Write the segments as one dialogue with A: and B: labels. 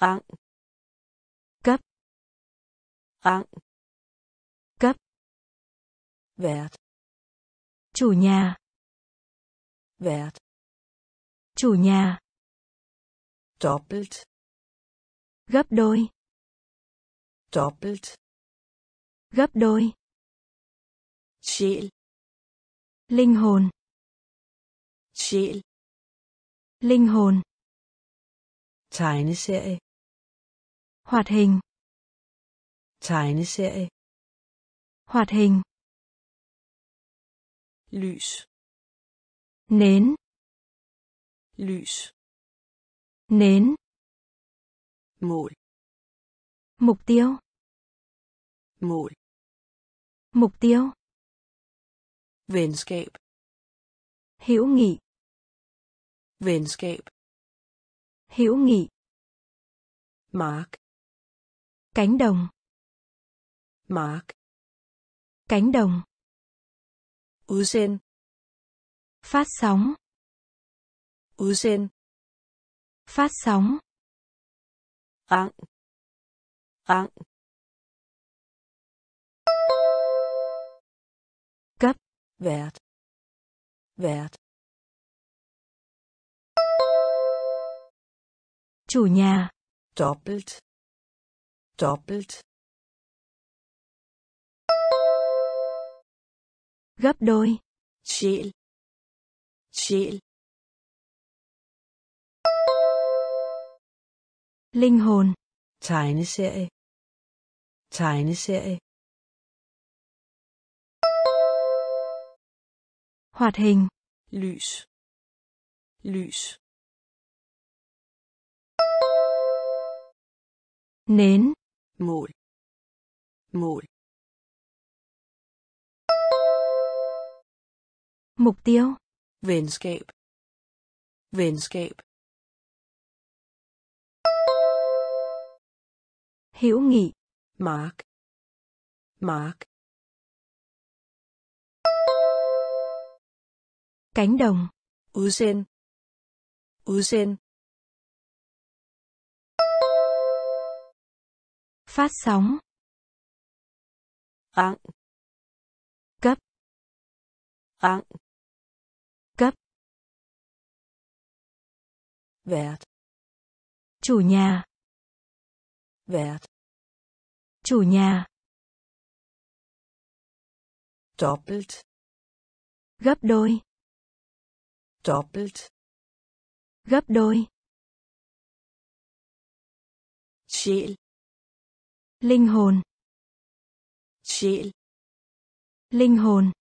A: rang
B: cấp.
A: Rang
B: cấp.
A: Vært
B: chủ nhà.
A: Vært
B: chủ nhà.
A: Dobbelt.
B: Gấp đôi.
A: Dobbelt.
B: Gấp đôi.
A: Sjæl
B: linh hồn.
A: Sjæl
B: linh hồn.
A: Tegneserie
B: hoạt hình.
A: Tegneserie.
B: Hoạt hình.
A: Lys.
B: Nến.
A: Lys.
B: Nến.
A: Mål.
B: Mục tiêu.
A: Mål.
B: Mục tiêu.
A: Venskab.
B: Hữu nghị.
A: Venskab.
B: Hữu nghị.
A: Mark
B: cánh đồng.
A: Mark.
B: Cánh đồng.
A: Udsend
B: phát sóng.
A: Udsend
B: phát sóng.
A: Rang rang
B: cấp.
A: Vært vært
B: chủ nhà.
A: Dobbelt dobbelt
B: gấp đôi.
A: Sjæl sjæl
B: linh hồn.
A: Tegneserie. Tegneserie.
B: Hoạt hình.
A: Lys. Lys.
B: Nến
A: mål. Mål.
B: Mục tiêu.
A: Venskab. Venskab.
B: Hữu nghị.
A: Mark. Mark.
B: Cánh đồng.
A: Udsend. Udsend
B: phát sóng.
A: Rang
B: cấp.
A: Rang
B: cấp.
A: Vært
B: chủ nhà.
A: Vært
B: chủ nhà.
A: Dobbelt
B: gấp đôi.
A: Dobbelt
B: gấp đôi.
A: Sjæl
B: linh hồn.
A: Sjæl
B: linh hồn.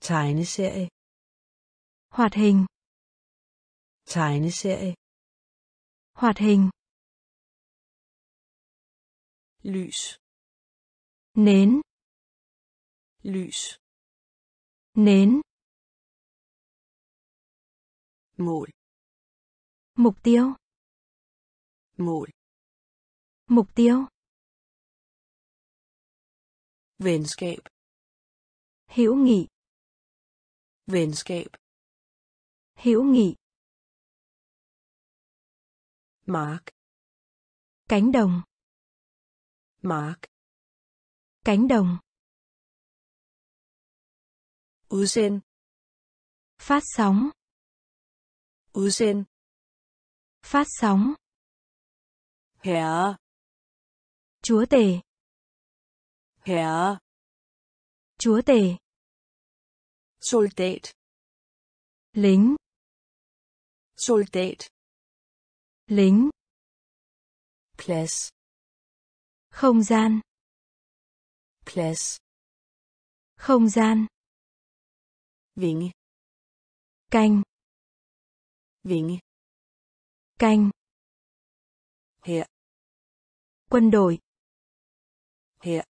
A: Tegneserie.
B: Hoạt hình.
A: Tegneserie.
B: Hoạt hình.
A: Lys.
B: Nến.
A: Lys.
B: Nến.
A: Mål.
B: Mục tiêu.
A: Mål
B: mục tiêu.
A: Venskab.
B: Hữu nghị.
A: Venskab.
B: Hữu nghị.
A: Mark.
B: Cánh đồng.
A: Mark.
B: Cánh đồng.
A: Udsend
B: phát sóng.
A: Udsend
B: phát sóng.
A: Herre
B: chúa tể.
A: Herre
B: chúa tể.
A: Soldat
B: lính.
A: Soldat
B: lính.
A: Plads
B: không gian.
A: Plads
B: không gian.
A: Vinge
B: canh.
A: Vinge
B: canh.
A: Her
B: quân đội
A: her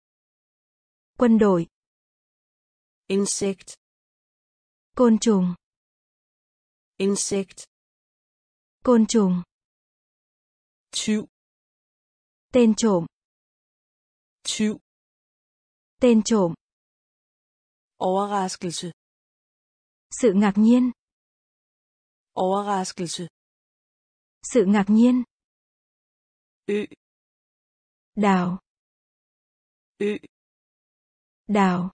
B: quân đội.
A: Insekt
B: côn trùng.
A: Insekt
B: côn trùng.
A: Tyv
B: tên trộm.
A: Tyv
B: tên trộm.
A: Overraskelse.
B: Sự ngạc nhiên.
A: Overraskelse.
B: Sự ngạc nhiên.
A: Ø.
B: Đào.
A: Ø.
B: Đào.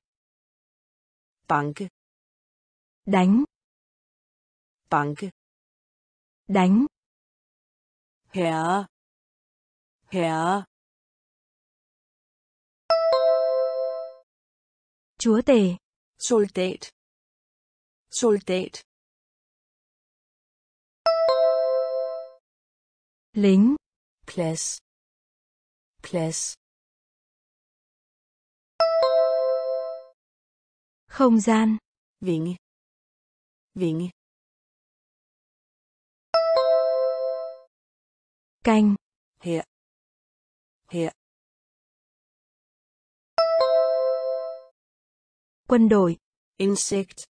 A: Banke.
B: Đánh.
A: Banke.
B: Đánh.
A: Herre. Herre.
B: Chúa tể.
A: Soldat. Soldat.
B: Lính.
A: Plads. Plads.
B: Không gian.
A: Vinge. Vinge.
B: Canh.
A: Her. Her.
B: Quân đội.
A: Insekt.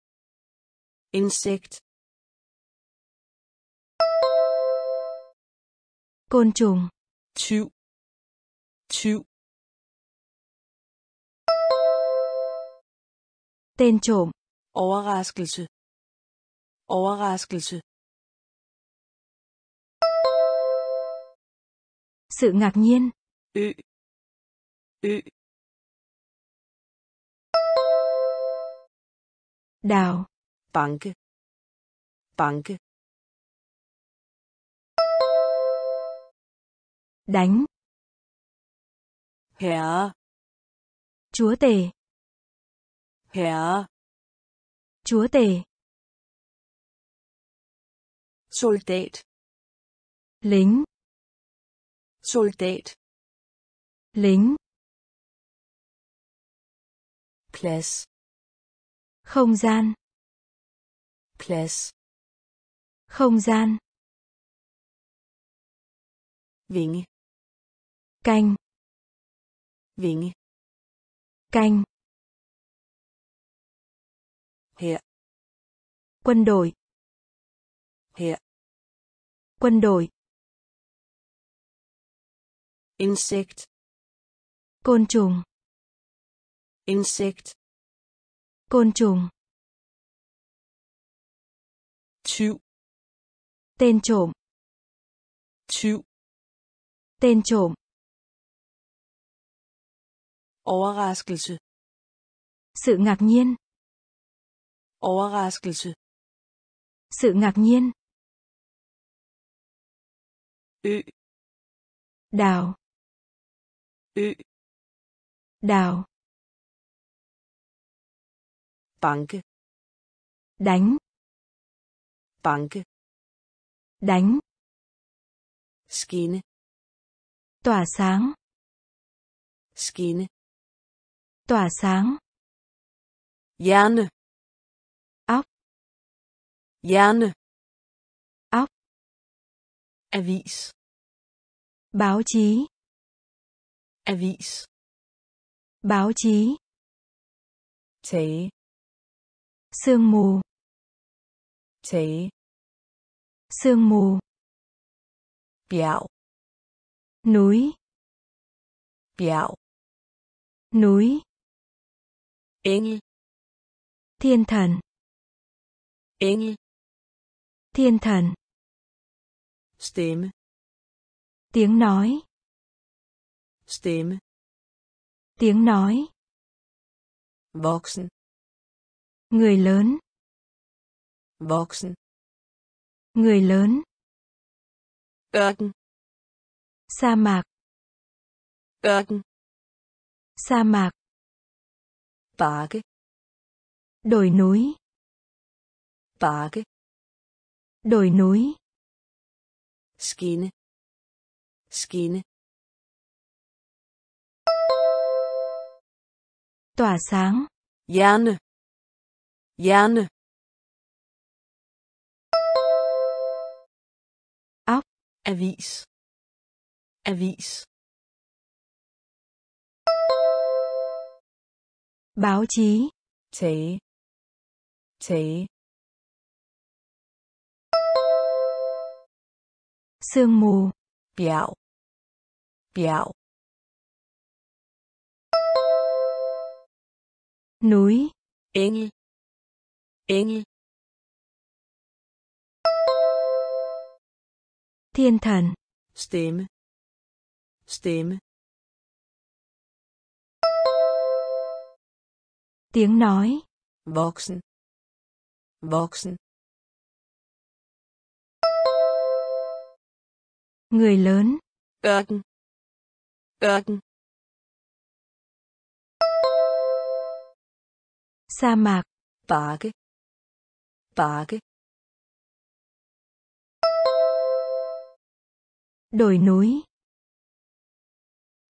A: Insekt.
B: Côn trùng.
A: Tyv. Tyv.
B: Tên trộm.
A: Overraskelse. Overraskelse.
B: Sự ngạc nhiên.
A: Ø. Ø.
B: Đào.
A: Banke. Banke.
B: Đánh.
A: Herre.
B: Chúa tể.
A: Herre.
B: Chúa tể.
A: Soldat.
B: Lính.
A: Soldat.
B: Lính.
A: Plads.
B: Không gian.
A: Plads.
B: Không gian.
A: Vinge.
B: Canh.
A: Vinge.
B: Canh.
A: Her.
B: Quân đội.
A: Her.
B: Quân đội.
A: Insekt.
B: Côn trùng.
A: Insekt.
B: Côn trùng.
A: Tyv.
B: Tên trộm.
A: Tyv.
B: Tên trộm.
A: Overraskelse.
B: Sự ngạc nhiên.
A: Overraskelse.
B: Sự ngạc nhiên.
A: Ø.
B: Đào.
A: Ø.
B: Đào.
A: Banke.
B: Đánh.
A: Banke.
B: Đánh.
A: Skinne.
B: Tỏa sáng.
A: Skinne.
B: Tỏa sáng.
A: Hjerne. Hjerne.
B: Óc.
A: Avis.
B: Báo chí.
A: Avis.
B: Báo chí.
A: Tage.
B: Sương mù.
A: Tage.
B: Sương mù.
A: Bjerg.
B: Núi.
A: Bjerg.
B: Núi.
A: Engel.
B: Thiên thần.
A: Engel.
B: Thiên thần.
A: Stemme.
B: Tiếng nói.
A: Stemme.
B: Tiếng nói.
A: Voksen.
B: Người lớn.
A: Voksen.
B: Người lớn.
A: Ørken.
B: Sa mạc.
A: Ørken.
B: Sa mạc.
A: Bakke.
B: Đồi núi.
A: Bakke.
B: Đồi núi.
A: Skinne. Skinne.
B: Tỏa sáng.
A: Hjerne. Hjerne.
B: Óc.
A: Avis. Avis.
B: Báo chí.
A: Tage. Tage.
B: Sương mù.
A: Bjerg. Bjerg.
B: Núi.
A: Engel. Engel.
B: Thiên thần.
A: stemme stemme
B: Tiếng nói.
A: voksen voksen
B: Người lớn.
A: ørken ørken
B: Sa mạc.
A: bakke bakke
B: Đồi núi.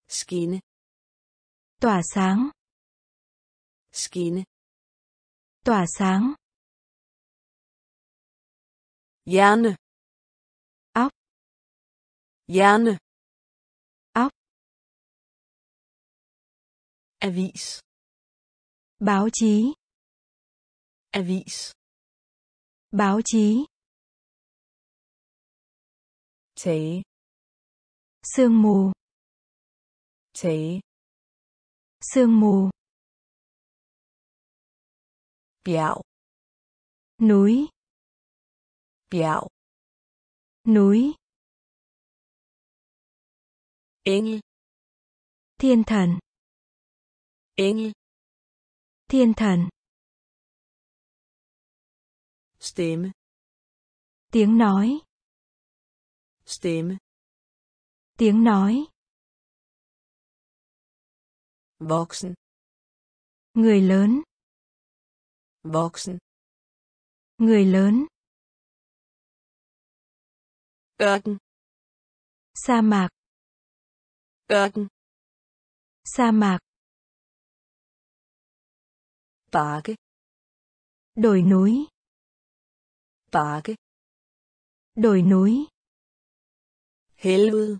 A: skinne
B: Tỏa sáng.
A: skinne
B: Tỏa sáng.
A: hjerne
B: Óc.
A: Hjerne
B: Óc.
A: avis
B: Báo chí.
A: avis
B: Báo chí.
A: tage
B: Sương mù.
A: tage
B: Sương mù.
A: bjerg
B: Núi.
A: bjerg
B: Núi.
A: Engel
B: Thiên thần.
A: engel
B: Thiên thần.
A: stemme
B: Tiếng nói.
A: stemme
B: Tiếng nói.
A: voksen
B: Người lớn.
A: voksen
B: Người lớn.
A: ørken
B: Sa mạc.
A: Ørken
B: Sa mạc.
A: bakke
B: Đồi núi.
A: bakke
B: Đồi núi.
A: helvede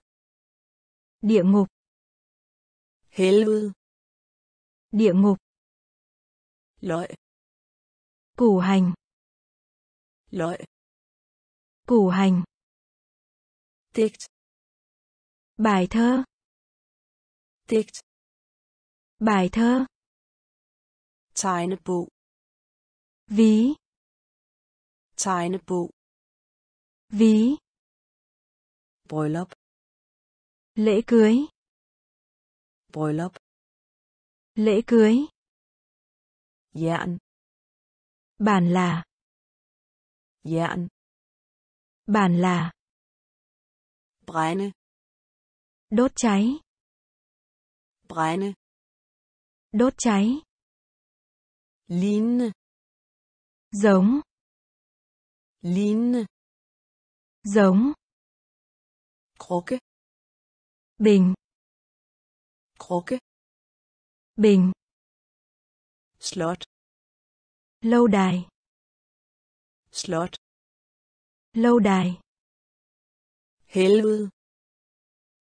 B: Địa ngục.
A: helvede
B: Địa ngục.
A: løg
B: Củ hành.
A: løg
B: Củ hành.
A: digt
B: Bài thơ.
A: Digt
B: Bài thơ.
A: tegnebog
B: Ví.
A: tegnebog
B: Ví.
A: bryllup
B: Lễ cưới.
A: bryllup
B: Lễ cưới.
A: jern
B: Bản là.
A: jern
B: Bản là.
A: brænde
B: Đốt cháy.
A: Brænde
B: Đốt cháy.
A: lignende
B: Giống.
A: lignende
B: Giống.
A: krukke
B: Bình.
A: krukke
B: Bình.
A: slot
B: Lâu đài.
A: slot
B: Lâu đài.
A: helvede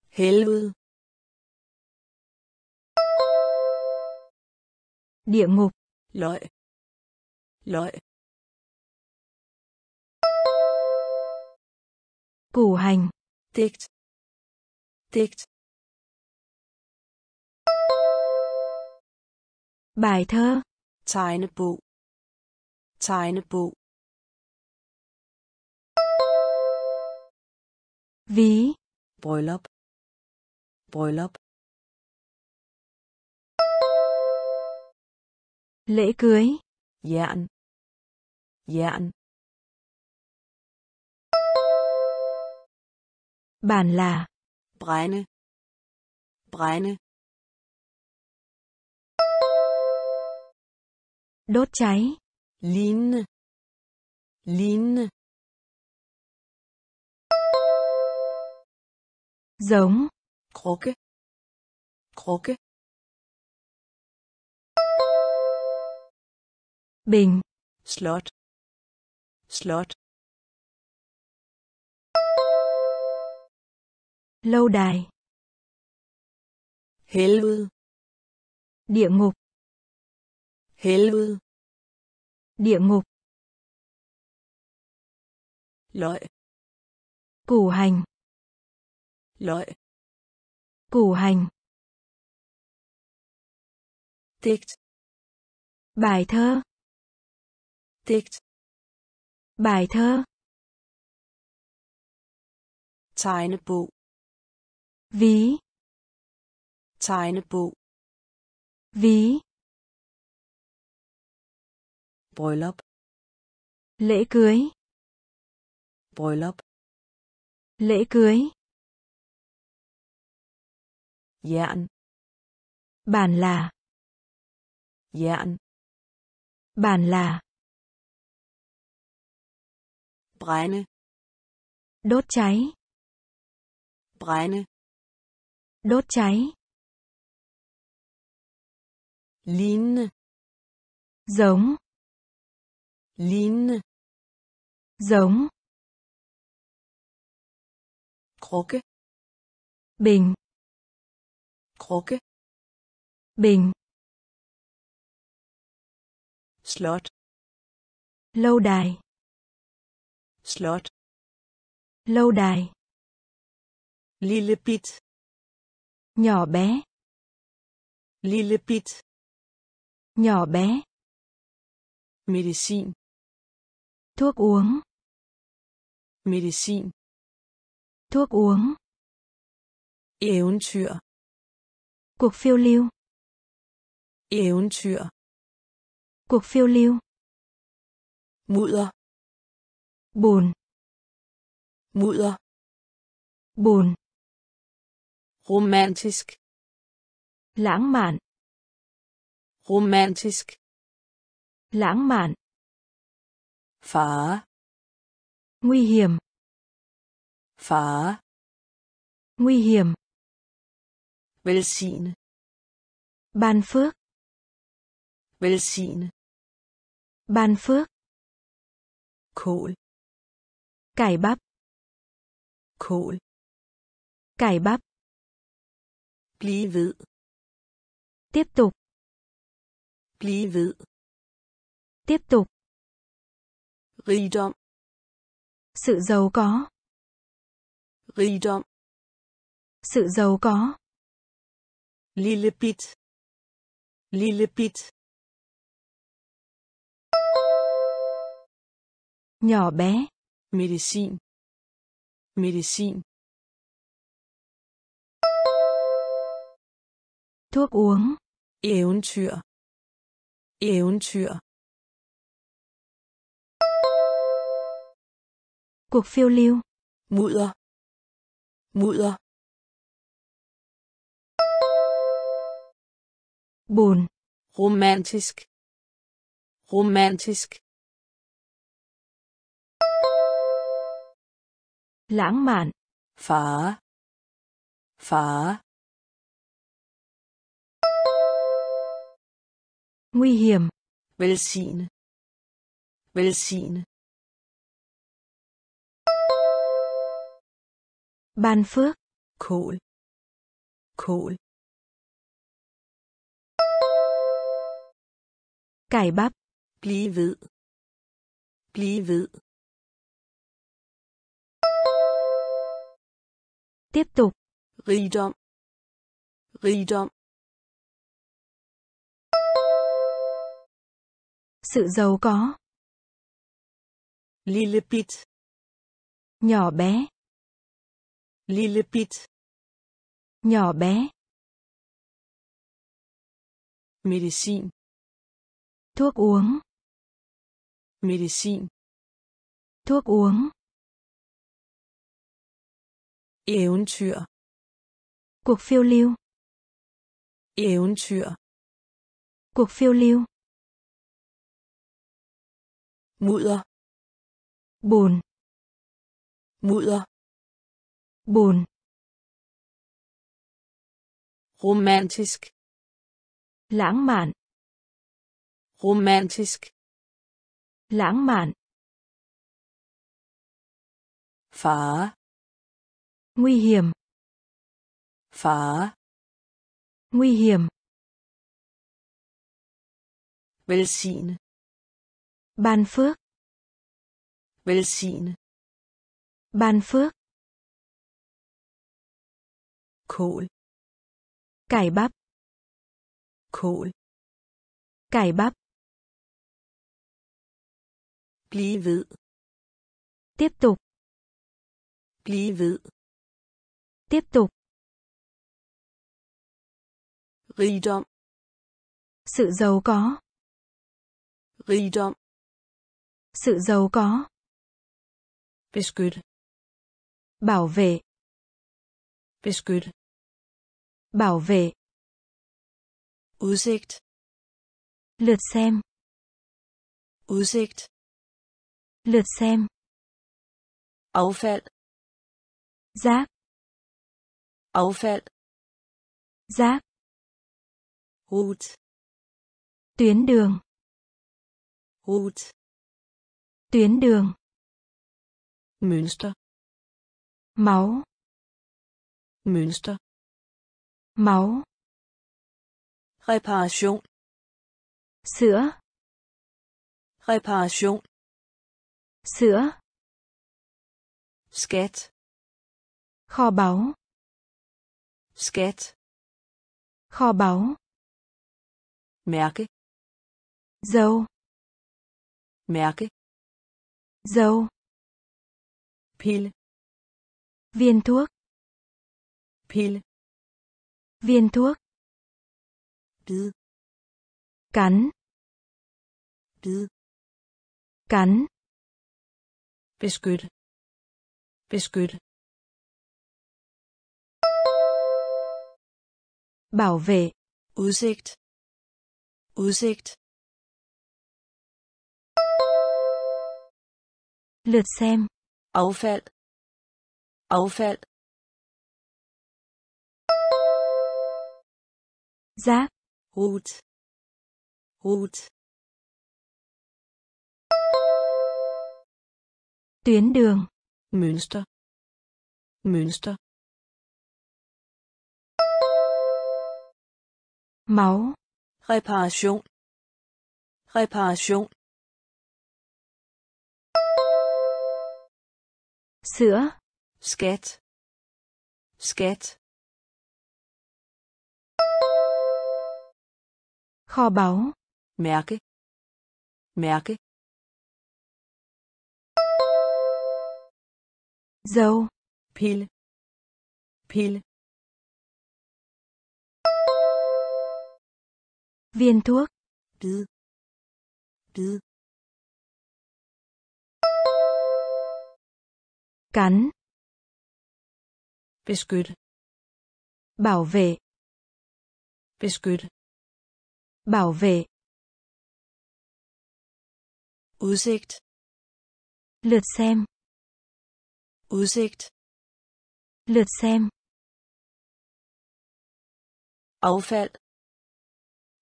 A: helvede
B: Địa ngục.
A: løg løg
B: Củ hành.
A: digt digt
B: Bài thơ.
A: tegnebog tegnebog
B: Ví.
A: bryllup bryllup
B: Lễ cưới.
A: jern jern
B: Bản là.
A: brænde brænde
B: Đốt cháy.
A: lignende lignende
B: Giống.
A: krukke krukke
B: Bình.
A: slot slot
B: Lâu đài.
A: helvede
B: Địa ngục.
A: helvede
B: Địa ngục.
A: løg
B: Củ hành.
A: løg
B: Củ hành.
A: digt
B: Bài thơ.
A: Digt
B: Bài thơ.
A: tegnebog.
B: Ví.
A: Tegnebog.
B: Ví.
A: Bryllup.
B: Lễ cưới.
A: Bryllup.
B: Lễ cưới.
A: Jern.
B: Bản là.
A: Jern.
B: Bản là
A: brænde.
B: Đốt cháy.
A: Brænde.
B: Đốt cháy.
A: Lignende.
B: Giống.
A: Lignende.
B: Giống.
A: Krukke.
B: Bình.
A: Krukke.
B: Bình.
A: Slot.
B: Lâu đài
A: slot.
B: Lâu đài.
A: Lille
B: nhỏ bé.
A: Lille
B: nhỏ bé.
A: Medicin.
B: Thuốc uống.
A: Medicin.
B: Thuốc uống.
A: Eventyr.
B: Cuộc phiêu lưu.
A: Eventyr.
B: Cuộc phiêu lưu.
A: Mudder
B: bùn.
A: Mudder.
B: Bùn.
A: Romantisk.
B: Lãng mạn.
A: Romantisk.
B: Lãng mạn.
A: Fare.
B: Nguy hiểm.
A: Fare.
B: Nguy hiểm.
A: Velsigne
B: ban phước.
A: Velsigne
B: ban phước.
A: Kål
B: cải bắp.
A: Kål
B: cải bắp.
A: Blive ved
B: tiếp tục.
A: Blive ved
B: tiếp tục.
A: Rigdom
B: sự giàu có.
A: Rigdom
B: sự giàu có.
A: Lille bit lille bit
B: nhỏ bé
A: medicin. Medicin.
B: Thuốc uống.
A: Eventyr. Eventyr.
B: Cuộc phiêu lưu.
A: Mudder. Mudder.
B: Bùn
A: romantisk. Romantisk
B: lãng mạn.
A: Fare fare
B: nguy hiểm.
A: Velsigne velsigne
B: ban phước.
A: Kål. Kål.
B: Cải bắp.
A: Blive ved. Blive ved
B: tiếp tục.
A: Rigdom rigdom
B: sự giàu có.
A: Lille
B: nhỏ bé.
A: Lille
B: nhỏ bé.
A: Medicin.
B: Thuốc uống.
A: Medicin.
B: Thuốc uống
A: eventyr.
B: Cuộc phiêu lưu.
A: Eventyr.
B: Cuộc phiêu lưu.
A: Mudder.
B: Bùn.
A: Mudder.
B: Bùn.
A: Romantisk.
B: Lãng mạn.
A: Romantisk.
B: Lãng mạn.
A: Fare
B: nguy hiểm.
A: Fare
B: nguy hiểm.
A: Velsigne
B: ban phước.
A: Velsigne
B: ban phước.
A: Kål.
B: Cải bắp.
A: Kål.
B: Cải bắp.
A: Blive ved.
B: Tiếp tục.
A: Blive ved
B: Tiếp tục.
A: rigdom
B: Sự giàu có.
A: rigdom
B: Sự giàu có.
A: beskytte
B: Bảo vệ.
A: beskytte
B: Bảo vệ.
A: udsigt
B: Lượt xem.
A: udsigt
B: Lượt xem.
A: affald
B: Rác.
A: Affald
B: Rác.
A: rute
B: Tuyến đường.
A: rute
B: Tuyến đường.
A: mønster
B: Máu.
A: mønster
B: Máu.
A: reparation
B: Sữa.
A: reparation
B: Sữa.
A: skat
B: Kho báu.
A: Skat
B: Kho báu.
A: mærke
B: Dâu.
A: mærke
B: Dâu.
A: pille
B: Viên thuốc.
A: pille
B: Viên thuốc.
A: bid
B: Cắn.
A: bid
B: Cắn.
A: beskytte beskytte
B: Bảo vệ.
A: udsigt udsigt
B: Lượt xem.
A: affald affald
B: Rác.
A: rute rute
B: Tuyến đường.
A: mønster mønster
B: Máu.
A: reparation reparation
B: Sữa.
A: skat skat
B: Kho báu.
A: mærke mærke
B: Dâu.
A: pille pille
B: Viên thuốc.
A: bid bid
B: Cắn.
A: beskytte
B: Bảo vệ.
A: beskytte
B: Bảo vệ.
A: udsigt
B: Lượt xem.
A: udsigt
B: Lượt xem.
A: affald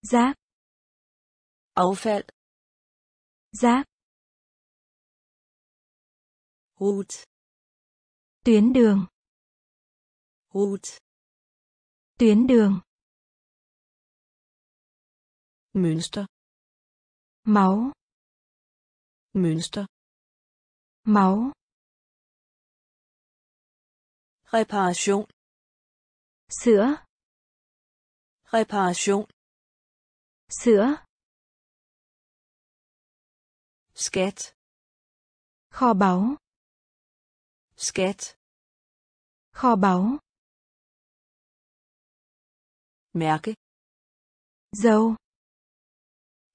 B: Rác.
A: affald
B: Rác.
A: rute
B: Tuyến đường.
A: rute
B: Tuyến đường.
A: mønster
B: Máu.
A: mønster
B: Máu.
A: reparation
B: Sữa.
A: reparation
B: Sữa.
A: skat
B: Kho báu.
A: skat
B: Kho báu.
A: mærke
B: Dâu.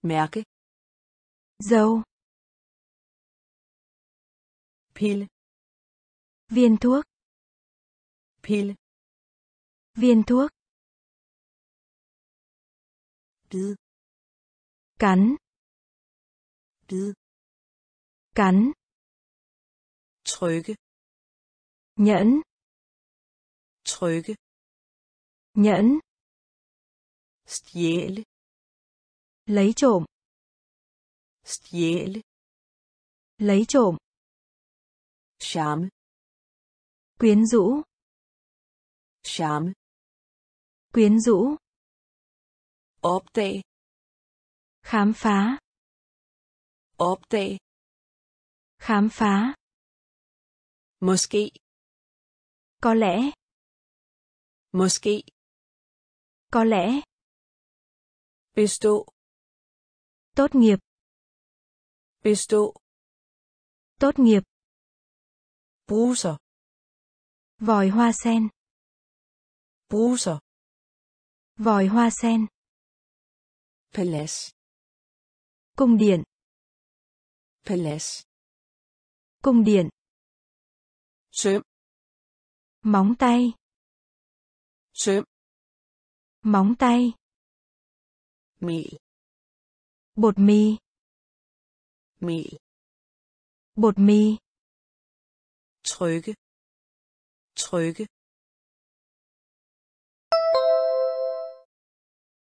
A: mærke
B: Dâu.
A: pille
B: Viên thuốc.
A: pille
B: Viên thuốc.
A: Bid
B: Cắn.
A: bid
B: Cắn.
A: trykke
B: Nhẫn.
A: trykke
B: Nhẫn.
A: stjæle
B: Lấy trộm.
A: stjæle
B: Lấy trộm.
A: charme
B: Quyến rũ.
A: charme
B: Quyến rũ.
A: Opdag
B: Khám phá.
A: opdag
B: Khám phá.
A: måske
B: Có lẽ.
A: måske
B: Có lẽ.
A: bestå
B: Tốt nghiệp.
A: bestå
B: Tốt nghiệp.
A: bruser
B: Vòi hoa sen.
A: bruser
B: Vòi hoa sen.
A: palads
B: Cung điện.
A: palads
B: Cung điện.
A: søm
B: Móng tay.
A: søm
B: Móng tay.
A: mel
B: Bột mì.
A: mel
B: Bột mì.
A: trykke trykke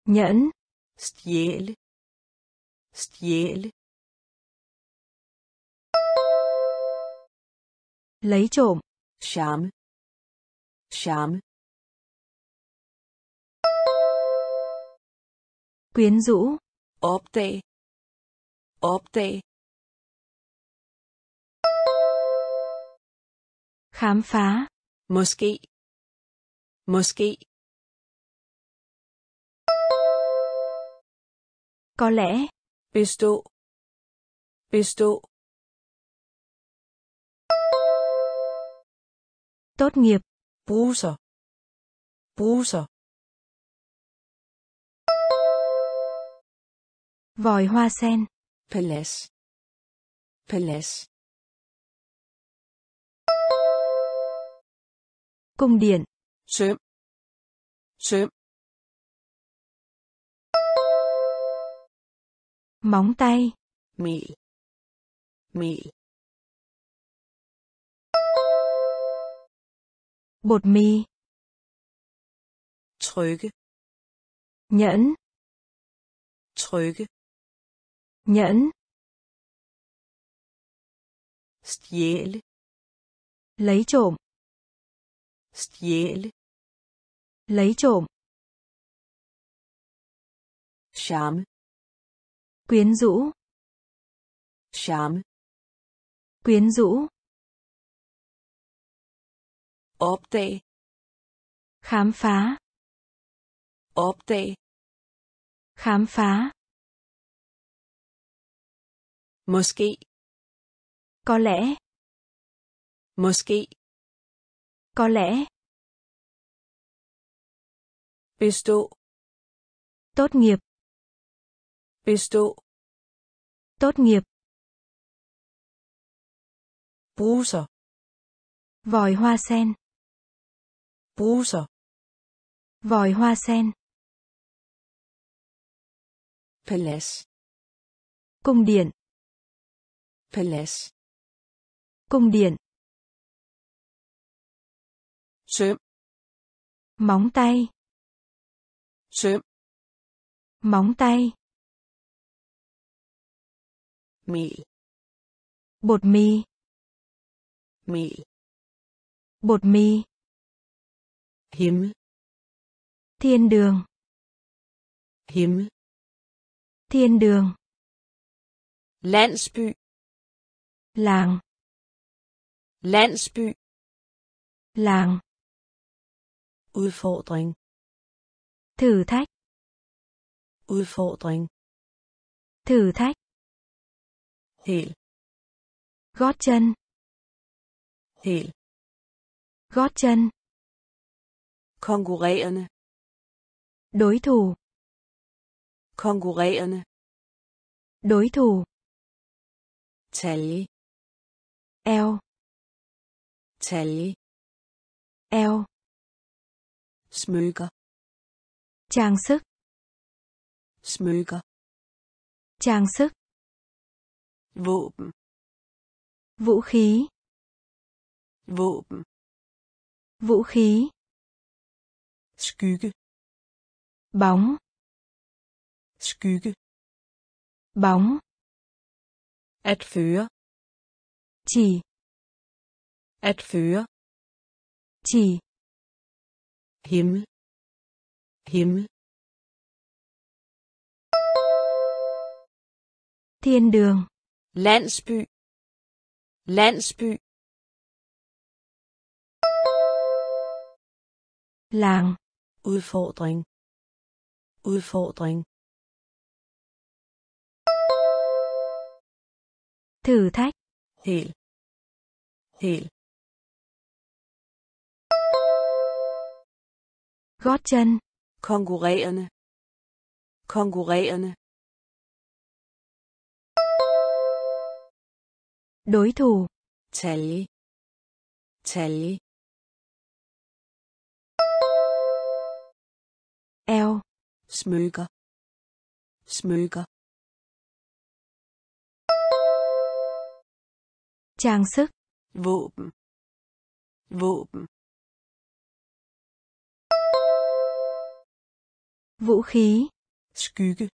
B: Nhẫn.
A: Stjæle. Stjæle.
B: Lấy trộm.
A: charme. Charme.
B: Quyến rũ.
A: opdag. Opdag.
B: Khám phá.
A: måske. Måske
B: Có lẽ.
A: bestå bestå
B: Tốt nghiệp.
A: bruser bruser
B: Vòi hoa sen.
A: palads palads
B: Cung điện.
A: søm søm
B: Móng tay.
A: mel mel
B: Bột mì.
A: trykke
B: Nhẫn.
A: trykke
B: Nhẫn.
A: stjæle
B: Lấy trộm.
A: stjæle
B: Lấy trộm.
A: charme
B: Quyến rũ.
A: charme
B: Quyến rũ.
A: opdag
B: Khám phá.
A: opdag
B: Khám phá.
A: måske
B: Có lẽ.
A: måske
B: Có lẽ.
A: bestå
B: Tốt nghiệp.
A: Bestå
B: Tốt nghiệp.
A: bruser
B: Vòi hoa sen.
A: bruser
B: Vòi hoa sen.
A: palads
B: Cung điện.
A: palads
B: Cung điện.
A: søm
B: Móng tay.
A: søm
B: Móng tay.
A: Mel
B: Bột mì.
A: mel
B: Bột mì.
A: himmel
B: Thiên đường.
A: himmel
B: Thiên đường.
A: landsby
B: Làng.
A: landsby
B: Làng.
A: udfordring
B: Thử thách.
A: udfordring
B: Thử thách.
A: Hel
B: Gót chân.
A: hel
B: Gót chân.
A: konkurrerende
B: Đối thủ.
A: konkurrerende
B: Đối thủ.
A: talje
B: Eo.
A: talje
B: Eo.
A: smykker
B: Trang sức.
A: smykker
B: Trang sức.
A: Våben
B: Vũ khí.
A: våben
B: Vũ khí.
A: skygge
B: Bóng.
A: skygge
B: Bóng.
A: at føre
B: Chỉ.
A: at føre
B: Chỉ.
A: himmel himmel
B: Thiên đường.
A: Landsby. Landsby.
B: Làng.
A: udfordring. Udfordring.
B: Thử thách.
A: hel. Hel.
B: Gót chân.
A: konkurrerende. Konkurrerende
B: Đối thủ.
A: talje talje
B: Eo.
A: smykker smykker
B: Trang sức.
A: våben våben
B: Vũ khí.
A: skygge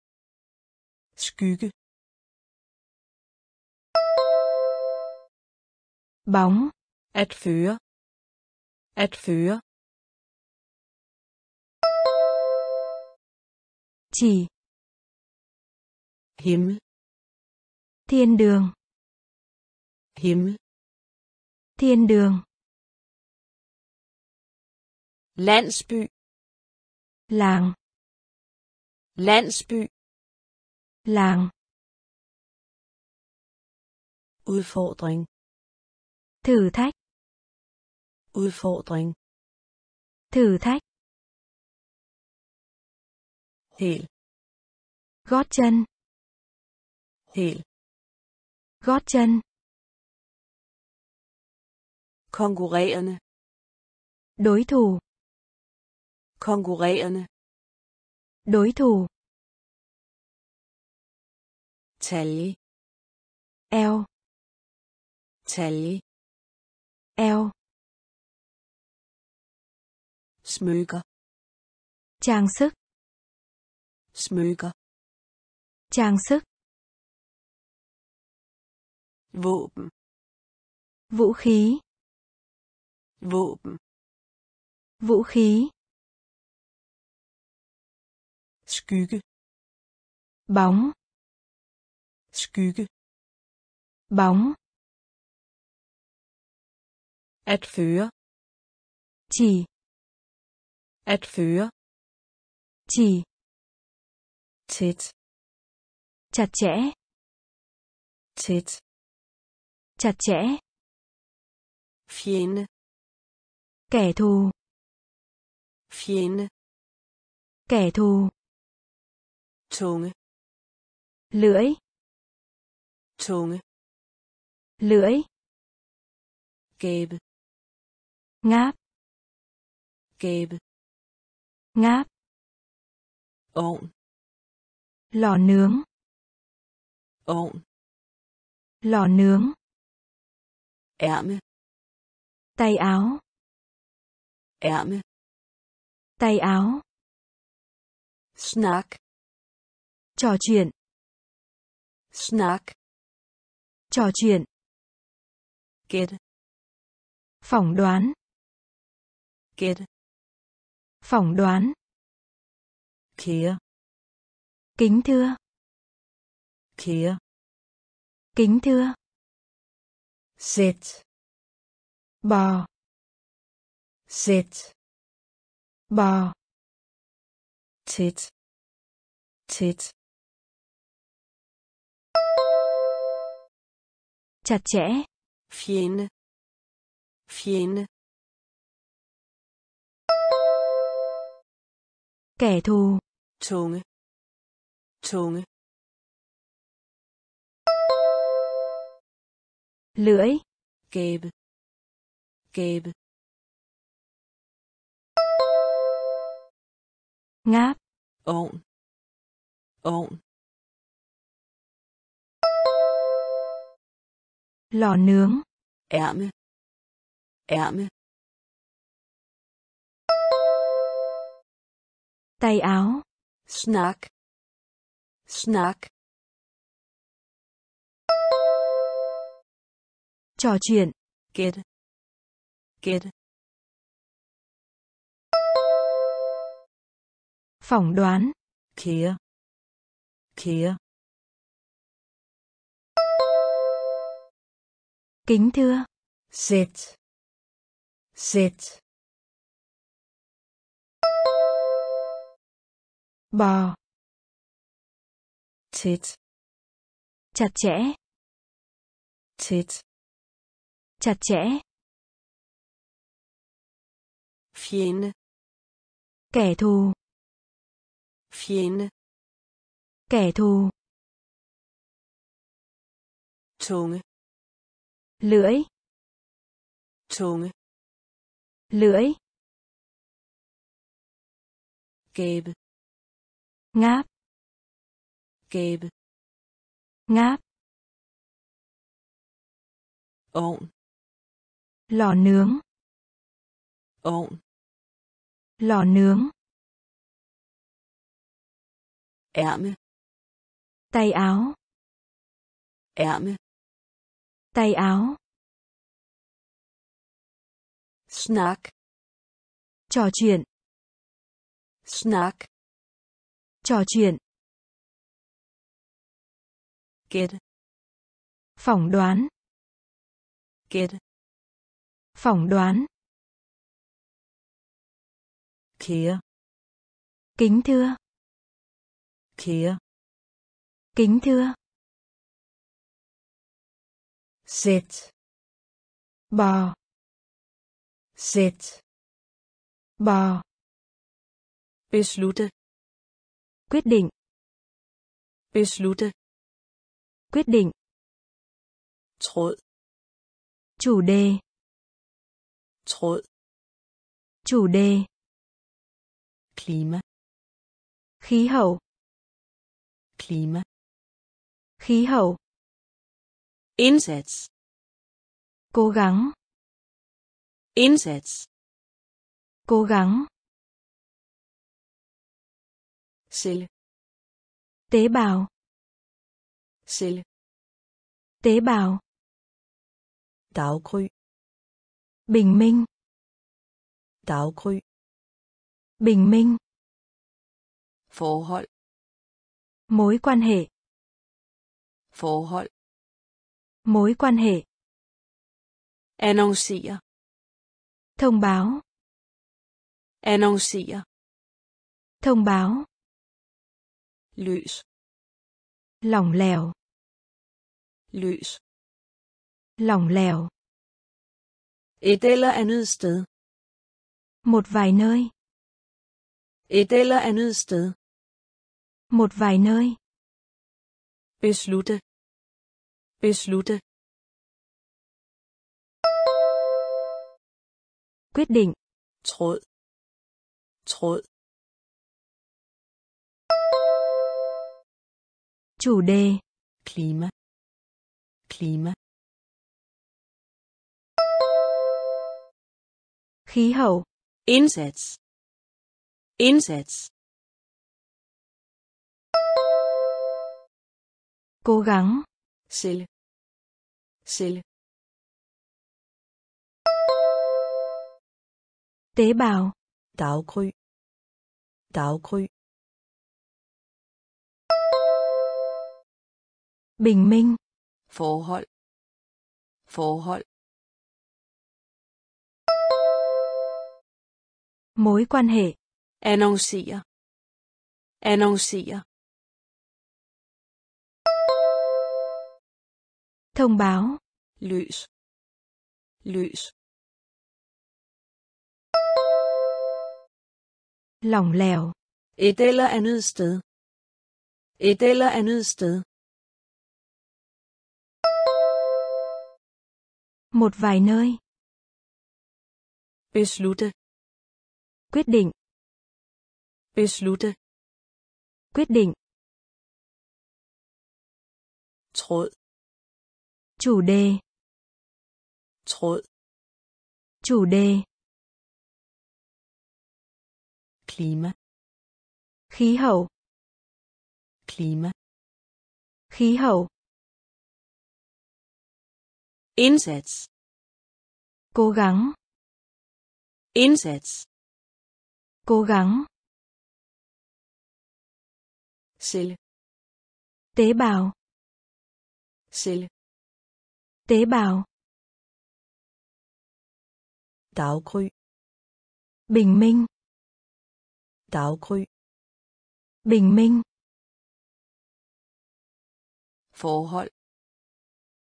A: skygge
B: Bóng.
A: at føre at føre
B: Chỉ.
A: himmel
B: Thiên đường.
A: himmel
B: Thiên đường.
A: landsby
B: Làng.
A: landsby
B: Làng.
A: udfordring
B: Thử thách.
A: udfordring
B: Thử thách.
A: hel
B: Gót chân.
A: hel
B: Gót chân.
A: konkurrerende
B: Đối thủ.
A: konkurrerende
B: Đối thủ.
A: talje
B: Eo.
A: talje
B: Eo.
A: smykker
B: Trang sức.
A: smykker
B: Trang sức.
A: våben
B: Vũ khí.
A: våben
B: Vũ khí.
A: skygge
B: Bóng.
A: skygge
B: Bóng.
A: At føre
B: Chỉ.
A: at føre
B: Chỉ.
A: tæt
B: Chặt chẽ.
A: tæt
B: Chặt chẽ.
A: fjende
B: Kẻ thù.
A: fjende
B: Kẻ thù.
A: tunge
B: Lưỡi.
A: tunge
B: Lưỡi.
A: gabe
B: Ngáp.
A: gabe
B: Ngáp.
A: ovn
B: Lò nướng.
A: ovn
B: Lò nướng.
A: ærme
B: Tay áo.
A: ærme
B: Tay áo.
A: snak
B: Trò chuyện.
A: snak
B: Trò chuyện.
A: gæt
B: Phỏng đoán.
A: Gæt
B: Phỏng đoán.
A: kære
B: Kính thưa.
A: kære
B: Kính thưa.
A: sæt
B: Bò.
A: sæt
B: Bò.
A: tæt tæt
B: Chặt chẽ.
A: fjende fjende
B: Kẻ thù.
A: tunge tunge
B: Lưỡi.
A: gabe gabe
B: Ngáp.
A: ovn ovn
B: Lò nướng.
A: ærme ærme
B: Tay áo.
A: snak snak
B: Trò chuyện.
A: gæt gæt
B: Phỏng đoán.
A: kære kære
B: Kính thưa.
A: sæt sæt
B: Bò.
A: tæt
B: Chặt chẽ.
A: tæt
B: Chặt chẽ.
A: fjende
B: Kẻ thù.
A: fjende
B: Kẻ thù.
A: tunge
B: Lưỡi.
A: tunge
B: Lưỡi.
A: gabe
B: Ngáp.
A: gabe
B: Ngáp.
A: ovn
B: Lò nướng.
A: ovn
B: Lò nướng.
A: ærme
B: Tay áo.
A: ærme
B: Tay áo.
A: snak
B: Trò chuyện.
A: snak
B: Trò chuyện.
A: gætte
B: Phỏng đoán.
A: gætte
B: Phỏng đoán.
A: kære
B: Kính thưa.
A: kære
B: Kính thưa.
A: sæt
B: Bò.
A: sæt
B: Bò.
A: beslutte
B: Quyết định.
A: beslutte
B: Quyết định.
A: tråd
B: Chủ đề.
A: tråd
B: Chủ đề.
A: klima
B: Khí hậu.
A: klima
B: Khí hậu.
A: indsats
B: Cố gắng.
A: indsats
B: Cố gắng.
A: Celle
B: Tế bào.
A: celle
B: Tế bào.
A: daggry
B: Bình minh.
A: daggry
B: Bình minh.
A: forhold
B: Mối quan hệ.
A: forhold
B: Mối quan hệ.
A: annoncere
B: Thông báo.
A: annoncere
B: Thông báo.
A: Løs
B: Lỏng lẻo.
A: løs
B: Lỏng lẻo.
A: et eller andet sted
B: Một vài nơi.
A: et eller andet sted
B: Một vài nơi.
A: beslutte beslutte
B: Quyết định.
A: tråd tråd
B: Chủ đề.
A: klima klima
B: Khí hậu.
A: indsats indsats
B: Cố gắng.
A: celle celle
B: Tế bào.
A: daggry daggry
B: Bình minh.
A: forhold forhold
B: Mối quan hệ.
A: annoncere annoncere
B: Thông báo.
A: løs løs
B: Lỏng lẻo.
A: et eller andet sted et eller andet sted
B: Một vài nơi.
A: beslutte
B: Quyết định.
A: beslutte
B: Quyết định.
A: tråd
B: Chủ đề.
A: tråd
B: Chủ đề.
A: klima
B: Khí hậu.
A: klima
B: Khí hậu.
A: Indsats
B: Cố gắng.
A: indsats
B: Cố gắng.
A: celle
B: Tế bào.
A: celle
B: Tế bào.
A: daggry
B: Bình minh.
A: daggry
B: Bình minh.
A: forhold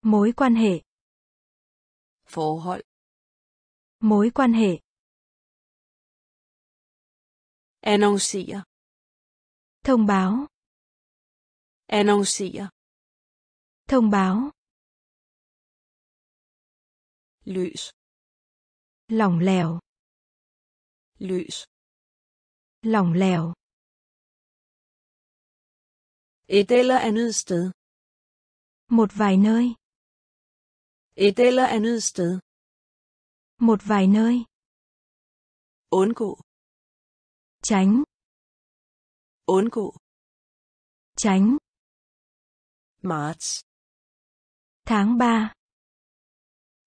B: Mối quan hệ.
A: Forhold
B: Mối quan hệ.
A: annoncere.
B: Thông báo.
A: Annoncere.
B: Thông báo.
A: Løs
B: lỏng lẻo.
A: Løs
B: lỏng lẻo.
A: Et eller andet sted.
B: Một vài nơi
A: et eller andet sted.
B: Một vài nơi.
A: Undgå.
B: Tránh.
A: Undgå.
B: Tránh.
A: Marts
B: tháng 3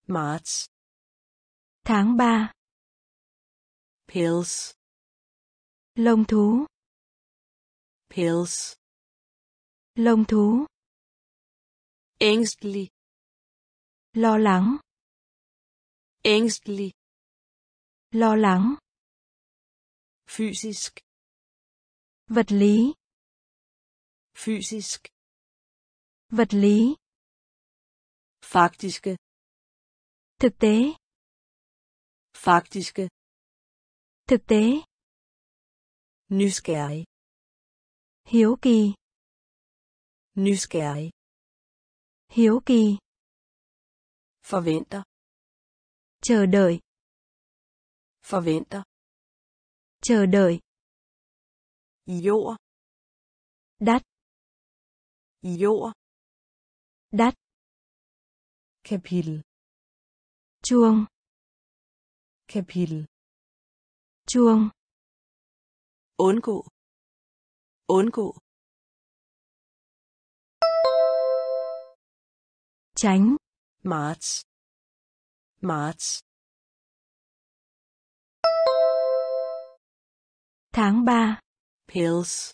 A: marts
B: tháng 3
A: pills.
B: Lông thú.
A: Pills.
B: Lông thú.
A: Ængstelig
B: lo lắng.
A: Ængstelig.
B: Lo lắng.
A: Fysisk.
B: Vật lý.
A: Fysisk.
B: Vật lý.
A: Faktiske.
B: Thực tế.
A: Faktiske.
B: Thực tế.
A: Nysgerrig.
B: Hiếu kỳ.
A: Nysgerrig.
B: Hiếu kỳ
A: forventer
B: chờ đợi.
A: Forventer
B: chờ đợi.
A: Jord
B: đắt.
A: Jord
B: đắt.
A: Kapitel
B: chuông.
A: Kapitel
B: chuông.
A: Undgå undgå
B: tránh
A: marts marts
B: tháng 3
A: pills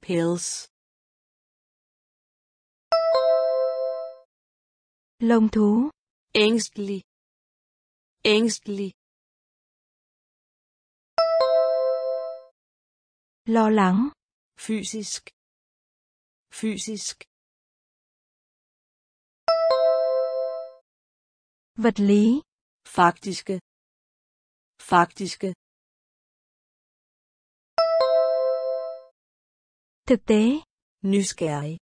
A: pills
B: lông thú.
A: Ængstelig ængstelig
B: lo lắng.
A: Fysisk. Fysisk
B: vật lý
A: faktiske. Faktiske.
B: thực tế
A: nysgerrig.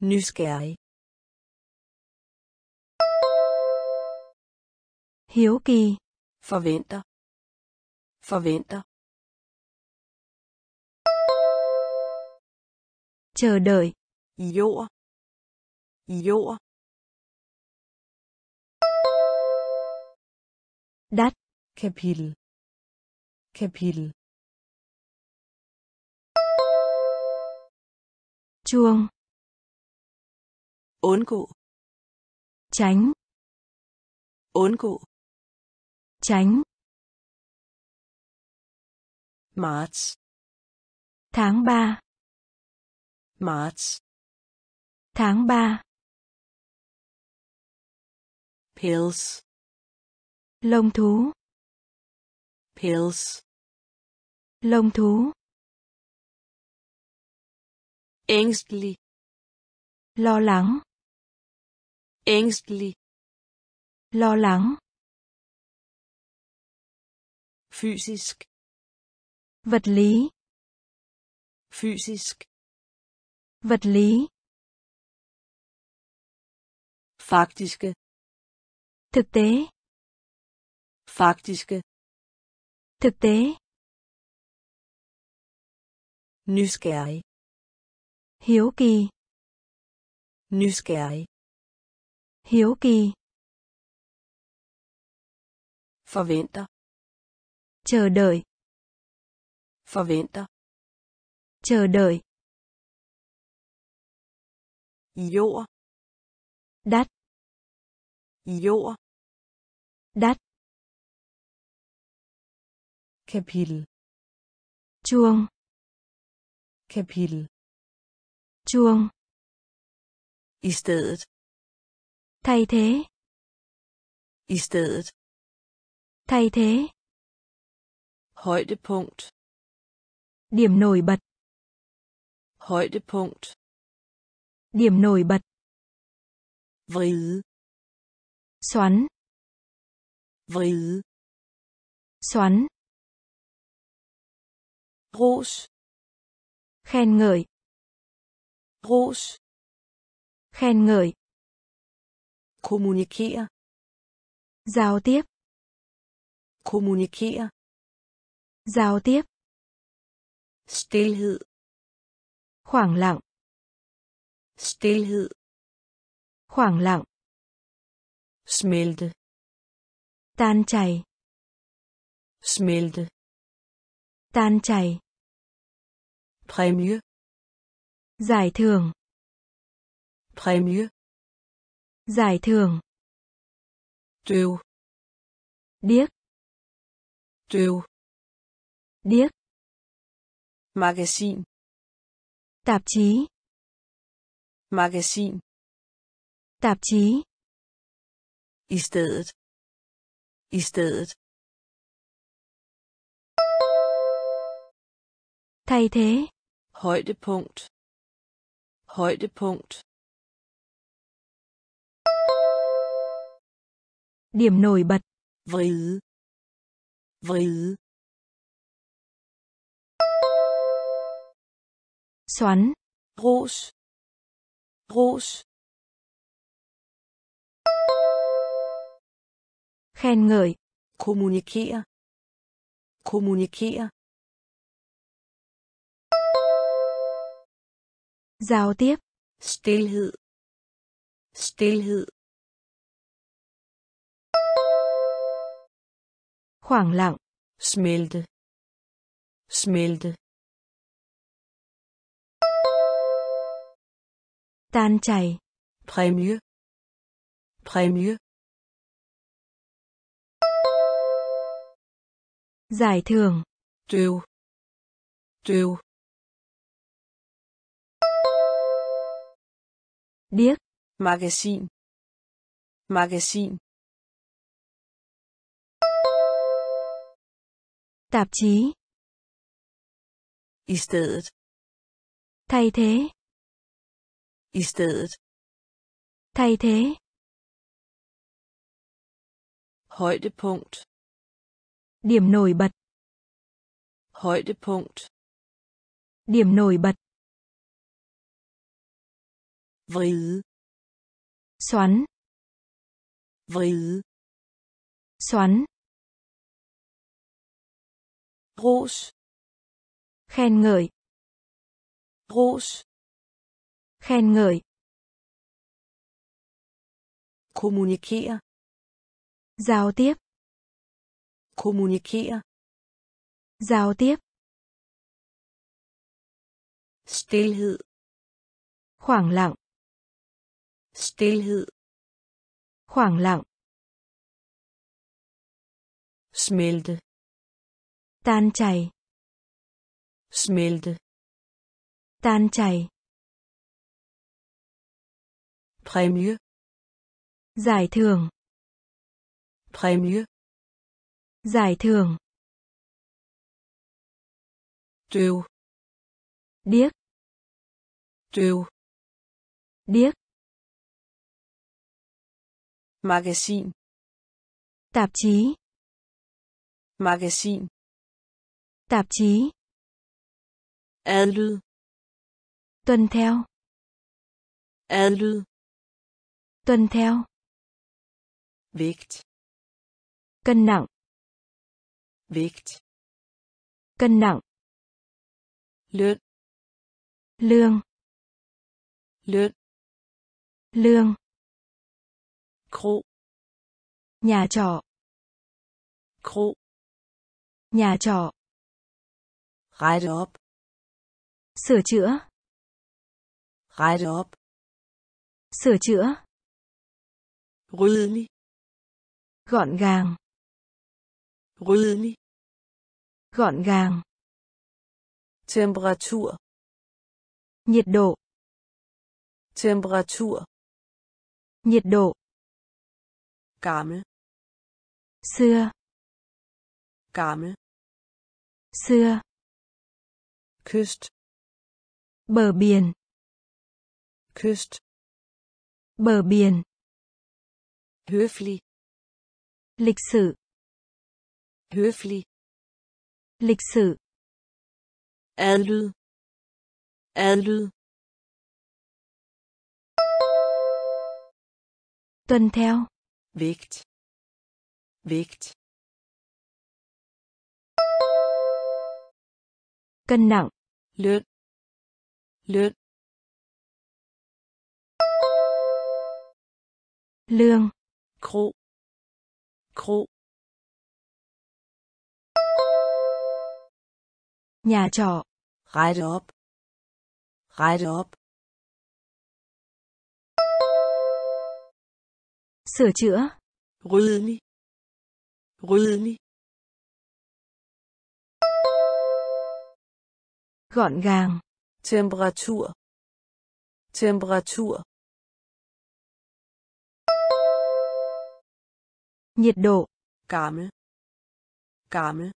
A: Nysgerrig.
B: hiếu kỳ
A: forventer. Forventer.
B: chờ đợi
A: jord. Jord
B: đắt
A: kapitel. Kapitel.
B: Chuông.
A: Undgå
B: tránh
A: undgå
B: tránh
A: marts
B: tháng 3
A: marts
B: tháng 3
A: pills
B: lông thú.
A: Pills.
B: Lông thú.
A: Ængstelig
B: lo lắng.
A: Ængstelig
B: lo lắng.
A: Fysisk.
B: Vật lý.
A: Fysisk.
B: Vật lý.
A: Faktiske.
B: Thực tế
A: faktiske.
B: Thực tế.
A: Nysgerrig.
B: Hiếu kỳ.
A: Nysgerrig.
B: Hiếu kỳ.
A: Forventer.
B: Chờ đợi.
A: Forventer.
B: Chờ đợi.
A: Jord.
B: Đắt.
A: Jord.
B: Đắt
A: kapitel.
B: Chuông.
A: Kapitel.
B: Chuông.
A: I stedet.
B: Thay thế.
A: I stedet.
B: Thay thế.
A: Højdepunkt.
B: Điểm nổi bật.
A: Højdepunkt.
B: Điểm nổi bật.
A: Vride.
B: Xoắn.
A: Vride.
B: Xoắn
A: ros
B: khen ngợi.
A: Ros
B: khen ngợi.
A: Kommunikere
B: giao tiếp.
A: Kommunikere
B: giao tiếp.
A: Stilhed.
B: Khoảng lặng.
A: Stilhed.
B: Khoảng lặng.
A: Smelte.
B: Tan chảy.
A: Smelte.
B: Tan chảy
A: præmie
B: giải thưởng.
A: Præmie
B: giải thưởng.
A: Døv.
B: Điếc.
A: Døv.
B: Điếc.
A: Magasin.
B: Tạp chí.
A: Magasin.
B: Tạp chí.
A: I stedet. I stedet.
B: Thay thế
A: højdepunkt. Højdepunkt.
B: Điểm nổi bật.
A: Vride. Vride.
B: Xoắn.
A: Ros. Ros.
B: Khen ngợi.
A: Kommunikere. Kommunikere
B: giao tiếp.
A: Stilhed stilhed
B: khoảng lặng.
A: Smelte. Smelte.
B: Tan chảy.
A: Præmie præmie
B: giải thưởng.
A: Døv. Døv
B: điếc.
A: Magasin. Magasin.
B: Tạp chí.
A: I stedet.
B: Thay thế.
A: I stedet.
B: Thay thế.
A: Højdepunkt.
B: Điểm nổi bật.
A: Højdepunkt.
B: Điểm nổi bật
A: vride
B: xoắn.
A: Vride
B: xoắn.
A: Ros
B: khen ngợi.
A: Ros
B: khen ngợi.
A: Kommunikere.
B: Giao tiếp.
A: Kommunikere.
B: Giao tiếp.
A: Stilhed.
B: Khoảng lặng
A: stilhed.
B: Khoảng lặng.
A: Smelte.
B: Tan chảy.
A: Smelte.
B: Tan chảy.
A: Præmie.
B: Giải thưởng.
A: Præmie.
B: Giải thưởng.
A: Døv.
B: Điếc.
A: Døv.
B: Điếc
A: magasin.
B: Tạp chí.
A: Magasin.
B: Tạp chí.
A: Adlyd
B: tuân theo.
A: Adlyd
B: tuân theo.
A: Vægt.
B: Cân nặng.
A: Vægt.
B: Cân nặng.
A: Løn.
B: Lương.
A: Løn.
B: Lương
A: kro.
B: Nhà trọ.
A: Kro.
B: Nhà trọ.
A: Rette op.
B: Sửa chữa.
A: Rette op.
B: Sửa chữa.
A: Ryddelig
B: gọn gàng.
A: Ryddelig
B: gọn gàng.
A: Temperatur.
B: Nhiệt độ.
A: Temperatur.
B: Nhiệt độ
A: gammel.
B: Xưa.
A: Gammel.
B: Xưa.
A: Kyst
B: bờ biển.
A: Kyst
B: bờ biển.
A: Høflig
B: lịch sử.
A: Høflig
B: lịch sử.
A: Adlyd adlyd
B: tuân theo
A: vægt. Vægt.
B: Cân nặng.
A: Løn. Løn.
B: Lương.
A: Kro. Kro.
B: Nhà trọ.
A: Rette op. Rette op
B: sửa chữa.
A: Ryddelig ryddelig
B: gọn gàng.
A: Temperatur temperatur
B: nhiệt độ.
A: Gammel. Gammel.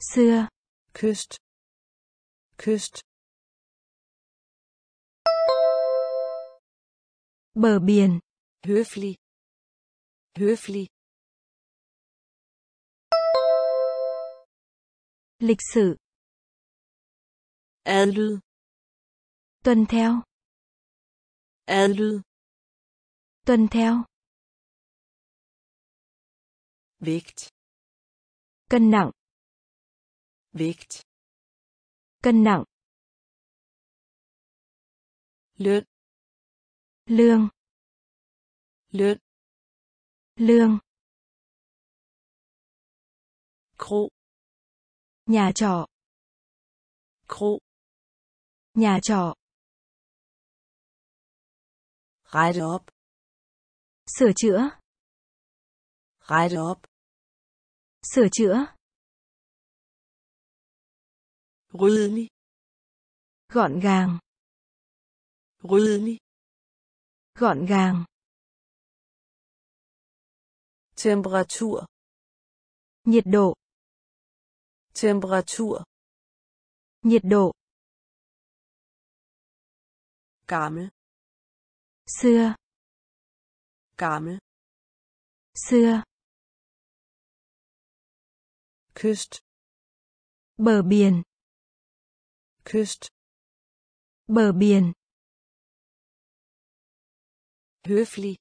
B: Xưa.
A: Kyst. Kyst
B: bờ biển.
A: Høflig. Høflig.
B: Lịch sử.
A: Adlyd.
B: Tuân theo.
A: Adlyd.
B: Tuân theo.
A: Vægt.
B: Cân nặng.
A: Vægt.
B: Cân nặng.
A: Løn
B: lương.
A: Løn
B: lương.
A: Kro
B: nhà trọ.
A: Kro
B: nhà trọ.
A: Rette op.
B: Sửa chữa.
A: Rette op.
B: Sửa chữa.
A: Ryddelig
B: gọn gàng.
A: Ryddelig
B: gọn gàng.
A: Temperatur.
B: Nhiệt độ.
A: Temperatur.
B: Nhiệt độ.
A: Gammel.
B: Xưa.
A: Gammel.
B: Xưa.
A: Kyst.
B: Bờ biển.
A: Kyst.
B: Bờ biển
A: høflig.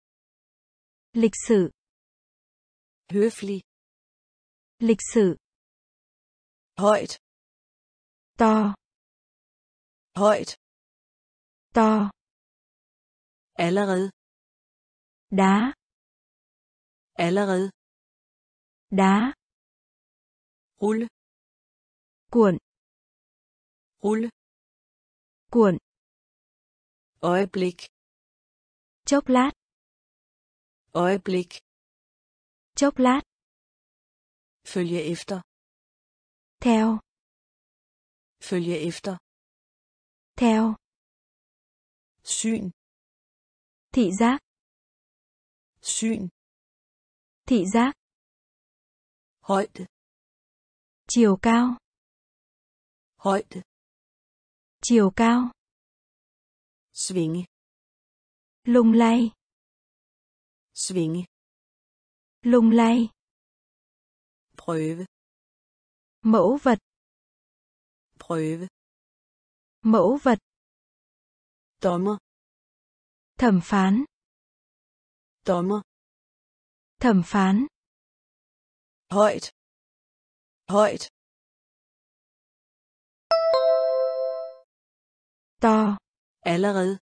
B: Lịch sử
A: høflig.
B: Lịch sử
A: højt.
B: To.
A: Højt.
B: To.
A: Allerede.
B: Đá.
A: Allerede.
B: Đá.
A: Rulle
B: cuộn.
A: Rulle
B: cuộn.
A: Øjeblik
B: chốc lát.
A: Øjeblik.
B: Chốc lát.
A: Følge efter.
B: Theo.
A: Følge efter.
B: Theo.
A: Syn.
B: Thị giác.
A: Syn.
B: Thị giác.
A: Højde
B: chiều cao.
A: Højde
B: chiều cao.
A: Svinge
B: lung lay.
A: Svinge.
B: Lung lay.
A: Prøve.
B: Mẫu vật.
A: Prøve.
B: Mẫu vật.
A: Dommer.
B: Thẩm phán.
A: Dommer.
B: Thẩm phán.
A: Højt. Højt.
B: To.
A: Allerede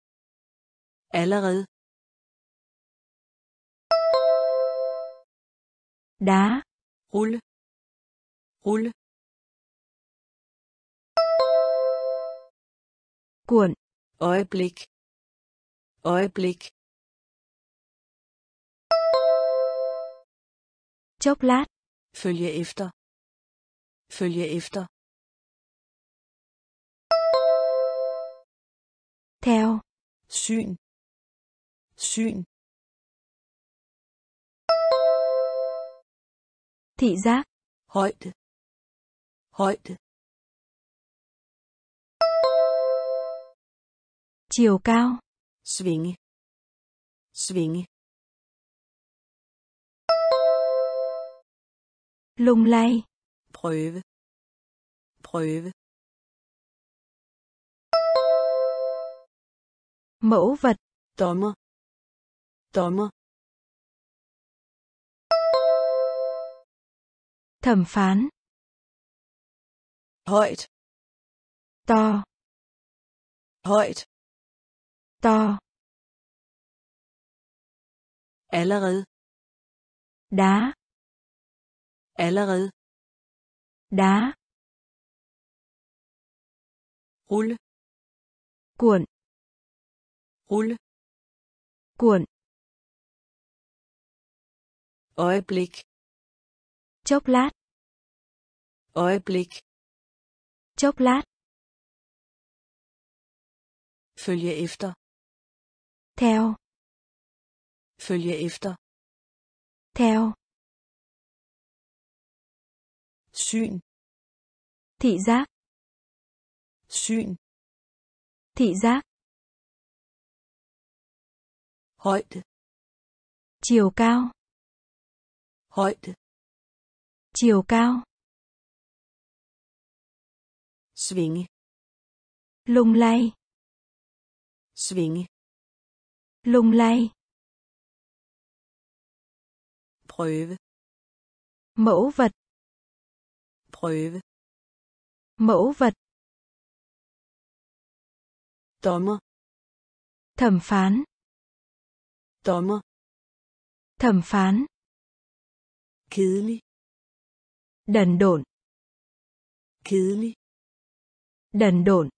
A: allerede.
B: Đá.
A: Rulle rulle
B: cuộn.
A: Øjeblik. Øjeblik.
B: Chốc lát.
A: Følge efter. Følge efter.
B: Theo.
A: Syn syn.
B: Thị giác.
A: Højde. Højde.
B: Chiều cao.
A: Svinge. Svinge.
B: Lung lay.
A: prøve, prøve,
B: Mẫu vật.
A: dommer, dommer,
B: Thẩm phán.
A: højt,
B: To.
A: højt,
B: To.
A: allerede,
B: Đá.
A: allerede,
B: Đá.
A: rulle,
B: Cuộn.
A: rulle,
B: Cuộn.
A: Øjeblik,
B: Chốc lát.
A: øjeblik,
B: Chốc lát.
A: følge efter,
B: Theo.
A: følge efter,
B: Theo.
A: syn,
B: Thị giác.
A: syn,
B: Thị giác.
A: højde,
B: Chiều cao.
A: Højde,
B: Chiều cao.
A: svinge,
B: Lung lay.
A: svinge,
B: Lung lay.
A: prøve,
B: Mẫu vật.
A: prøve,
B: Mẫu vật.
A: dommer,
B: Thẩm phán.
A: dommer,
B: Thẩm phán.
A: Kedelig,
B: Đần độn.
A: kedelig,
B: Đần độn.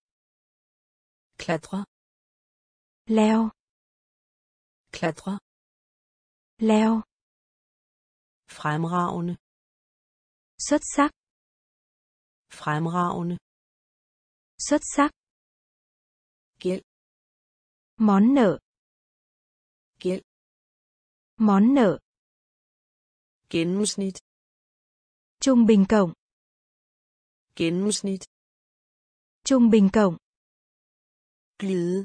A: klatre,
B: Leo.
A: klatre,
B: Leo.
A: fremragende,
B: Xuất sắc.
A: fremragende,
B: Xuất sắc.
A: gæld,
B: Món nợ.
A: gæld,
B: Món nợ.
A: Gennemsnit,
B: Trung bình cộng.
A: gennemsnit,
B: Trung bình cộng.
A: glide,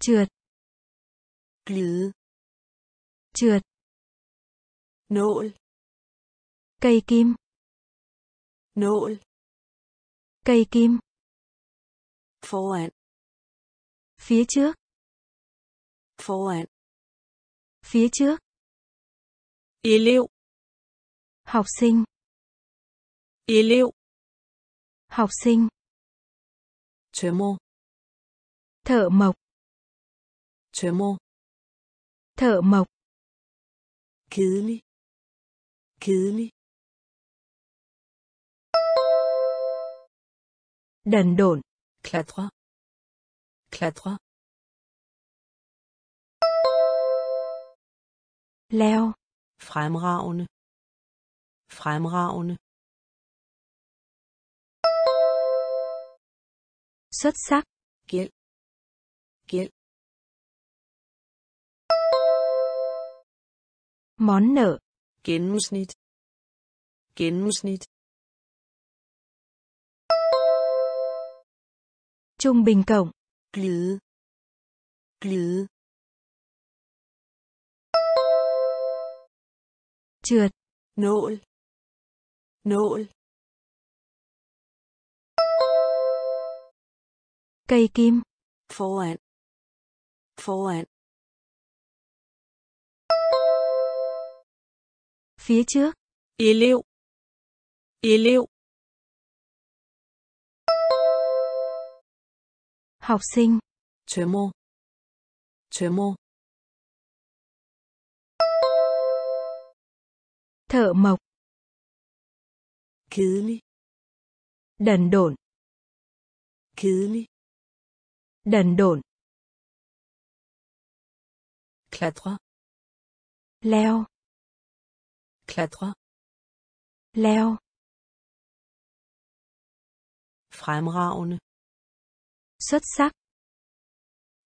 B: Trượt.
A: glide,
B: Trượt.
A: nål,
B: Cây kim.
A: nål,
B: Cây kim.
A: foran,
B: Phía trước.
A: foran,
B: Phía trước.
A: Elev,
B: Học sinh.
A: elev,
B: Học sinh.
A: tømmer,
B: Thợ mộc.
A: tømmer,
B: Thợ mộc.
A: kedelig, kedelig,
B: Đần độn.
A: klatre, klatre,
B: Leo.
A: Fremragende, fremragende,
B: Xuất sắc.
A: gæld, gæld,
B: Món nợ.
A: gennemsnit, gennemsnit,
B: Trung bình cộng.
A: glide, glide,
B: Trượt.
A: nål, nål,
B: Cây kim.
A: foran, foran,
B: Phía trước.
A: elev, elev,
B: Học sinh.
A: tømmer, tømmer,
B: Thợ mộc.
A: kedelig,
B: Đần độn.
A: kedelig,
B: Đần độn.
A: klatre,
B: Leo.
A: klatre,
B: Leo.
A: fremragende,
B: Xuất sắc.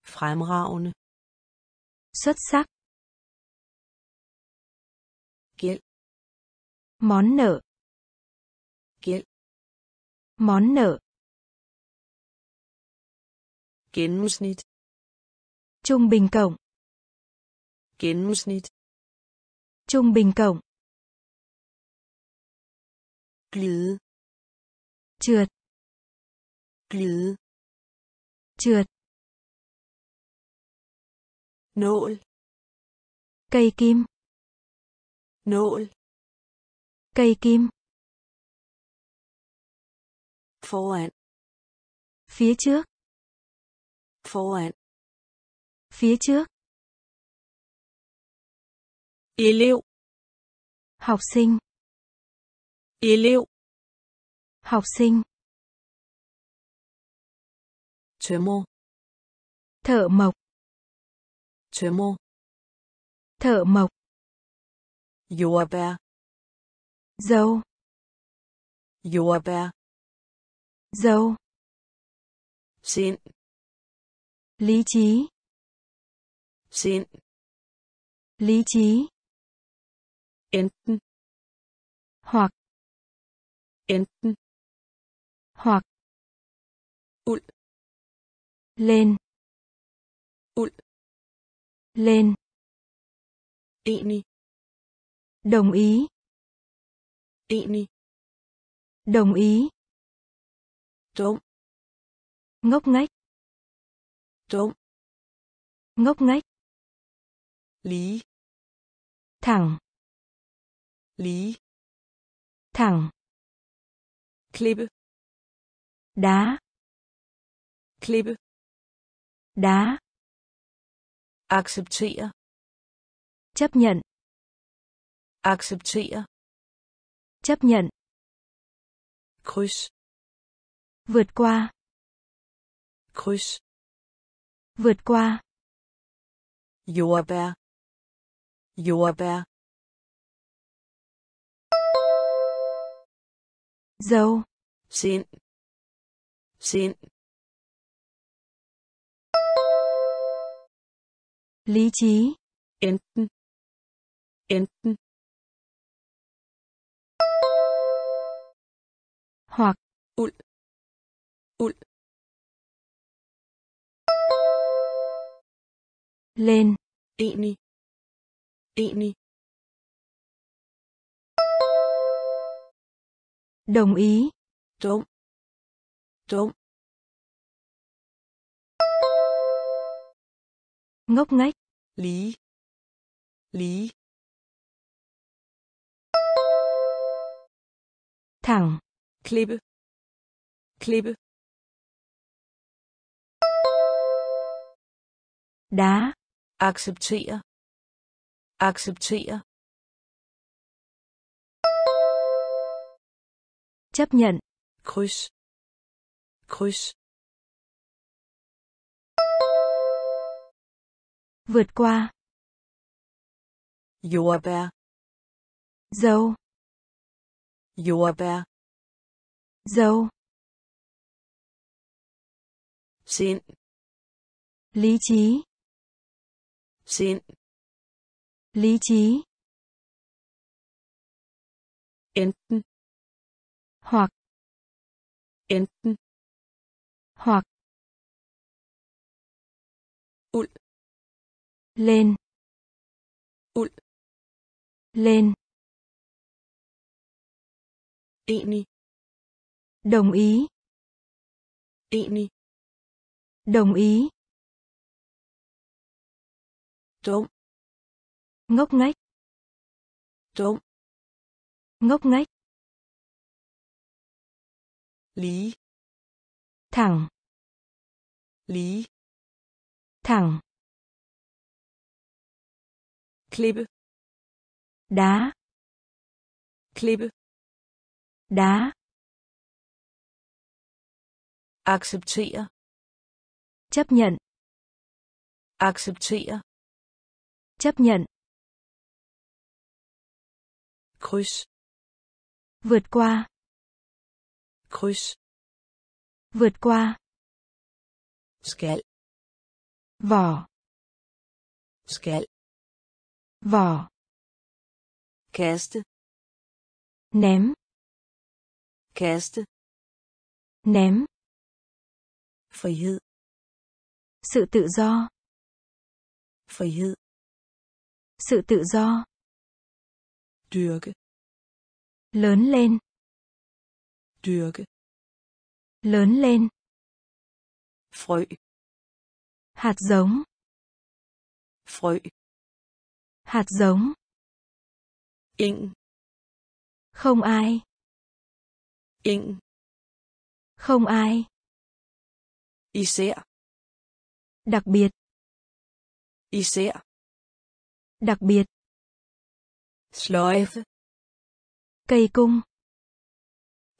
A: fremragende,
B: Xuất sắc. Món nợ.
A: gæld,
B: Món nợ.
A: gennemsnit,
B: Trung bình cộng.
A: gennemsnit,
B: Trung bình cộng.
A: glide
B: trượt.
A: Glide
B: trượt.
A: Nål
B: cây kim.
A: Nål
B: cây kim.
A: Foran.
B: Phía trước.
A: Foran.
B: Phía trước.
A: Elev
B: học sinh.
A: Elev
B: học sinh.
A: Tømrer
B: thợ mộc.
A: Tømrer
B: thợ mộc.
A: Jordbær
B: dâu.
A: Jordbær
B: dâu.
A: Sind
B: lý trí.
A: Sind
B: lý trí.
A: Enten
B: hoặc.
A: Enten
B: hoặc.
A: Uld
B: lên.
A: Uld
B: lên.
A: Enig
B: đồng ý
A: enig
B: đồng ý.
A: Dum
B: ngốc nghếch.
A: Dum
B: ngốc nghếch.
A: Lige
B: thẳng.
A: Lige
B: thẳng.
A: Klippe
B: đá.
A: Klippe
B: đá.
A: Acceptere.
B: Chấp nhận.
A: Acceptere
B: chấp nhận
A: kryds.
B: vượt qua
A: kryds.
B: vượt qua
A: jordbær. Jordbær.
B: dâu
A: sind. Sind.
B: lý trí
A: enten. Enten
B: hoặc
A: uld uld
B: lên.
A: Enig enig
B: đồng ý.
A: Dum dum
B: ngốc nghếch.
A: Lige lige
B: thẳng
A: klippe. Klippe.
B: Đá.
A: Acceptere. Acceptere.
B: Chấp nhận.
A: Kryds. Kryds.
B: Vượt qua.
A: Jordbær.
B: Dâu.
A: Jordbær
B: dâu.
A: Sind
B: lý trí.
A: Sind
B: lý trí.
A: Enten
B: hoặc.
A: Enten
B: hoặc.
A: Uld
B: lên.
A: Uld
B: lên.
A: Enig
B: đồng ý.
A: Enig
B: đồng ý.
A: Dum
B: ngốc nghếch.
A: Dum
B: ngốc nghếch.
A: Lige
B: thẳng.
A: Lige
B: thẳng.
A: Klippe
B: đá.
A: Klippe
B: đá
A: acceptere.
B: Chấp nhận.
A: Acceptere.
B: Chấp nhận.
A: Kryds.
B: Vượt qua.
A: Kryds.
B: Vượt qua.
A: Skal.
B: Vỏ.
A: Skal.
B: Vỏ.
A: Kaste.
B: Ném.
A: Kaste.
B: Ném
A: frihed
B: sự tự do.
A: Frihed
B: sự tự do.
A: Dyrke.
B: Lớn lên.
A: Dyrke,
B: Lớn lên.
A: frø,
B: Hạt giống.
A: frø,
B: Hạt giống.
A: ingen,
B: Không ai.
A: ingen,
B: Không ai.
A: Især,
B: Đặc biệt.
A: især,
B: Đặc biệt.
A: sløjfe,
B: Cây cung.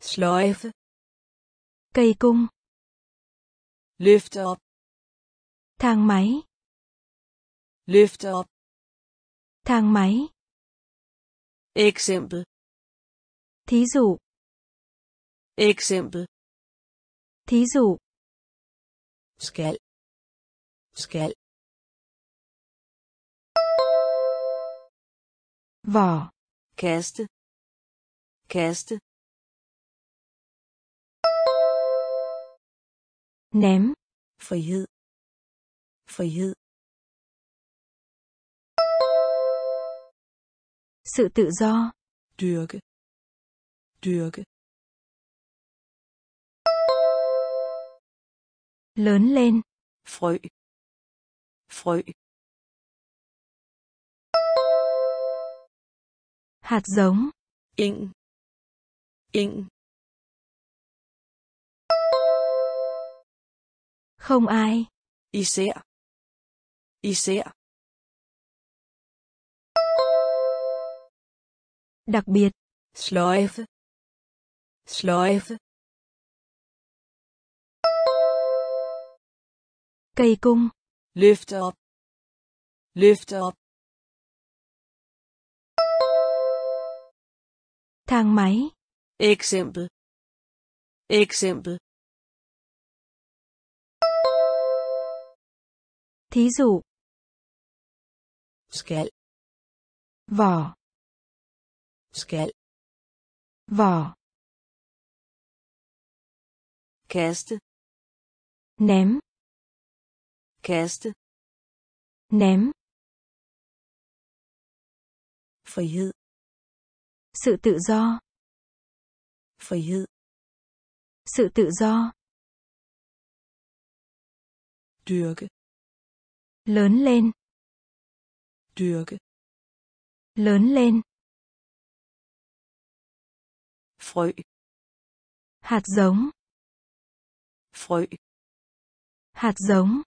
A: sløjfe,
B: Cây cung.
A: løfte op,
B: Thang máy.
A: løfte op,
B: Thang máy.
A: eksempel,
B: Thí dụ.
A: eksempel,
B: Thí dụ.
A: Skal, skal,
B: Vỏ.
A: kaste, kaste,
B: Ném.
A: frihed, frihed,
B: Sự tự do.
A: dyrke, dyrke,
B: Lớn lên.
A: frø, frø,
B: Hạt giống.
A: ingen, ingen,
B: Không ai.
A: især, især,
B: Đặc biệt.
A: sløjfe, sløjfe,
B: Cây cung.
A: løfte op, løfte op,
B: Thang máy.
A: eksempel, eksempel,
B: Thí dụ.
A: skal,
B: Vỏ.
A: skal,
B: Vỏ.
A: kaste,
B: Ném.
A: Kaste,
B: Ném.
A: frihed,
B: Sự tự do.
A: frihed,
B: Sự tự do.
A: dyrke,
B: Lớn lên.
A: dyrke,
B: Lớn lên.
A: frø,
B: Hạt giống.
A: frø,
B: Hạt giống.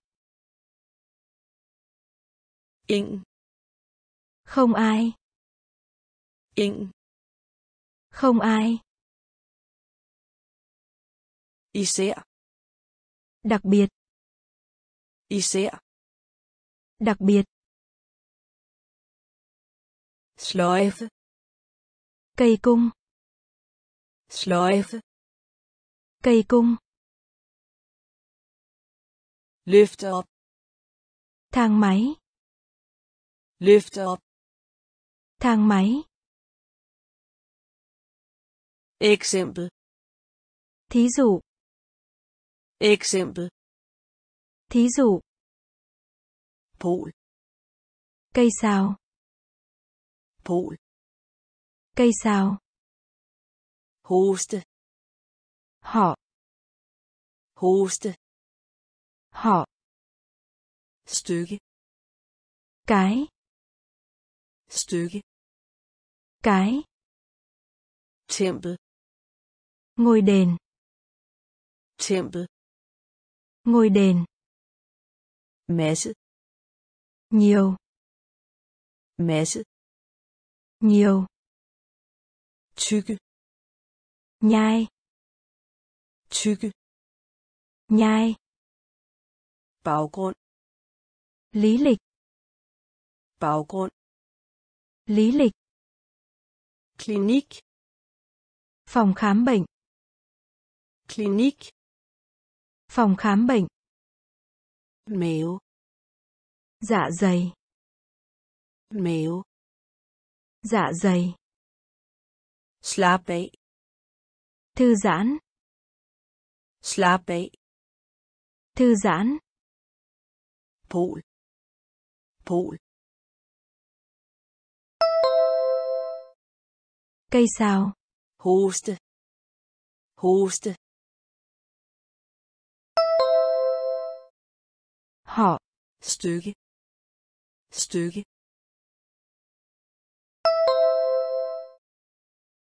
A: Ingen,
B: Không ai.
A: ingen,
B: Không ai.
A: især,
B: Đặc biệt.
A: især,
B: Đặc biệt.
A: sløjfe,
B: Cây cung.
A: sløjfe,
B: Cây cung.
A: løfte op,
B: Thang máy.
A: Løfte op,
B: Thang máy.
A: eksempel,
B: Thí dụ.
A: eksempel,
B: Thí dụ.
A: pol,
B: Cây sao.
A: pol,
B: Cây sao.
A: hoste,
B: Họ.
A: hoste,
B: Họ.
A: stykke,
B: Cái.
A: Stykke,
B: Cái.
A: tempel,
B: Ngôi đền.
A: tempel,
B: Ngôi đền.
A: masse,
B: Nhiều.
A: masse,
B: Nhiều.
A: tykke,
B: Nhai.
A: tykke,
B: Nhai.
A: baggrund,
B: Lý lịch.
A: baggrund,
B: Lý lịch.
A: klinik,
B: Phòng khám bệnh.
A: klinik,
B: Phòng khám bệnh.
A: mave,
B: Dạ dày.
A: mave,
B: Dạ dày.
A: slap af,
B: Thư giãn.
A: slap af,
B: Thư giãn.
A: pol, pol,
B: Cây sao.
A: hoste, hoste
B: họ.
A: Stykke stykke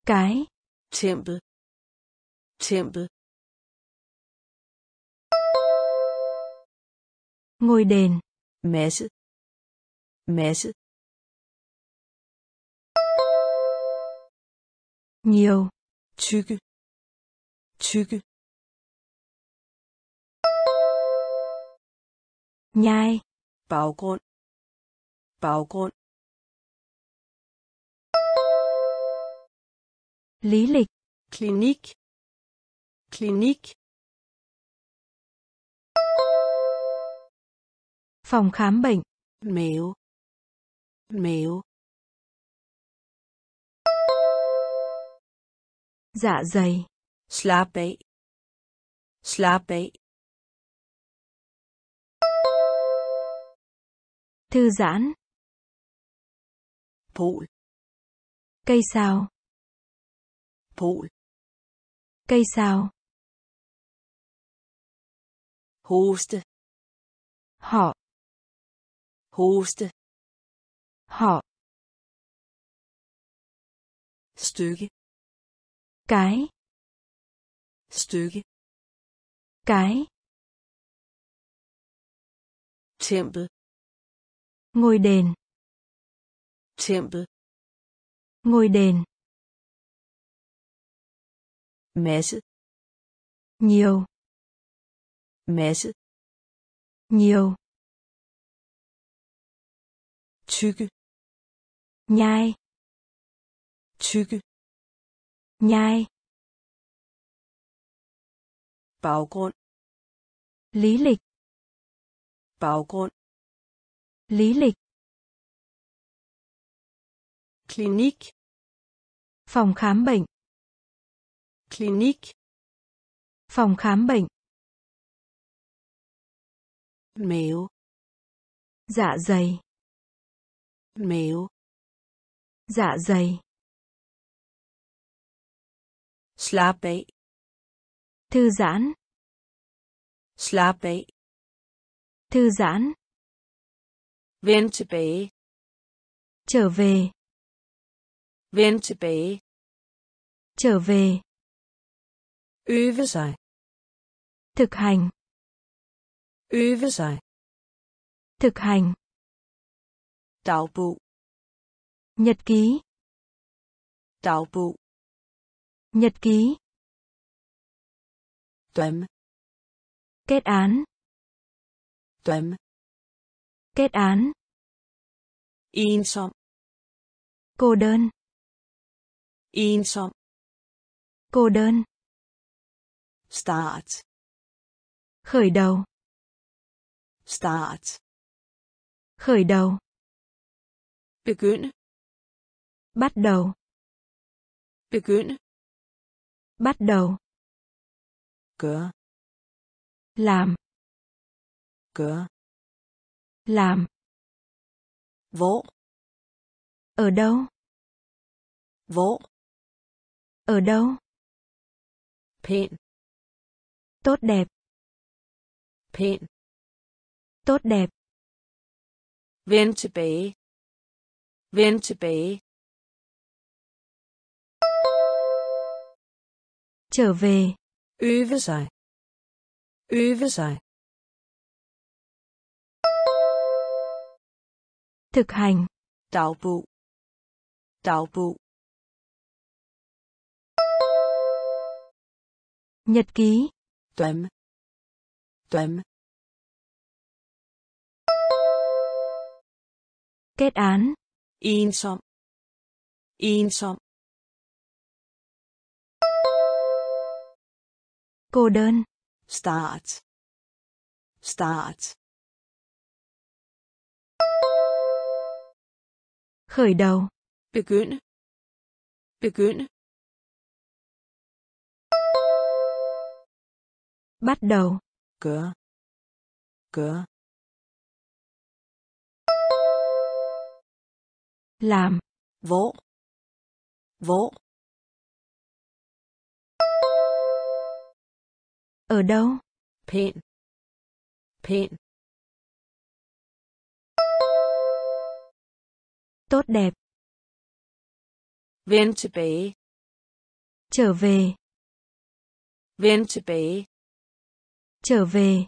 B: cái.
A: Tempel. Tempel.
B: Ngôi đền.
A: Masse. Masse
B: nhiều
A: tykke tykke
B: nhai
A: baggrund. Baggrund.
B: lý lịch
A: klinik. Klinik.
B: phòng khám bệnh
A: mave mave
B: dạ dày.
A: Slap af slap af
B: thư giãn.
A: Pol
B: cây sao
A: pol
B: cây sao
A: hoste
B: họ.
A: Hoste
B: họ.
A: Stykke
B: cái.
A: Stykke
B: cái.
A: Tempel.
B: Ngôi đền.
A: Tempel.
B: Ngôi đền.
A: Masse.
B: Nhiều.
A: Masse.
B: Nhiều.
A: Tykke.
B: Nhai.
A: Tykke
B: nhai.
A: Baggrund
B: lý lịch.
A: Baggrund
B: lý lịch.
A: Klinik
B: phòng khám bệnh.
A: Klinik
B: phòng khám bệnh.
A: Mave
B: dạ dày.
A: Mave
B: dạ dày
A: slap af.
B: Thư giãn.
A: Slap af.
B: Thư giãn.
A: Vend tilbage.
B: Trở về.
A: Vend tilbage.
B: Trở về.
A: Øve sig.
B: Thực hành.
A: Øve sig.
B: Thực hành.
A: Dagbog.
B: Nhật ký.
A: Dagbog
B: nhật ký.
A: Dømme
B: kết án.
A: Dømme
B: kết án.
A: Ensom
B: cô đơn.
A: Ensom
B: cô đơn.
A: Start
B: khởi đầu.
A: Start
B: khởi đầu.
A: Begynde
B: bắt đầu.
A: Begynde
B: bắt đầu.
A: Gøre
B: làm.
A: Gøre
B: làm.
A: Hvor
B: ở đâu?
A: Hvor
B: ở đâu?
A: Pæn
B: tốt đẹp.
A: Pæn
B: tốt đẹp.
A: Vend tilbage vend tilbage
B: trở về.
A: Øve sig. Øve sig.
B: Thực hành.
A: Dagbog. Dagbog.
B: Nhật ký.
A: Drømme drømme
B: kết án.
A: Ensom. Ensom
B: cô đơn.
A: Start. Start.
B: Khởi đầu.
A: Begynde begynde
B: bắt đầu.
A: Gøre gøre
B: làm.
A: Hvor hvor
B: Ở đâu?
A: pæn, pæn,
B: Tốt đẹp.
A: vend tilbage,
B: Trở về.
A: vend tilbage,
B: Trở về.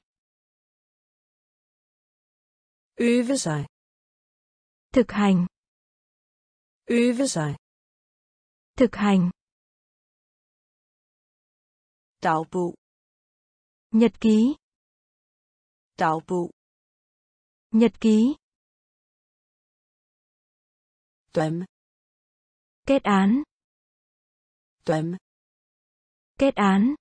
A: øve sig,
B: Thực hành.
A: øve sig,
B: Thực hành.
A: dagbog,
B: Nhật ký.
A: dagbog,
B: Nhật ký.
A: dømme,
B: Kết án.
A: dømme,
B: Kết án.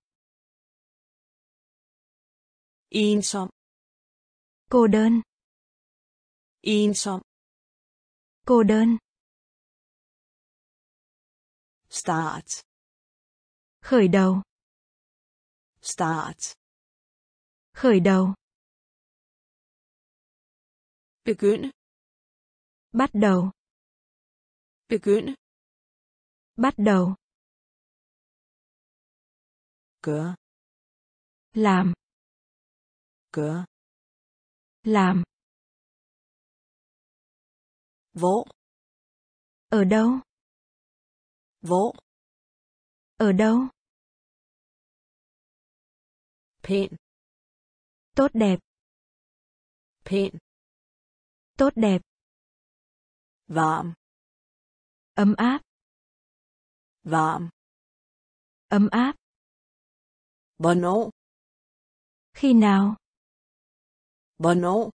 A: ensom,
B: Cô đơn.
A: ensom,
B: Cô đơn.
A: start,
B: Khởi đầu.
A: start,
B: Khởi đầu.
A: begynde,
B: Bắt đầu.
A: begynde,
B: Bắt đầu.
A: gøre,
B: Làm.
A: gøre,
B: Làm.
A: hvor,
B: Ở đâu?
A: hvor,
B: Ở đâu?
A: pæn,
B: Tốt đẹp.
A: pæn,
B: Tốt đẹp.
A: varm,
B: Ấm áp.
A: varm,
B: Ấm áp.
A: hvornår,
B: Khi nào?
A: hvornår,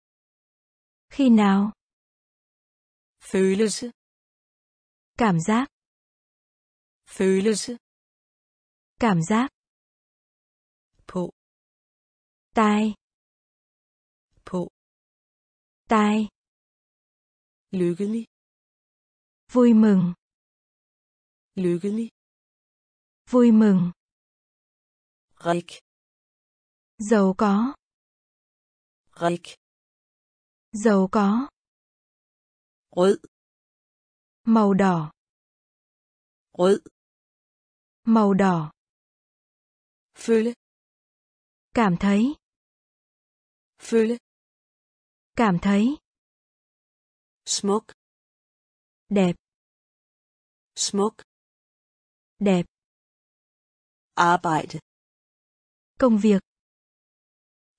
B: Khi nào?
A: følelse,
B: Cảm giác.
A: følelse,
B: Cảm giác.
A: på,
B: Tai. Tai.
A: lykkelig,
B: Vui mừng.
A: lykkelig,
B: Vui mừng.
A: rig,
B: Giàu có.
A: rig,
B: Giàu có.
A: rød,
B: Màu đỏ.
A: rød,
B: Màu đỏ.
A: føle,
B: Cảm thấy.
A: føle,
B: Cảm thấy.
A: smuk,
B: Đẹp.
A: smuk,
B: Đẹp.
A: arbejde,
B: Công việc.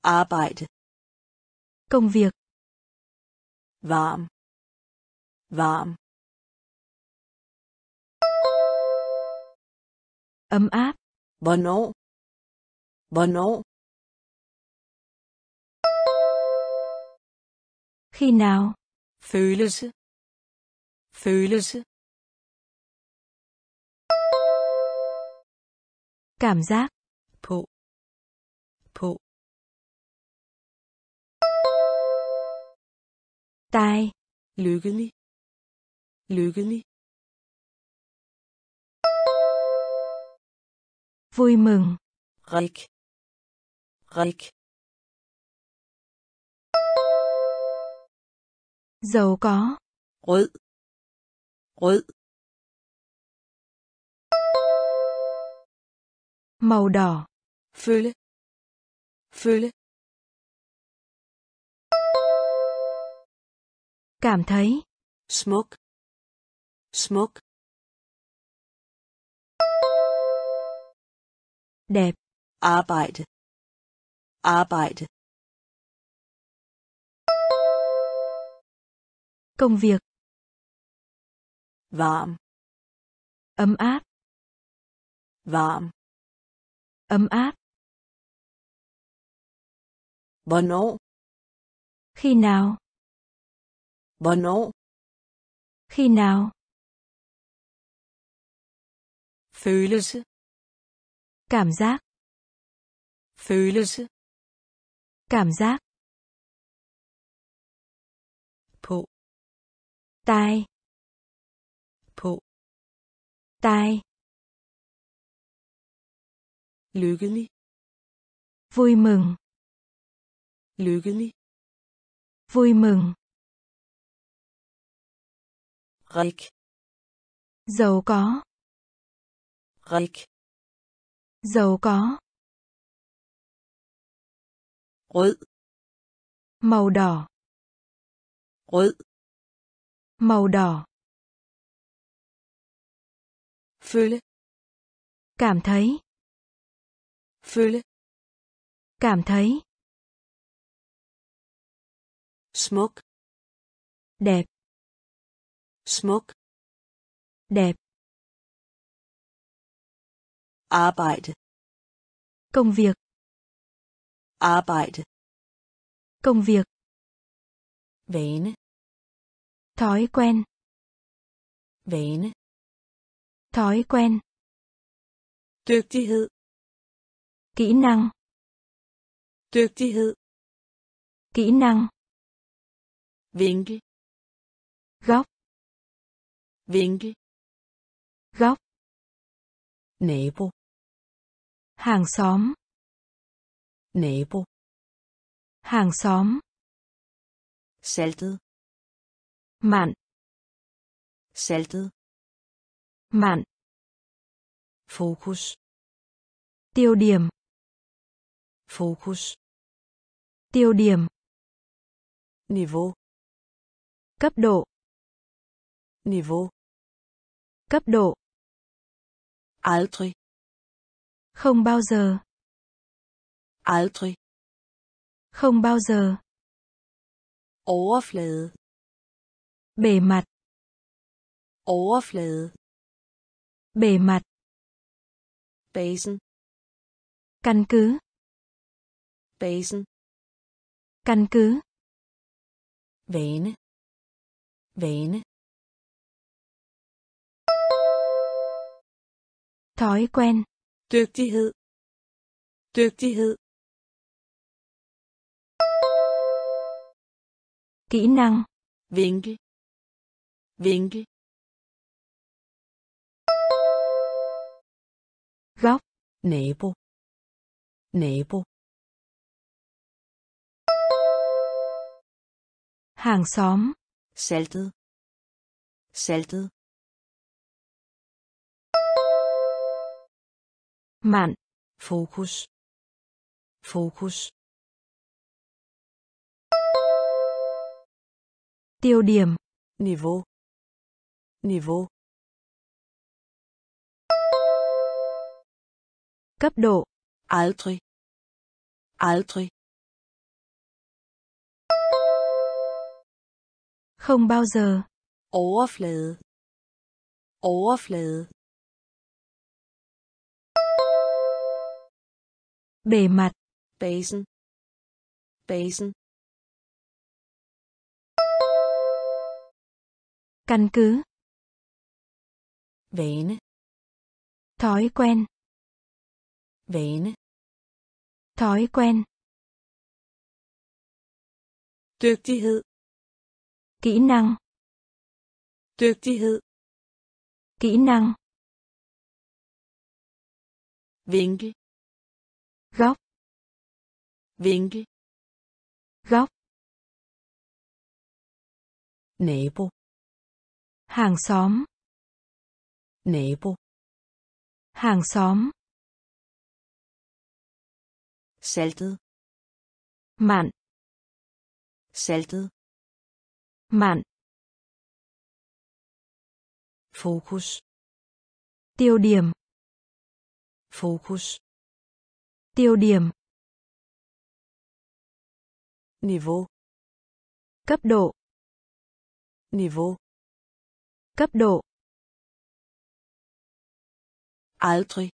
A: arbejde,
B: Công việc.
A: varm, varm,
B: Ấm áp.
A: hvornår, hvornår,
B: Khi nào?
A: følelse, følelse,
B: Cảm giác.
A: på, på,
B: Tai.
A: lykkelig, lykkelig,
B: Vui mừng.
A: rig, rig,
B: Giàu có.
A: rød, rød,
B: Màu đỏ.
A: føle, føle,
B: Cảm thấy.
A: smuk, smuk,
B: Đẹp.
A: arbejde, arbejde,
B: Công việc.
A: varm,
B: Ấm áp.
A: varm,
B: Ấm áp.
A: hvornår,
B: Khi nào?
A: hvornår,
B: Khi nào?
A: følelse,
B: Cảm giác.
A: følelse,
B: Cảm giác. Tai.
A: på,
B: Tai.
A: lykkelig,
B: Vui mừng.
A: lykkelig,
B: Vui mừng.
A: rig,
B: Giàu có.
A: rig,
B: Giàu có.
A: rød
B: Màu đỏ.
A: rød
B: Màu đỏ.
A: føle
B: Cảm thấy.
A: føle
B: Cảm thấy.
A: smuk
B: Đẹp.
A: smuk
B: Đẹp.
A: arbejde
B: Công việc.
A: arbejde
B: Công việc.
A: vane
B: Thói quen.
A: vane
B: Thói quen.
A: dygtighed
B: Kỹ năng.
A: dygtighed
B: Kỹ năng.
A: vinkel
B: Góc.
A: vinkel
B: Góc.
A: nabo
B: Hàng xóm.
A: nabo
B: Hàng xóm.
A: saltet
B: Mặn.
A: saltet
B: Mặn.
A: fokus
B: Tiêu điểm.
A: fokus
B: Tiêu điểm.
A: niveau
B: Cấp độ.
A: niveau
B: Cấp độ.
A: aldrig
B: Không bao giờ.
A: aldrig
B: Không bao giờ.
A: overflade
B: Bề mặt.
A: overflade
B: Bề mặt.
A: basen
B: Căn cứ.
A: basen
B: Căn cứ.
A: vane vane
B: Thói quen.
A: dygtighed dygtighed
B: Kỹ năng.
A: vinkel vinkel
B: Góc.
A: nabo nabo
B: Hàng xóm.
A: saltet saltet
B: Mặn.
A: fokus fokus
B: Tiêu điểm.
A: niveau niveau
B: Cấp độ.
A: aldrig aldrig
B: Không bao giờ.
A: overflade overflade
B: Bề mặt.
A: basen basen
B: Căn cứ.
A: Vane
B: Thói quen.
A: vane
B: Thói quen.
A: dygtighed
B: Kỹ năng.
A: dygtighed
B: Kỹ năng.
A: vinkel
B: Góc.
A: vinkel
B: Góc.
A: nabo
B: Hàng xóm.
A: Nabo
B: Hàng xóm.
A: saltet
B: Mặn.
A: saltet
B: Mặn.
A: fokus
B: Tiêu điểm.
A: fokus
B: Tiêu điểm.
A: niveau
B: Cấp độ.
A: niveau
B: Cấp độ.
A: Aldrig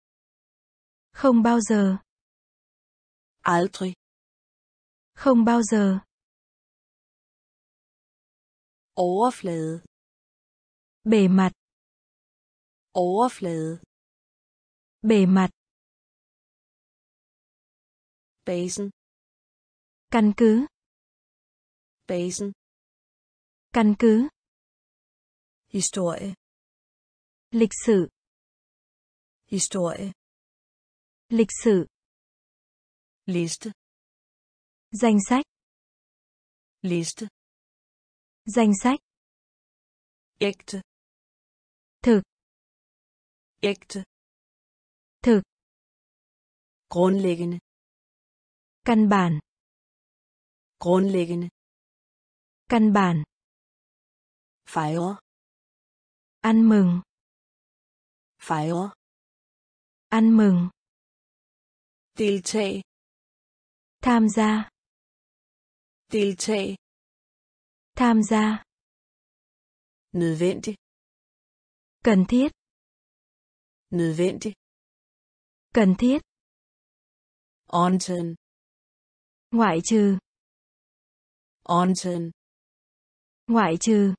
B: Không bao giờ.
A: aldrig
B: Không bao giờ.
A: overflade
B: Bề mặt.
A: overflade
B: Bề mặt.
A: basen
B: Căn cứ.
A: basen
B: Căn cứ.
A: historie
B: Lịch sử.
A: Historie
B: Lịch sử.
A: liste
B: Danh sách.
A: liste
B: Danh sách.
A: ægte
B: Thực.
A: ægte
B: Thực.
A: grundlæggende
B: Căn bản.
A: grundlæggende
B: Căn bản.
A: fejre
B: Ăn mừng.
A: fejre
B: Ăn mừng.
A: deltage
B: Tham gia.
A: deltage
B: Tham gia.
A: nødvendig
B: Cần thiết.
A: nødvendig
B: Cần thiết.
A: undtagen
B: Ngoại trừ.
A: undtagen
B: Ngoại trừ.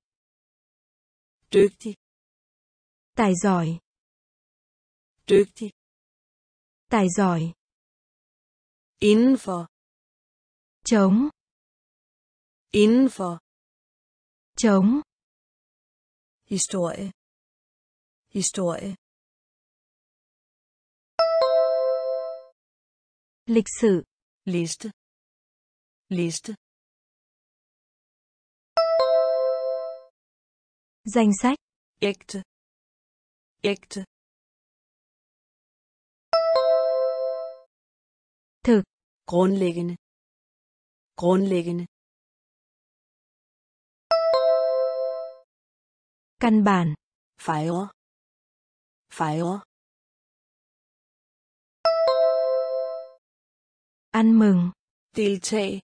A: dygtig
B: Tài giỏi.
A: dygtig
B: Tài giỏi.
A: indenfor
B: Chống.
A: indenfor
B: Chống.
A: historie historie
B: Lịch sử.
A: liste liste
B: Danh sách.
A: ægte ægte
B: Thực.
A: grundlæggende grundlæggende
B: Căn bản.
A: fejre fejre
B: Ăn mừng.
A: deltage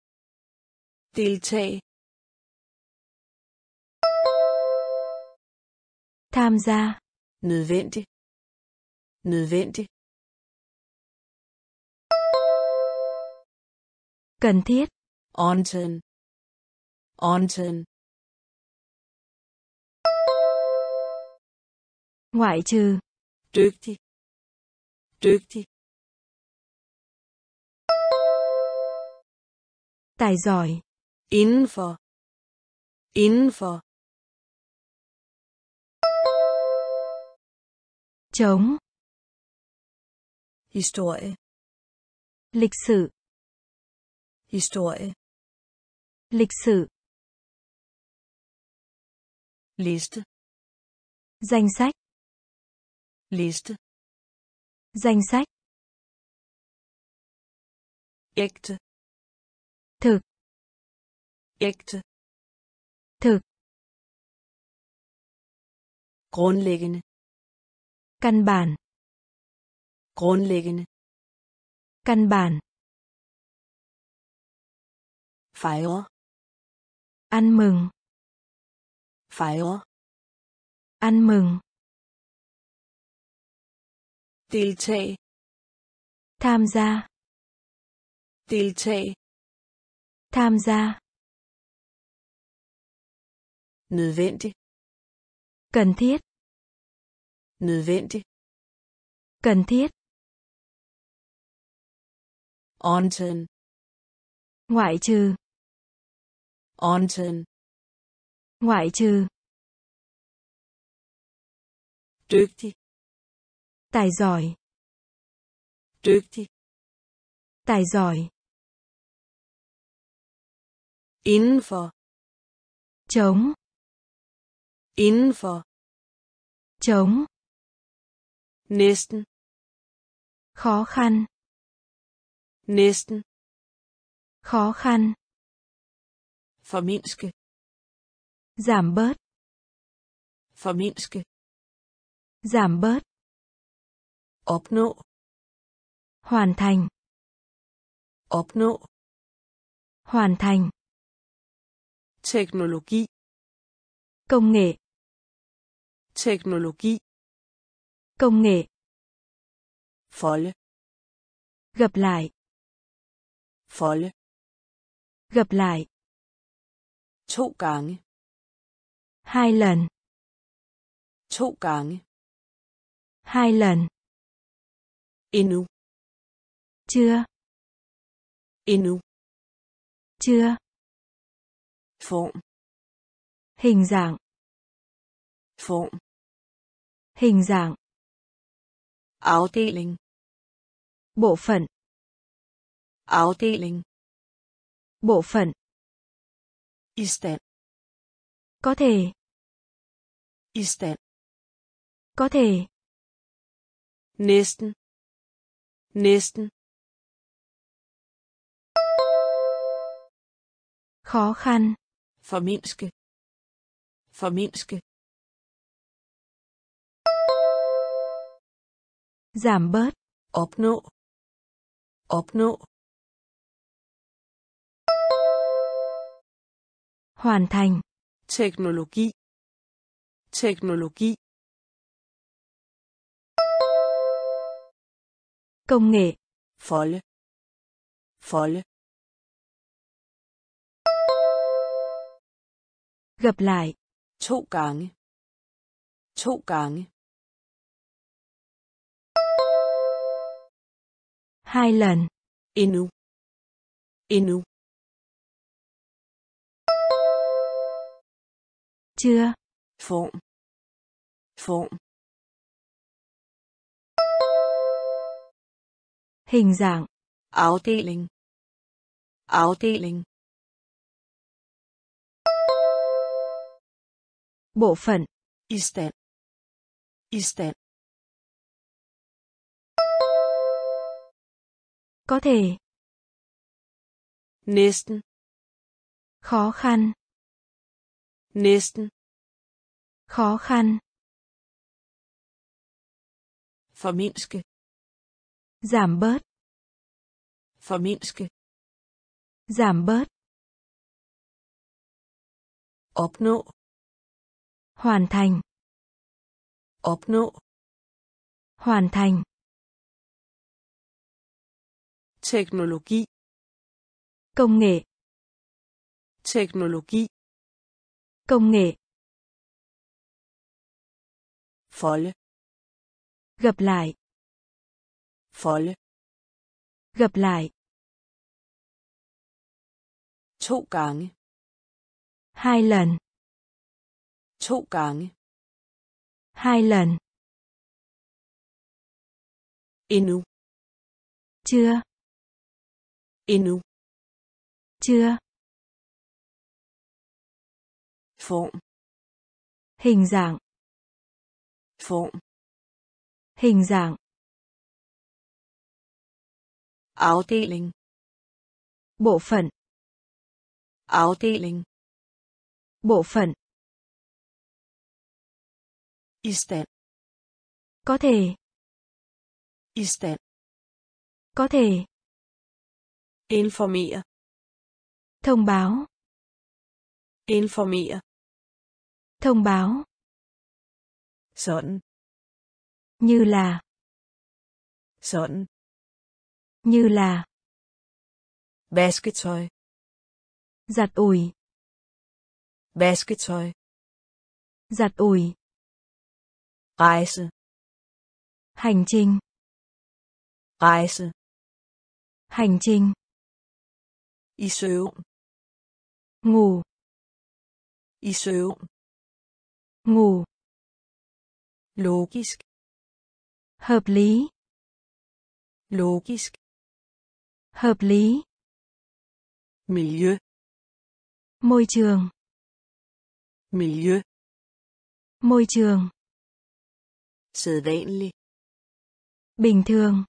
A: deltage
B: Tham gia.
A: nødvendig nødvendig
B: Cần thiết.
A: undtagen undtagen
B: Ngoại trừ.
A: dygtig dygtig
B: Tài giỏi.
A: indenfor indenfor
B: Chống.
A: historie
B: Lịch sử.
A: Historie
B: Lịch sử.
A: liste
B: Danh sách.
A: liste
B: Danh sách.
A: ægte
B: Thực.
A: ægte
B: Thực.
A: grundlæggende
B: Căn bản.
A: grundlæggende
B: Căn bản.
A: Fejre
B: Ăn mừng.
A: fejre
B: Ăn mừng.
A: deltage
B: Tham gia.
A: deltage
B: Tham gia.
A: nødvendig
B: Cần thiết.
A: nødvendig
B: Cần thiết.
A: undtagen
B: Ngoại trừ.
A: Undtagen
B: Ngoại trừ.
A: dygtig
B: Tài giỏi.
A: dygtig
B: Tài giỏi.
A: indenfor
B: Chống.
A: indenfor
B: Chống.
A: næsten
B: Khó khăn.
A: næsten
B: Khó khăn.
A: Formindske
B: Giảm bớt.
A: formindske
B: Giảm bớt.
A: opnå
B: Hoàn thành.
A: opnå
B: Hoàn thành.
A: teknologi
B: Công nghệ.
A: teknologi
B: Công nghệ.
A: folde
B: Gặp lại.
A: folde
B: Gặp lại.
A: To gange
B: Hai lần.
A: to gange
B: Hai lần.
A: endnu
B: Chưa.
A: endnu
B: Chưa.
A: form
B: Hình dạng.
A: form
B: Hình dạng.
A: afdeling
B: Bộ phận.
A: afdeling
B: Bộ phận.
A: I stand
B: Có thể.
A: i stand
B: Có thể.
A: næsten næsten
B: Khó khăn.
A: Formindske. Formindske.
B: Giảm bớt.
A: Opnå. Opnå.
B: Hoàn thành.
A: Teknologi. Teknologi.
B: Công nghệ.
A: Folde. Folde.
B: Gặp lại.
A: To gange. To gange.
B: Hai lần.
A: Endnu. Endnu.
B: Chưa.
A: Form. Form.
B: Hình dạng.
A: Afdeling. Afdeling.
B: Bộ phận.
A: I stand. I stand.
B: Có thể.
A: Næsten.
B: Khó khăn.
A: Næsten.
B: Khó khăn.
A: Formindske.
B: Giảm bớt.
A: Formindske.
B: Giảm bớt.
A: Opnå.
B: Hoàn thành.
A: Opnå.
B: Hoàn thành.
A: Teknologi.
B: Công nghệ.
A: Teknologi.
B: Công nghệ.
A: Folde.
B: Gặp lại.
A: Folde.
B: Gặp lại.
A: To gange.
B: Hai lần.
A: To gange.
B: Hai lần.
A: Endnu.
B: Chưa.
A: Endnu.
B: Chưa.
A: Form.
B: Hình dạng.
A: Form.
B: Hình dạng.
A: Afdeling.
B: Bộ phận.
A: Afdeling.
B: Bộ phận.
A: Stand.
B: Có thể.
A: Stand.
B: Có thể.
A: Informere.
B: Thông báo.
A: Informere.
B: Thông báo.
A: Sådan.
B: Như là.
A: Sådan.
B: Như là.
A: Vasketøj.
B: Giặt ủi.
A: Vasketøj.
B: Giặt ủi.
A: Rejse.
B: Hành trình.
A: Rejse.
B: Hành trình.
A: I søvn.
B: Ngủ.
A: I søvn.
B: Ngủ.
A: Logisk.
B: Hợp lý.
A: Logisk.
B: Hợp lý.
A: Miljø.
B: Môi trường.
A: Miljø.
B: Môi trường.
A: Sædvanlig.
B: Bình thường.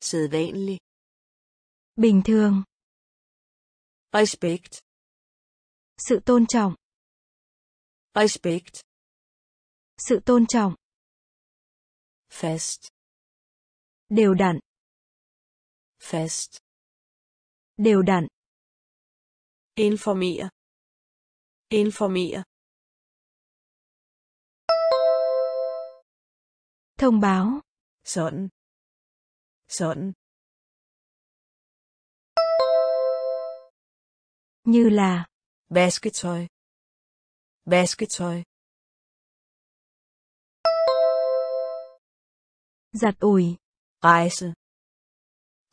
A: Sædvanlig.
B: Bình thường.
A: Respekt.
B: Sự tôn trọng.
A: Respekt.
B: Sự tôn trọng.
A: Fast.
B: Đều đặn.
A: Fast.
B: Đều đặn.
A: Informere. Informere.
B: Thông báo.
A: Sådan. Sådan.
B: Như là.
A: Vasketøj. Vasketøj.
B: Giặt ủi.
A: Rejse.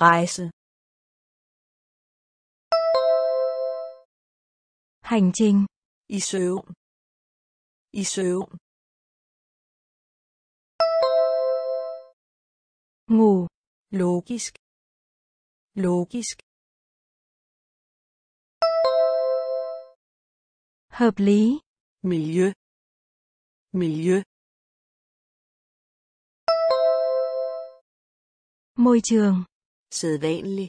A: Rejse.
B: Hành trình.
A: I søvn. I søvn.
B: Ngủ.
A: Logisk. Logisk.
B: Hợp lý.
A: miljø. Miljø.
B: Môi trường.
A: Sædvanlig.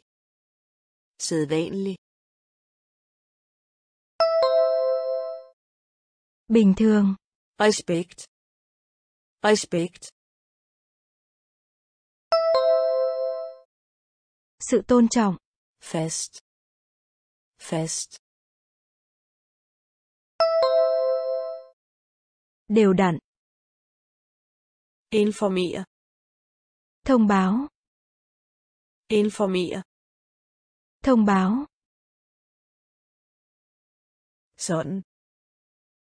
A: Sædvanlig.
B: Bình thường.
A: Respekt. Respekt.
B: Sự tôn trọng.
A: Fest. Fest.
B: Đều đặn.
A: Informere.
B: Thông báo.
A: Informere.
B: Thông báo.
A: Sådan.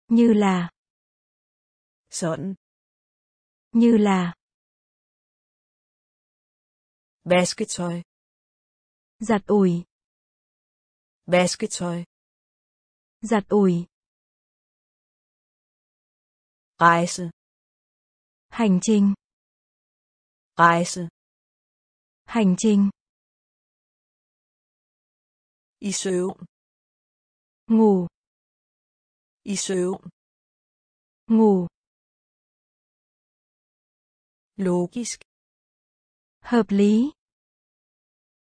B: Như là.
A: Sådan.
B: Như là.
A: Vasketøj.
B: Giặt ủi.
A: Vasketøj.
B: Giặt ủi.
A: Rejse.
B: Hành trình.
A: Rejse.
B: Hành trình.
A: I søvn.
B: Ngủ.
A: I søvn.
B: Ngủ.
A: Logisk.
B: Hợp lý.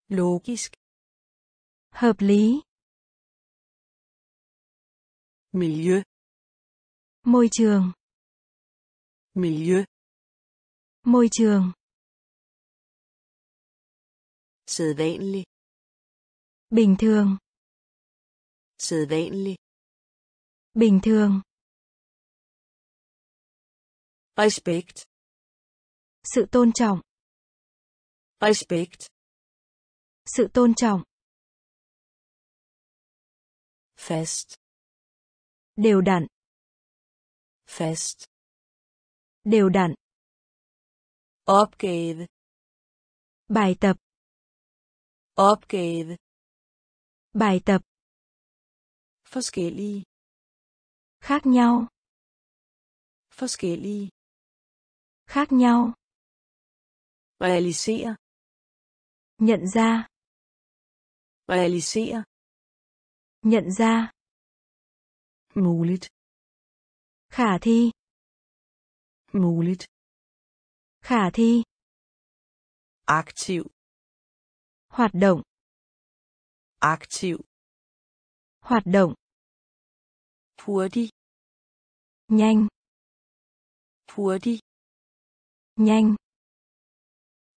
A: Logisk.
B: Hợp lý.
A: Miljø.
B: Môi trường.
A: Miljø.
B: Môi trường.
A: Sædvanlig.
B: Bình thường.
A: Sædvanlig.
B: Bình thường.
A: Respekt.
B: Sự tôn trọng.
A: Respekt.
B: Sự tôn trọng.
A: Fast.
B: Đều đặn.
A: Fast.
B: Đều đặn.
A: Opgave.
B: Bài tập.
A: Opgave.
B: Bài tập.
A: Forskellige.
B: Khác nhau.
A: Forskellige.
B: Khác nhau.
A: Realisere.
B: Nhận ra.
A: Realisere.
B: Nhận ra.
A: Muligt.
B: Khả thi.
A: Muligt.
B: Khả thi.
A: Aktiv.
B: Hoạt động.
A: Aktiv.
B: Hoạt động.
A: Hurtig.
B: Nhanh.
A: Hurtig.
B: Nhanh.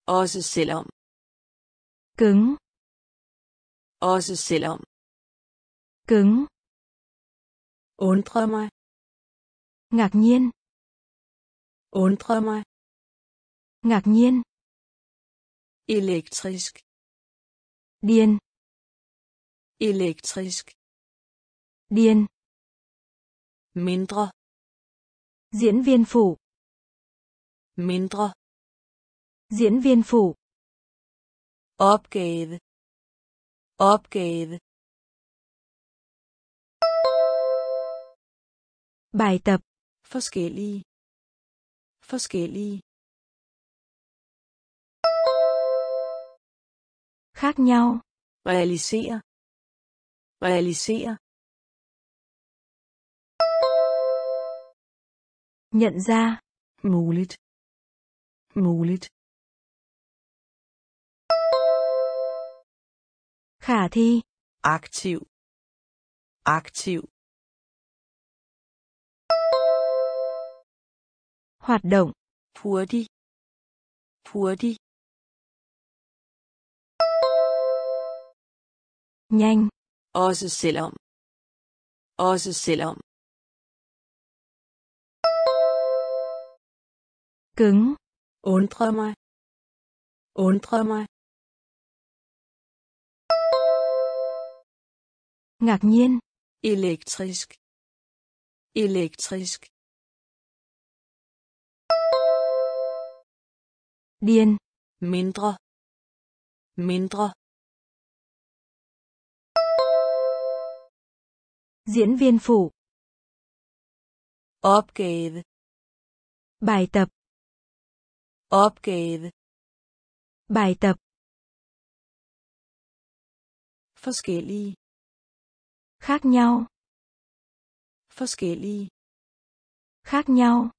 A: Også selvom.
B: Cứng.
A: Også selvom.
B: Cứng.
A: Undre mig.
B: Ngạc nhiên.
A: Undre mig.
B: Ngạc nhiên.
A: Elektrisk.
B: Điên.
A: Elektrisk.
B: Điên.
A: Mindre.
B: Diễn viên phụ.
A: Mindre.
B: Diễn viên phụ.
A: Opgave. Opgave.
B: Bài tập.
A: Forskellige. Forskellige.
B: Khác nhau.
A: Realisere. Realisere.
B: Nhận ra.
A: Muligt. Muligt.
B: Khả thi.
A: Aktiv. Aktiv.
B: Hoạt động.
A: Hurtig. Hurtig.
B: Nhanh.
A: Også selvom. Også selvom.
B: Cứng.
A: Undre mig. Undre mig.
B: Ngạc nhiên.
A: Elektrisk. Elektrisk.
B: Điên.
A: Mindre. Mindre.
B: Diễn viên phụ.
A: Opgave.
B: Bài tập.
A: Opgave.
B: Bài tập.
A: Forskellige.
B: Khác nhau.
A: Forskellige.
B: Khác nhau.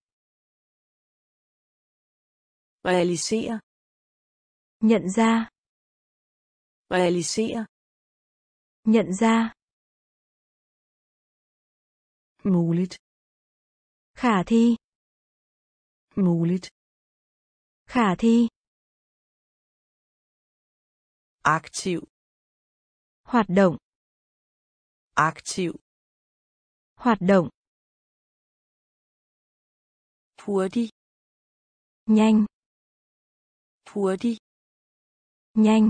A: Realisere.
B: Nhận ra.
A: Realisere.
B: Nhận ra.
A: Muligt.
B: Khả thi.
A: Muligt.
B: Khả thi.
A: Aktiv.
B: Hoạt động.
A: Aktiv.
B: Hoạt động.
A: Hurtig.
B: Nhanh.
A: Hurtig.
B: Nhanh.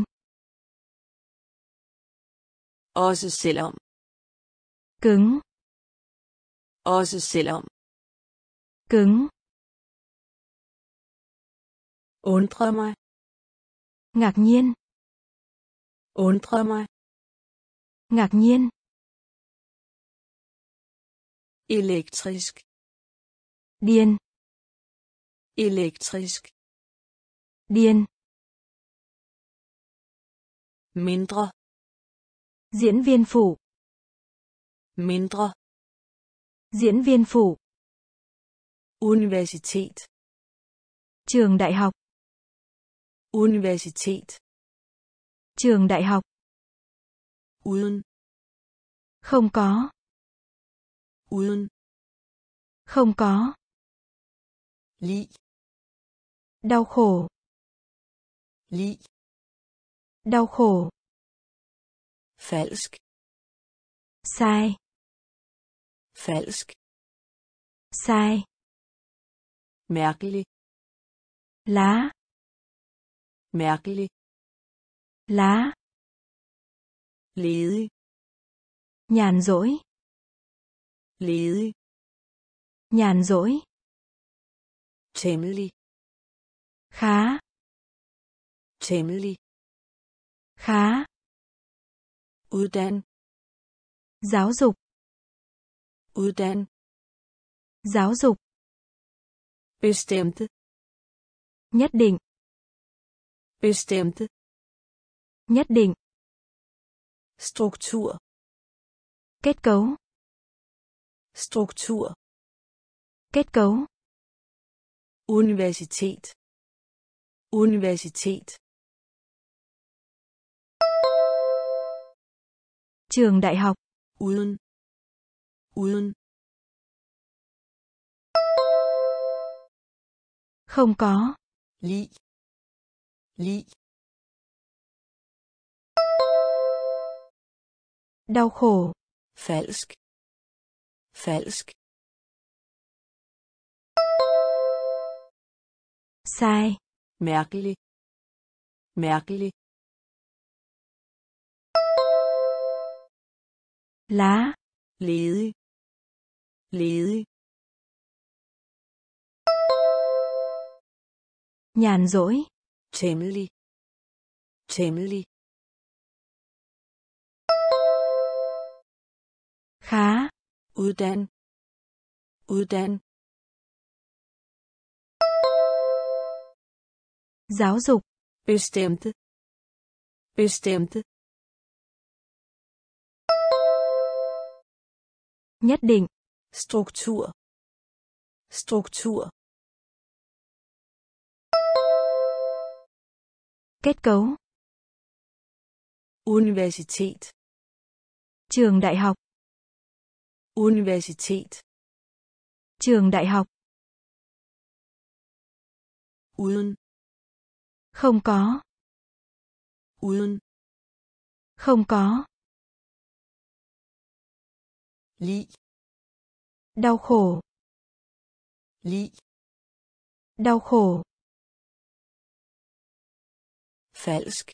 A: Også selvom.
B: Cứng.
A: Også selvom.
B: Cứng.
A: Undre mig.
B: Ngạc nhiên.
A: Undre mig.
B: Ngạc nhiên.
A: Elektrisk.
B: Điên.
A: Elektrisk.
B: Điên.
A: Mindre.
B: Diễn viên phụ.
A: Mindre.
B: Diễn viên phụ.
A: Universitet.
B: Trường đại học.
A: Universitet.
B: Trường đại học.
A: Uden.
B: Không có.
A: Uden.
B: Không có.
A: Lig.
B: Đau khổ.
A: Lig.
B: Đau khổ.
A: Falsk.
B: Sai.
A: Falsk.
B: Sai.
A: Mærkelig.
B: Lá.
A: Mærkelig.
B: Lá.
A: Ledig.
B: Nhàn rỗi.
A: Ledig.
B: Nhàn rỗi.
A: Temmelig.
B: Khá.
A: Temmelig.
B: Khá.
A: Uddan.
B: Giáo dục.
A: Uddan.
B: Giáo dục.
A: Bestemte.
B: Nhất định.
A: Bestemte.
B: Nhất định.
A: Struktur.
B: Kết cấu.
A: Struktur.
B: Kết cấu.
A: Universitet. Universitet.
B: Trường đại học.
A: Uden. Uden.
B: Không có.
A: Lig. Lig.
B: Đau khổ.
A: Falsk. Falsk.
B: Sai.
A: Mærkelig. Mærkelig.
B: Lá.
A: Ledig. Ledig.
B: Nhàn rỗi.
A: Temmelig. Temmelig.
B: Khá.
A: Uddan. Uddan.
B: Giáo dục.
A: Bestemte. Bestemte.
B: Nhất định.
A: Struktur. Struktur.
B: Kết cấu.
A: Universitet.
B: Trường đại học.
A: Universitet.
B: Trường đại học.
A: Uden.
B: Không có.
A: Uden.
B: Không có.
A: Lig.
B: Đau khổ.
A: Lig.
B: Đau khổ.
A: Falsk.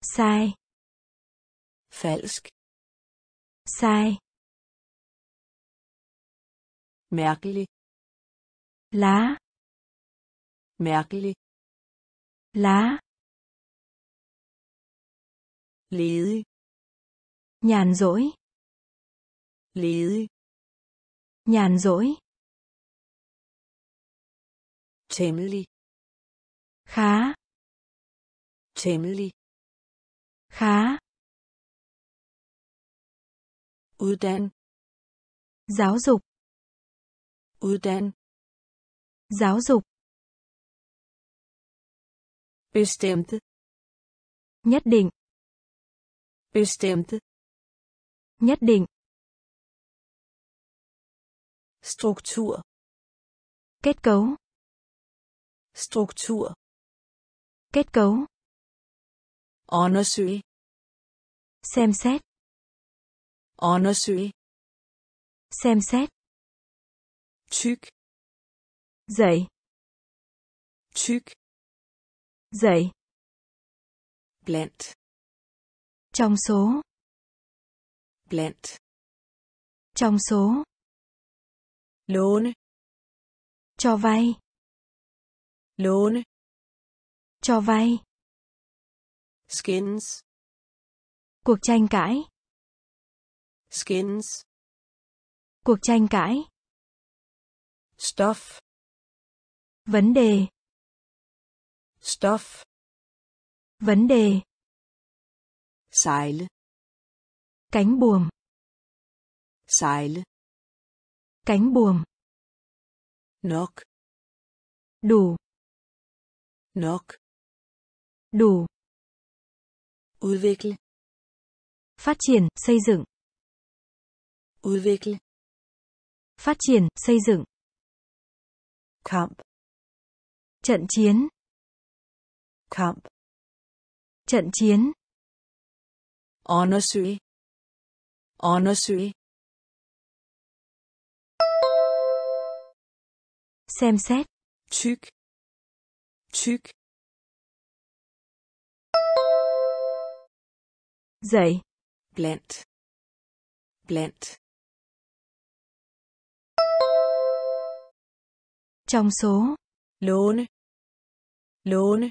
B: Sai.
A: Falsk.
B: Sai.
A: Mærkelig.
B: Lá.
A: Mærkelig.
B: Lá.
A: Ledig.
B: Nhàn rỗi.
A: Ledig.
B: Nhàn rỗi.
A: Temmelig.
B: Khá.
A: Temmelig.
B: Khá.
A: Uddan.
B: Giáo dục.
A: Uddan.
B: Giáo dục.
A: Bestemte.
B: Nhất định.
A: Bestemte.
B: Nhất định.
A: Struktur
B: Kết cấu.
A: struktur
B: Kết cấu.
A: undersøge
B: Xem xét.
A: undersøge
B: Xem xét.
A: tyk
B: Dậy.
A: tyk
B: Dậy.
A: blandt
B: Trong số.
A: blandt
B: Trong số.
A: Låne
B: Cho vay.
A: låne
B: Cho vay.
A: skins
B: Cuộc tranh cãi.
A: skins
B: Cuộc tranh cãi.
A: stof
B: Vấn đề.
A: stof
B: Vấn đề.
A: sejle
B: Cánh buồm.
A: sejle
B: Cánh buồm.
A: nok
B: Đủ.
A: nok
B: Đủ.
A: udvikle
B: Phát triển, xây dựng.
A: udvikle
B: Phát triển, xây dựng.
A: kamp
B: Trận chiến.
A: kamp
B: Trận chiến.
A: undersøge undersøge
B: Xem xét.
A: tyk tyk
B: Dậy.
A: blandt blandt
B: Trong số.
A: låne låne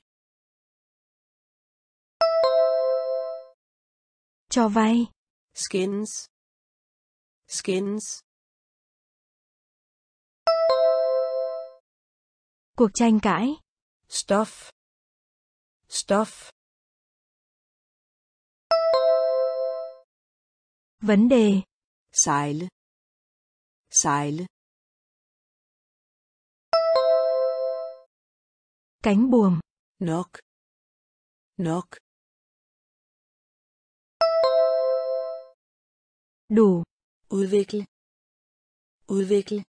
B: Cho vay.
A: skins skins
B: Cuộc tranh cãi.
A: stof stof
B: Vấn đề.
A: sejle sejle
B: Cánh buồm.
A: nok nok
B: Đủ.
A: udvikle udvikle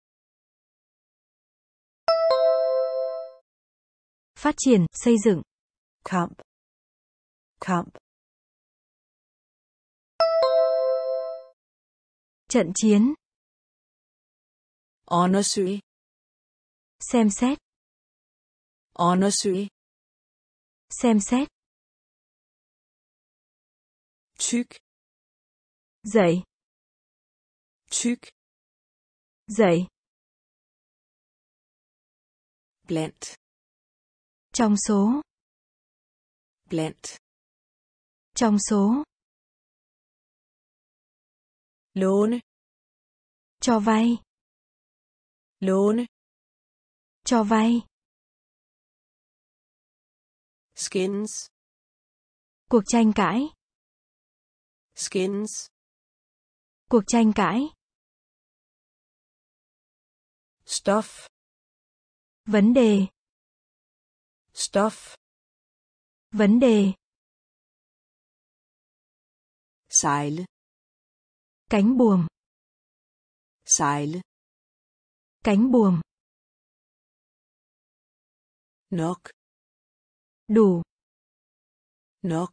B: Phát triển, xây dựng.
A: kamp kamp
B: Trận chiến.
A: undersøge
B: Xem xét.
A: undersøge
B: Xem xét.
A: tyk
B: Dậy.
A: tyk
B: Dậy.
A: blandt
B: Trong số.
A: blandt
B: Trong số.
A: låne
B: Cho vay.
A: låne
B: Cho vay.
A: skins
B: Cuộc tranh cãi.
A: skins
B: Cuộc tranh cãi.
A: stof
B: Vấn đề.
A: Stof
B: Vấn đề.
A: sejle
B: Cánh buồm.
A: sejle
B: Cánh buồm.
A: nok
B: Đủ.
A: nok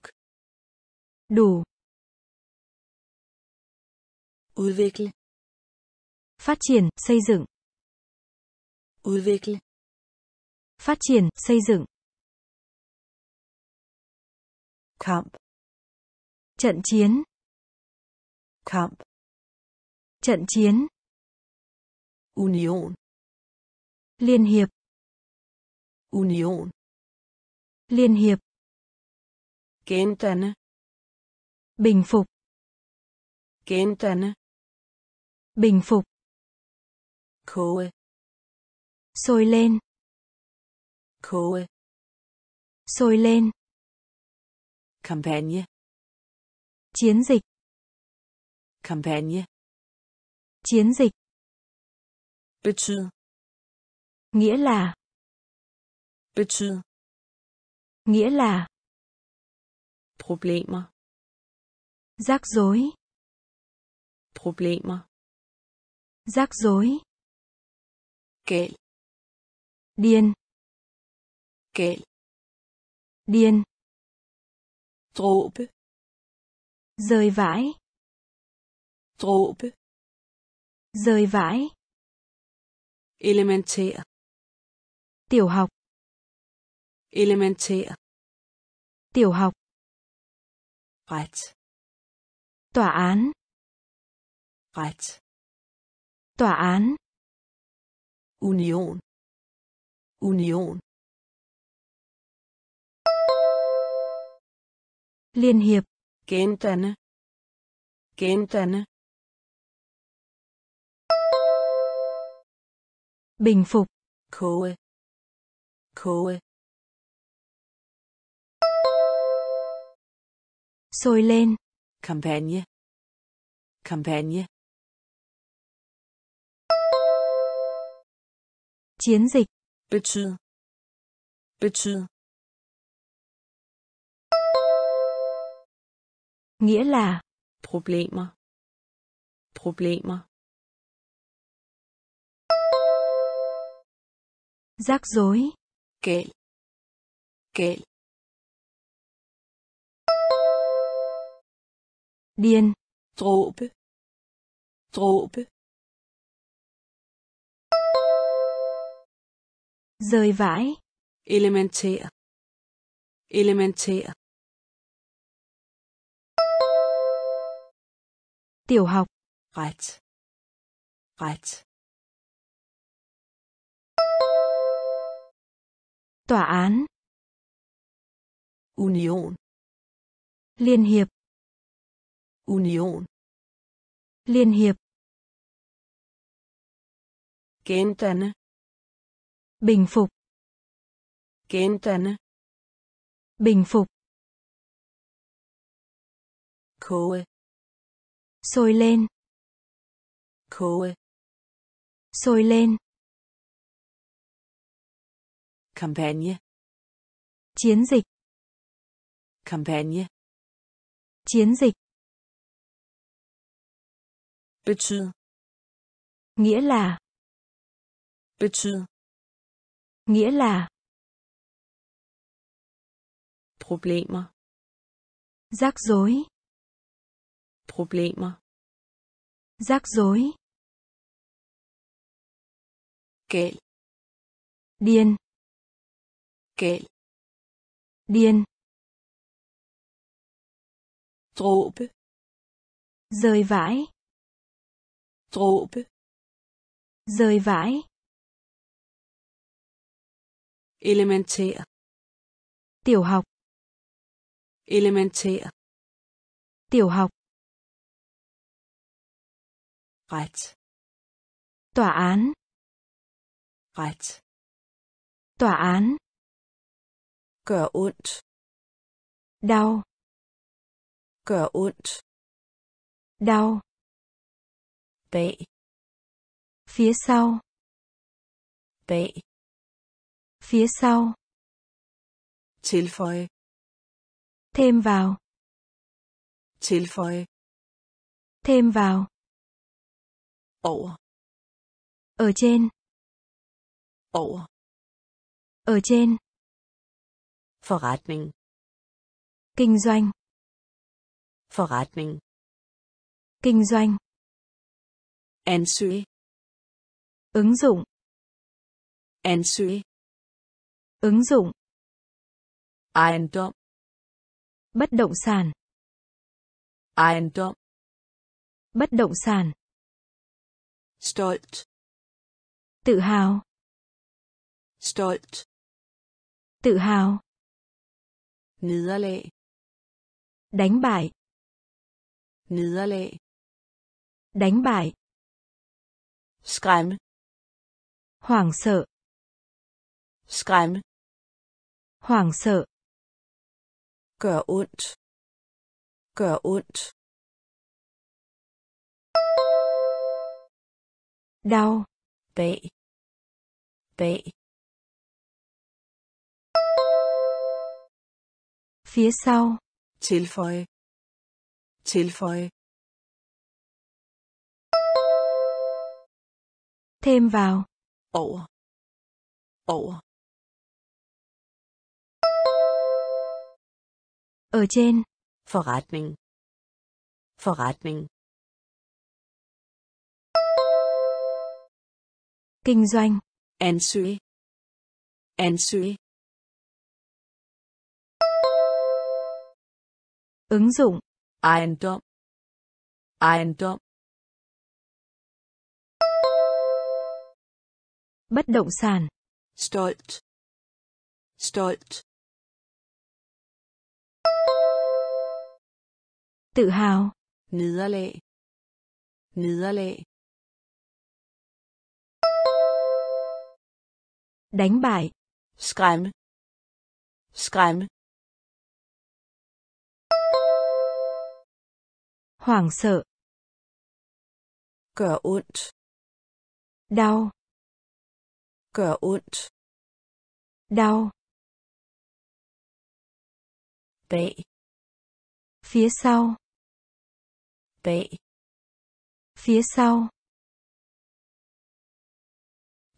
B: Đủ.
A: udvikle
B: Phát triển, xây dựng.
A: udvikle
B: Phát triển, xây dựng.
A: kamp
B: Trận chiến.
A: kamp
B: Trận chiến.
A: union
B: Liên hiệp.
A: union
B: Liên hiệp.
A: gendanne
B: Bình phục.
A: gendanne
B: Bình phục.
A: koge
B: Sôi lên.
A: Koge
B: Sôi lên.
A: kampagne
B: Chiến dịch.
A: kampagne
B: Chiến dịch.
A: betyd
B: Nghĩa là.
A: betyd
B: Nghĩa là.
A: problemer
B: Rắc rối.
A: problemer
B: Rắc rối.
A: gal
B: điên
A: gal
B: điên
A: dråbe.
B: Rơi vãi
A: dråbe.
B: Rơi vãi
A: elementær.
B: Tiểu học.
A: Elementær.
B: Tiểu học.
A: Ret.
B: Tòa án.
A: Ret.
B: Tòa án.
A: Union. Union
B: liên hiệp
A: gendanne gendanne
B: bình phục
A: koge koge
B: sôi lên
A: kampagne. Kampagne.
B: chiến dịch
A: betyd. Betyd
B: nghĩa là
A: problemer. Problemer.
B: rắc rối
A: gal gal
B: điên
A: dråbe. Dråbe.
B: rơi vãi
A: elementær elementær
B: tiểu học.
A: Ret. Ret.
B: Tòa án.
A: Union.
B: Liên hiệp.
A: Union.
B: Liên hiệp.
A: Gendanne
B: bình phục.
A: Gendanne
B: bình phục.
A: Koge
B: sôi lên.
A: Koge
B: sôi lên.
A: Kampagne
B: chiến dịch.
A: Kampagne
B: chiến dịch.
A: Betyd
B: nghĩa là.
A: Betyd
B: nghĩa là.
A: Problemer.
B: Rắc rối.
A: Problemer
B: rắc rối.
A: Gal
B: điên.
A: Gal
B: điên.
A: Dråbe
B: rơi vãi.
A: Dråbe
B: rơi vãi.
A: Elementær.
B: Tiểu học.
A: Elementær.
B: Tiểu học
A: ret.
B: Tòa án.
A: Ret.
B: Tòa án.
A: Gør ondt.
B: Đau.
A: Gør ondt.
B: Đau.
A: Bag
B: phía sau.
A: Bag
B: phía sau.
A: Tilføje.
B: Thêm vào.
A: Tilføje.
B: Thêm vào
A: over
B: ở trên.
A: Over
B: ở trên.
A: Forretning.
B: Kinh doanh.
A: Forretning.
B: Kinh doanh.
A: Ansøge.
B: Ứng dụng.
A: Ansøge.
B: Ứng dụng.
A: Ejendom.
B: Bất động sản.
A: Ejendom.
B: Bất động sản
A: stolt.
B: Tự hào.
A: Stolt.
B: Tự hào.
A: Nederlag.
B: Đánh bại.
A: Nederlag.
B: Đánh bại.
A: Skræmme
B: hoảng sợ.
A: Skræmme
B: hoảng sợ.
A: Gør ondt. Gør ondt
B: đau
A: bag bag
B: phía sau.
A: Tilføje. Tilføje.
B: Thêm vào.
A: Over. Over.
B: Ở trên.
A: forretning. Forretning
B: Kinh doanh.
A: ansøge ansøge
B: Ứng dụng.
A: ejendom ejendom
B: Bất động sản.
A: stolt stolt
B: Tự hào.
A: nederlag nederlag
B: Đánh bại.
A: skræmme skræmme
B: Hoảng sợ.
A: gør ondt
B: Đau.
A: gør ondt
B: Đau.
A: bag
B: Phía sau.
A: bag
B: Phía sau.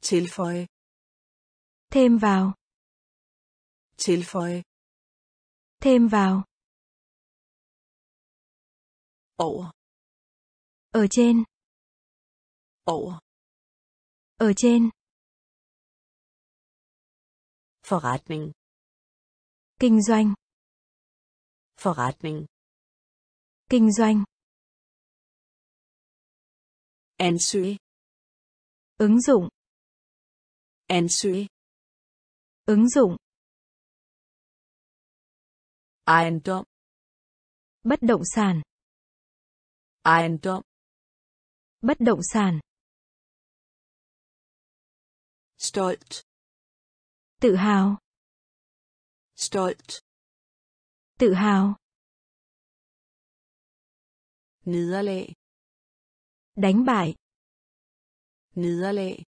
A: tilføje
B: Thêm vào.
A: tilføje
B: Thêm vào.
A: over
B: Ở trên.
A: over
B: Ở trên.
A: forretning
B: Kinh doanh.
A: forretning
B: Kinh doanh.
A: ansøge
B: Ứng dụng.
A: ansøge
B: Ứng dụng.
A: ejendom
B: Bất động sản.
A: ejendom
B: Bất động sản.
A: stolt
B: Tự hào.
A: stolt
B: Tự hào.
A: nederlag
B: Đánh bại.
A: nederlag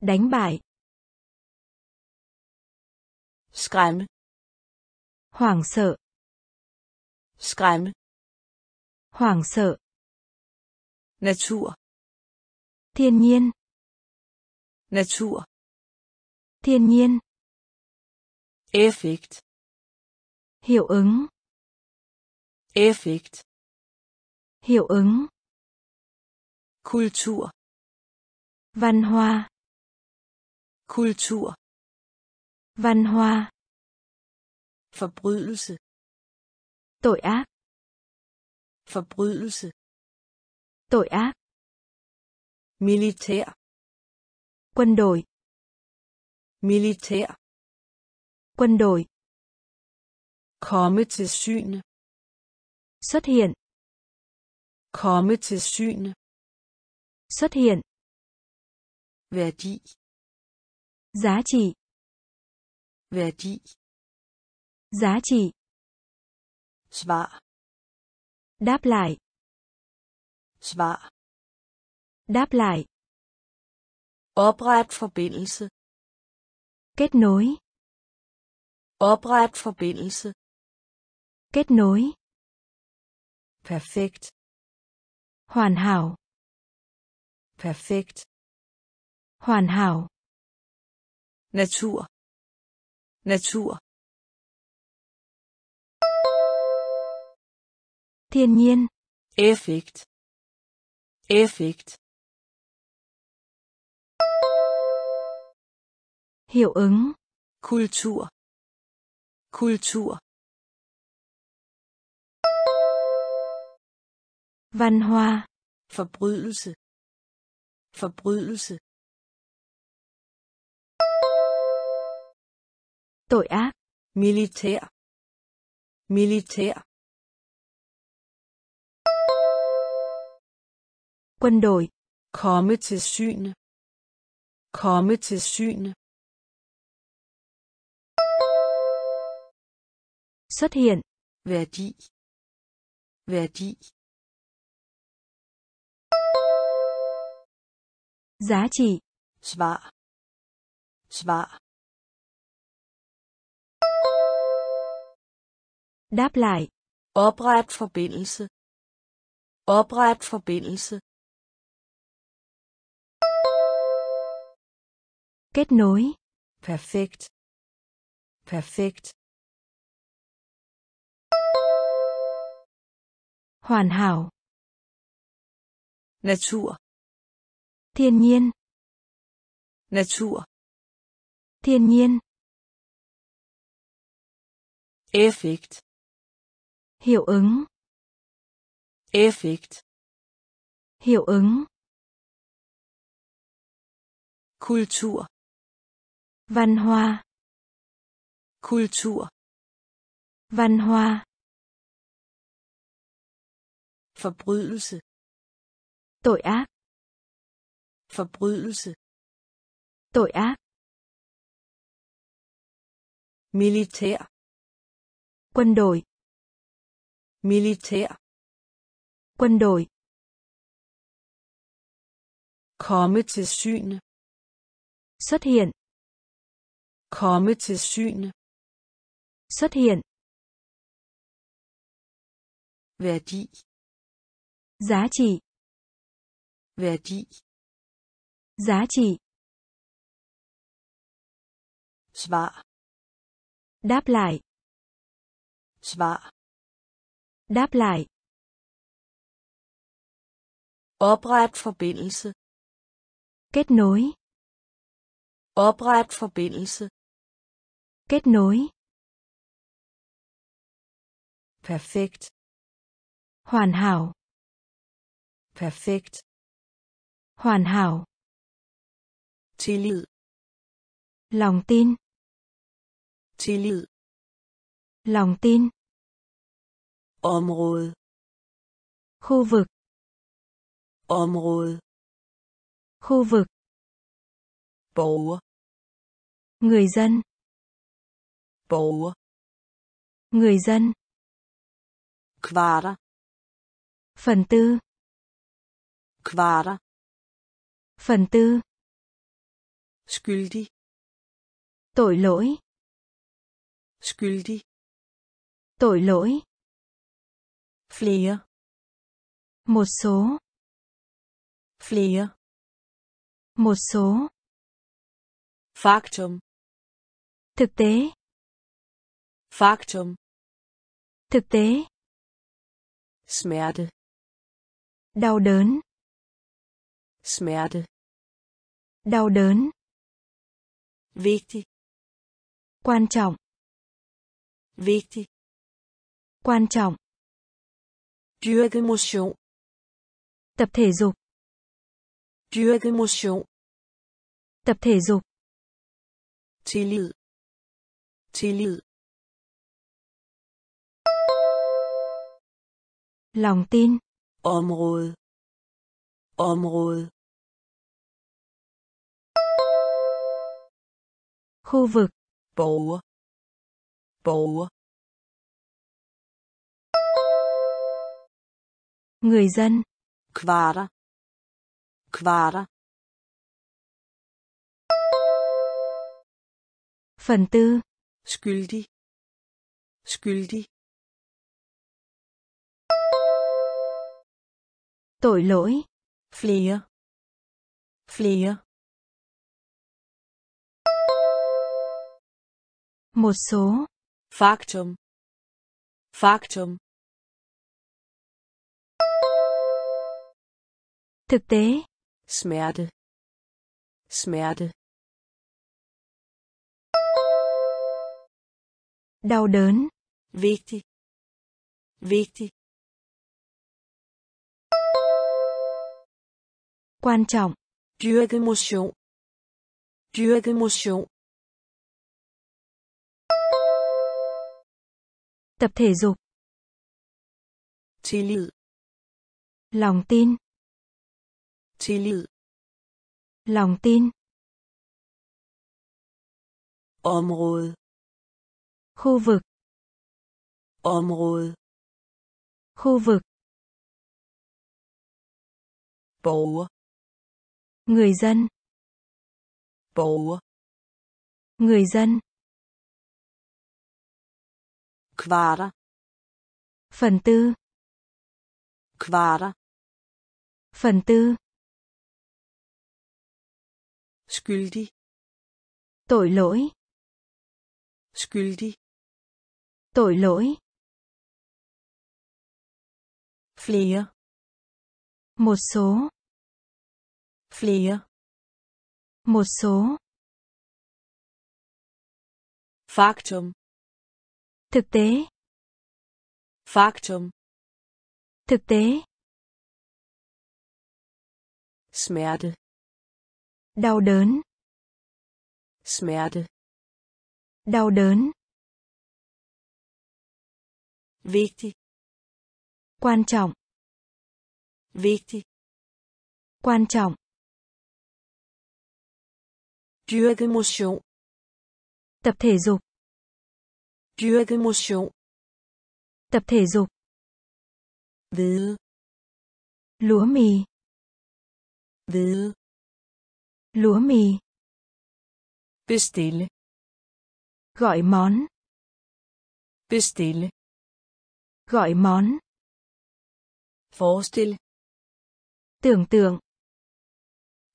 B: Đánh bại.
A: Skræmme
B: Hoảng sợ.
A: skræmme
B: Hoảng sợ.
A: natur
B: Thiên nhiên.
A: natur
B: Thiên nhiên.
A: effekt
B: Hiệu ứng.
A: effekt
B: Hiệu ứng.
A: kultur
B: Văn hoa.
A: kultur
B: Văn hoa.
A: forbrydelse
B: Tội ác.
A: forbrydelse
B: Tội ác.
A: militær
B: Quân đội.
A: militær
B: Quân đội.
A: komme til syne
B: Xuất hiện.
A: komme til syne
B: Xuất hiện.
A: værdi
B: Giá trị.
A: Værdi
B: Giá trị.
A: svar
B: Đáp lại.
A: svar
B: Đáp lại.
A: opret forbindelse
B: Kết nối.
A: opret forbindelse
B: Kết nối.
A: perfekt
B: Hoàn hảo.
A: perfekt
B: Hoàn hảo.
A: natur natur.
B: Thiên nhiên.
A: effekt. Effekt.
B: Hiệu ứng.
A: kultur. Kultur.
B: Văn hoa.
A: forbrydelse. Forbrydelse
B: Tội ác.
A: militær militær
B: Quân đội.
A: komme til syne komme til syne
B: Xuất hiện.
A: værdi værdi
B: Giá trị.
A: svar svar
B: Đáp lại.
A: opret forbindelse opret forbindelse
B: Kết nối.
A: Perfekt. Perfekt.
B: Hoàn hảo.
A: Natur.
B: Thiên nhiên.
A: Natur.
B: Thiên nhiên.
A: Effekt.
B: Hiệu ứng.
A: Effekt.
B: Hiệu ứng.
A: Kultur.
B: Văn hoa.
A: Kultur.
B: Văn hoa.
A: Forbrydelse.
B: Tội ác.
A: Forbrydelse.
B: Tội ác.
A: Militær.
B: Quân đội.
A: Militær.
B: Quân đội.
A: Komme til syne.
B: Xuất hiện.
A: Komme til syne.
B: Xuất hiện.
A: Værdi.
B: Giá trị.
A: Værdi.
B: Giá trị.
A: Svar.
B: Đáp lại.
A: Svar.
B: Đáp lại.
A: Opret forbindelse.
B: Kết nối.
A: Opret forbindelse.
B: Kết nối.
A: Perfekt.
B: Hoàn hảo.
A: Perfekt.
B: Hoàn hảo.
A: Tillid.
B: Lòng tin.
A: Tillid.
B: Lòng tin.
A: Område.
B: Khu vực.
A: Område.
B: Khu vực.
A: Borger.
B: Người dân.
A: Borger.
B: Người dân.
A: Kvarter.
B: Phần tư.
A: Kvarter.
B: Phần tư.
A: Skyldig.
B: Tội lỗi.
A: Skyldig.
B: Tội lỗi.
A: Flere.
B: Một số.
A: Flere.
B: Một số.
A: Faktum.
B: Thực tế.
A: Faktum.
B: Thực tế.
A: Smerte.
B: Đau đớn.
A: Smerte.
B: Đau đớn.
A: Vigtig.
B: Quan trọng.
A: Vigtig.
B: Quan trọng.
A: Dyrke motion.
B: Tập thể dục.
A: Dyrke motion.
B: Tập thể dục.
A: Tillid. Tillid.
B: Lòng tin.
A: Område. Område.
B: Khu vực.
A: Borger. Borger.
B: Người dân.
A: Kvarter. Kvarter.
B: Phần tư.
A: Skyldig. Skyldig.
B: Tội lỗi.
A: Flere. Flere.
B: Một số.
A: Faktum. Faktum.
B: Thực tế.
A: Smerte. Smerte.
B: Đau đớn.
A: Vigtig. Vigtig.
B: Quan trọng.
A: Dyrke motion. Dyrke motion.
B: Tập thể dục.
A: Tillid.
B: Lòng tin.
A: Tillid.
B: Lòng tin.
A: Område.
B: Khu vực.
A: Område.
B: Khu vực.
A: Borger.
B: Người dân.
A: Borger.
B: Người dân.
A: Kvarter.
B: Phần tư.
A: Kvarter.
B: Phần tư.
A: Skyldig.
B: Tội lỗi.
A: skyldig
B: Tội lỗi.
A: flere
B: Một số.
A: flere
B: Một số.
A: faktum
B: Thực tế.
A: faktum
B: Thực tế.
A: smerte
B: Đau đớn.
A: smerte
B: Đau đớn.
A: vigtig
B: Quan trọng.
A: vigtig
B: Quan trọng.
A: dyrke motion
B: Tập thể dục.
A: dyrke motion
B: Tập thể dục.
A: hvide
B: Lúa mì.
A: hvide
B: Lúa mì.
A: bestille
B: Gọi món.
A: bestille
B: Gọi món.
A: forestille
B: Tưởng tượng.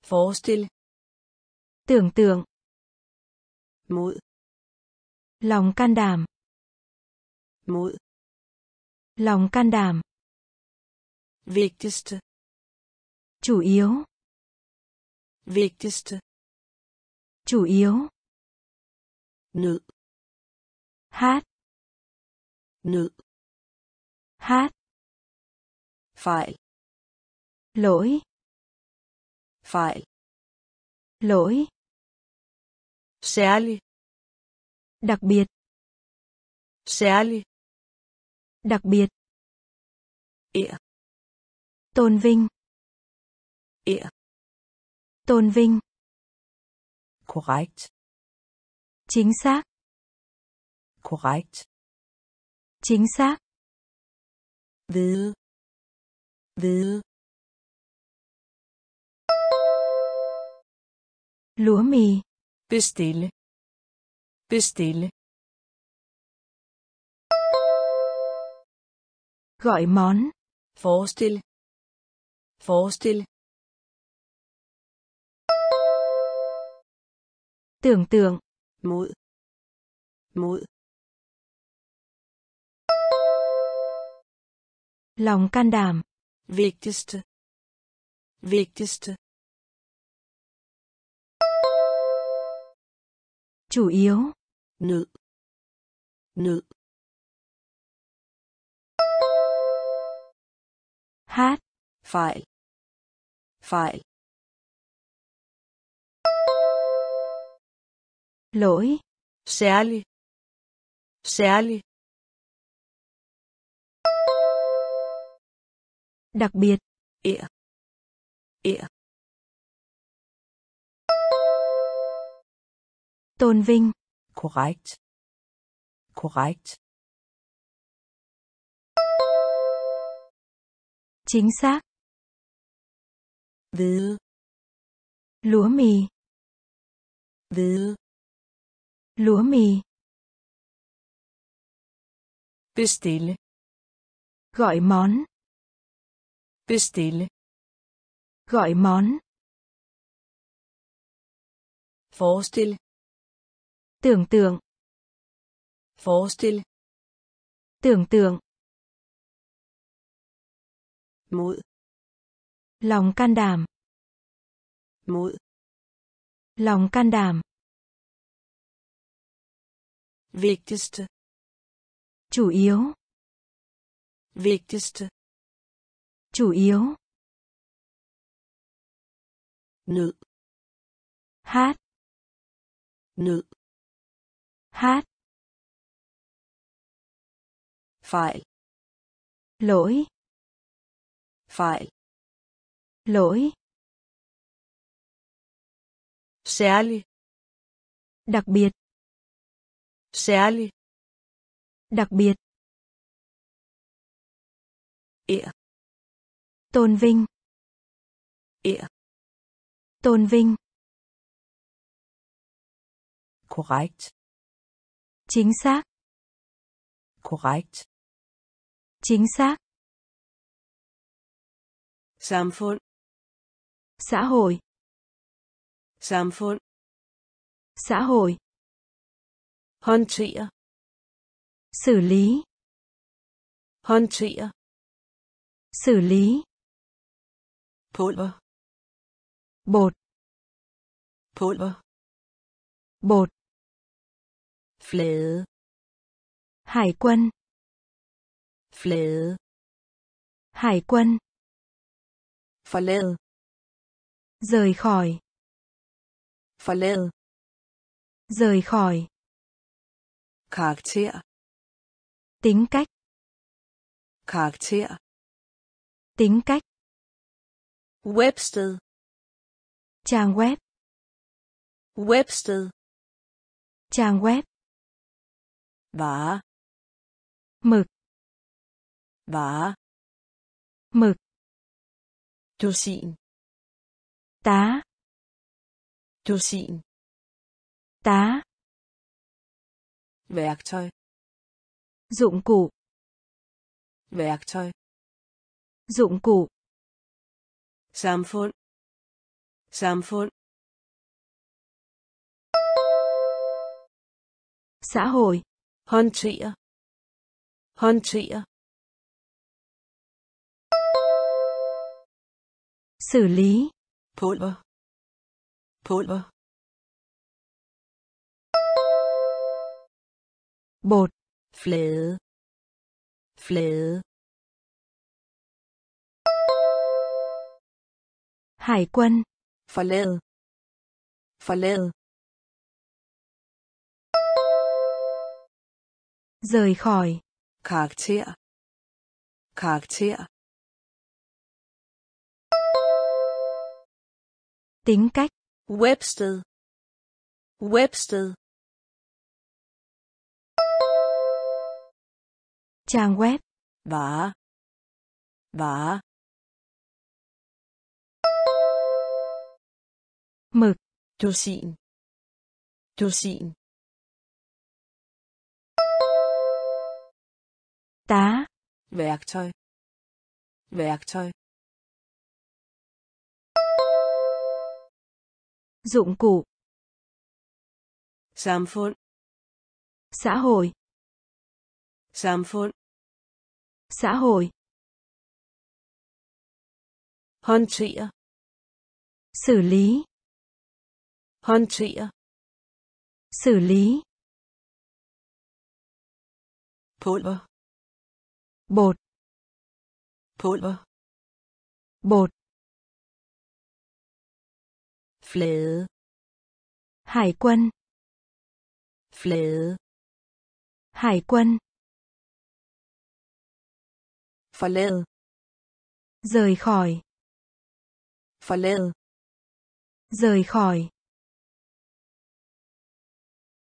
A: forestille
B: Tưởng tượng.
A: mod
B: Lòng can đảm.
A: mod
B: Lòng can đảm.
A: vigtigste
B: Chủ yếu.
A: Vigtigste
B: Chủ yếu.
A: nød
B: Hát.
A: nød
B: Hát.
A: fejl
B: Lỗi.
A: fejl
B: Lỗi.
A: særlig
B: Đặc biệt.
A: særlig
B: Đặc biệt.
A: ære
B: Tôn vinh.
A: ære
B: Tôn vinh.
A: korrekt
B: Chính xác.
A: korrekt
B: Chính xác.
A: hvide hvide
B: Lúa mì.
A: bestille bestille
B: Gọi món.
A: forestille forestille
B: Tưởng tượng.
A: mod mod
B: Lòng can đảm.
A: vigtigste vigtigste
B: Chủ yếu.
A: nød nød
B: Hát.
A: fejl fejl
B: Lỗi.
A: særlig særlig
B: Đặc biệt.
A: ære ære
B: Tôn vinh.
A: korrekt korrekt
B: Chính xác.
A: hvide
B: Lúa mì.
A: hvide
B: Lúa mì.
A: bestille
B: Gọi món.
A: bestille
B: Gọi món.
A: forestille
B: Tưởng tượng.
A: forestille
B: Tưởng tượng.
A: mod
B: Lòng can đảm.
A: mod
B: Lòng can đảm.
A: Vigtigste
B: Chủ yếu.
A: vigtigste
B: Chủ yếu.
A: nød
B: Hát.
A: nød
B: Hát.
A: fejl
B: Lỗi.
A: fejl
B: Lỗi.
A: særlig
B: Đặc biệt.
A: Særlig
B: Đặc biệt.
A: ære
B: Tôn vinh.
A: ære
B: Tôn vinh.
A: korrekt
B: Chính xác.
A: korrekt
B: Chính xác.
A: samfund
B: Xã hội.
A: samfund
B: xã hội
A: håndtere
B: xử lý
A: håndtere
B: xử lý
A: pulver
B: bột
A: pulver
B: bột
A: flade
B: hải quân
A: flade
B: hải quân
A: forlade
B: rời khỏi
A: forlade
B: rời khỏi
A: karakter.
B: Tính cách.
A: Karakter.
B: Tính cách.
A: Websted.
B: Trang web.
A: Websted.
B: Trang web.
A: Vare
B: mực.
A: Vare
B: mực.
A: Dusin
B: tá.
A: Dusin
B: tá
A: værktøj
B: dụng cụ.
A: Værktøj
B: dụng cụ.
A: Samfund samfund
B: xã hội.
A: Håndtere håndtere
B: xử lý.
A: Pulver pulver
B: bột.
A: Flade flade
B: hải quân.
A: Forlade. Forlade.
B: Rời khỏi.
A: Karakter. Karakter.
B: Tính cách.
A: Websted. Websted
B: trang web.
A: Vare vare
B: mực.
A: Dusin dusin
B: tá.
A: Værktøj værktøj
B: dụng cụ.
A: Samfund
B: xã hội.
A: Samfund
B: xã hội.
A: Håndtere
B: xử lý.
A: Håndtere
B: xử lý.
A: Pulver
B: bột.
A: Pulver
B: bột.
A: Flade.
B: Hải quân.
A: Flade.
B: Hải quân
A: forlade
B: rời khỏi.
A: Forlade
B: rời khỏi.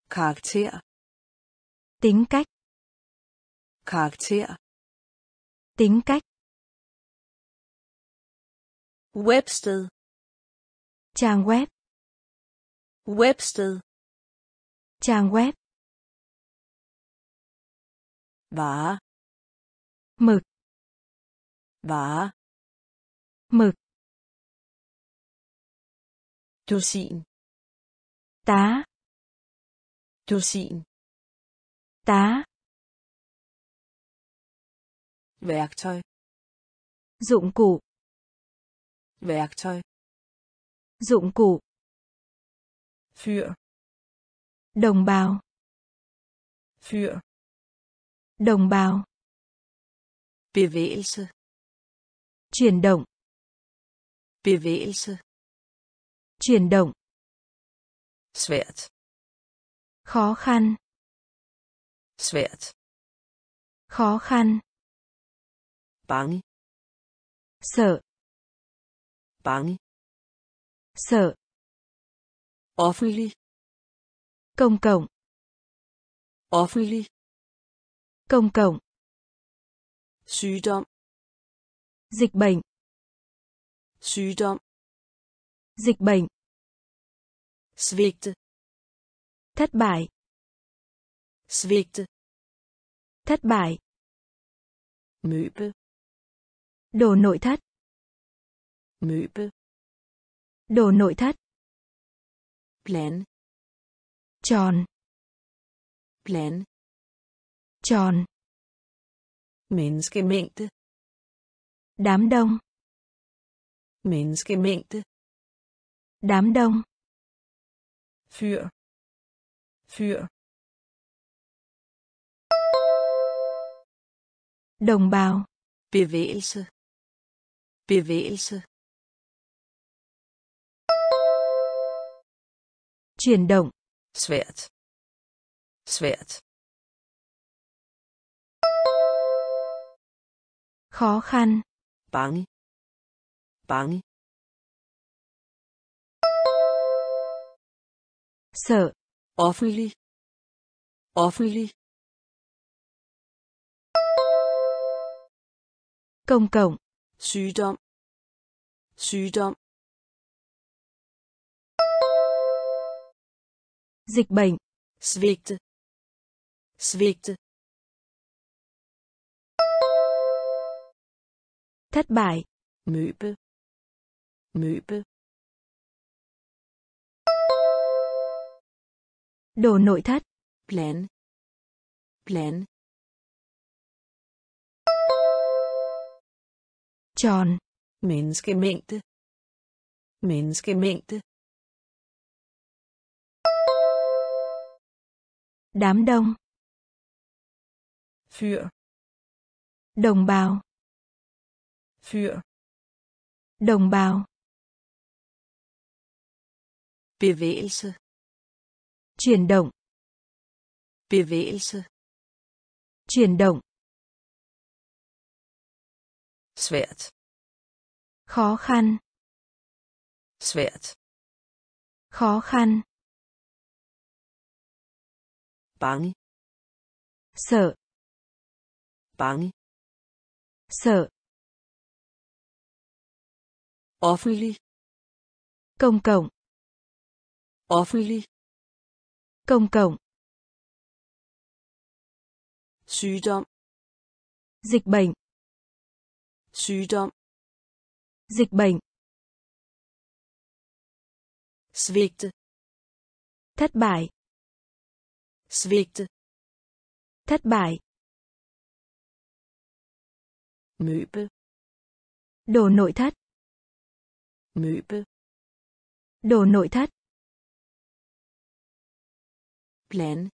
A: Karakter
B: tính cách.
A: Karakter
B: tính cách.
A: Websted
B: trang web.
A: Websted
B: trang web.
A: Vare
B: mực
A: vare
B: mực.
A: Dusin
B: tá.
A: Dusin
B: tá.
A: Værktøj
B: dụng cụ.
A: Værktøj
B: dụng cụ.
A: Fyr
B: đồng bào.
A: Fyr
B: đồng bào.
A: Bevægelse
B: chuyển động.
A: Bevægelse.
B: Chuyển động.
A: Svært.
B: Khó khăn.
A: Svært.
B: Khó khăn.
A: Bange.
B: Sợ.
A: Bange.
B: Sợ.
A: Offentlig.
B: Công cộng.
A: Offentlig.
B: Công cộng.
A: Sygdom
B: dịch bệnh.
A: Sygdom.
B: Dịch bệnh.
A: Svigte
B: thất bại.
A: Svigte
B: thất bại.
A: Møbel
B: đồ nội thất.
A: Møbel
B: đồ nội thất.
A: Plan.
B: Tròn.
A: Bland
B: tròn.
A: Menneskemængde
B: đám đông.
A: Menneskemængde
B: đám đông.
A: Fyr. Fyr.
B: Đồng bào.
A: Bevægelse. Bevægelse.
B: Chuyển động.
A: Svært. Svært.
B: Khó khăn
A: bange. Bange.
B: Sợ.
A: Offentlig. Offentlig.
B: Công cộng.
A: Sygdom. Sygdom.
B: Dịch bệnh.
A: Svigte svigte
B: thất bại.
A: Møbe møbe
B: đồ nội thất.
A: Plan. Plan.
B: Tròn.
A: Menneskemængde. Menneskemængde.
B: Đám đông.
A: Fyr.
B: Đồng bào
A: fyr.
B: Đồng bào.
A: Bevægelse.
B: Chuyển động.
A: Bevægelse.
B: Chuyển động.
A: Svært.
B: Khó khăn.
A: Svært.
B: Khó khăn.
A: Bange.
B: Sợ.
A: Bange.
B: Sợ
A: offentlig.
B: Công cộng.
A: Offentlig.
B: Công cộng.
A: Sygdom.
B: Dịch bệnh.
A: Sygdom.
B: Dịch bệnh.
A: Svigte.
B: Thất bại.
A: Svigte.
B: Thất bại.
A: Møbe.
B: Đồ nội thất
A: møbe
B: đồ nội thất.
A: Plan.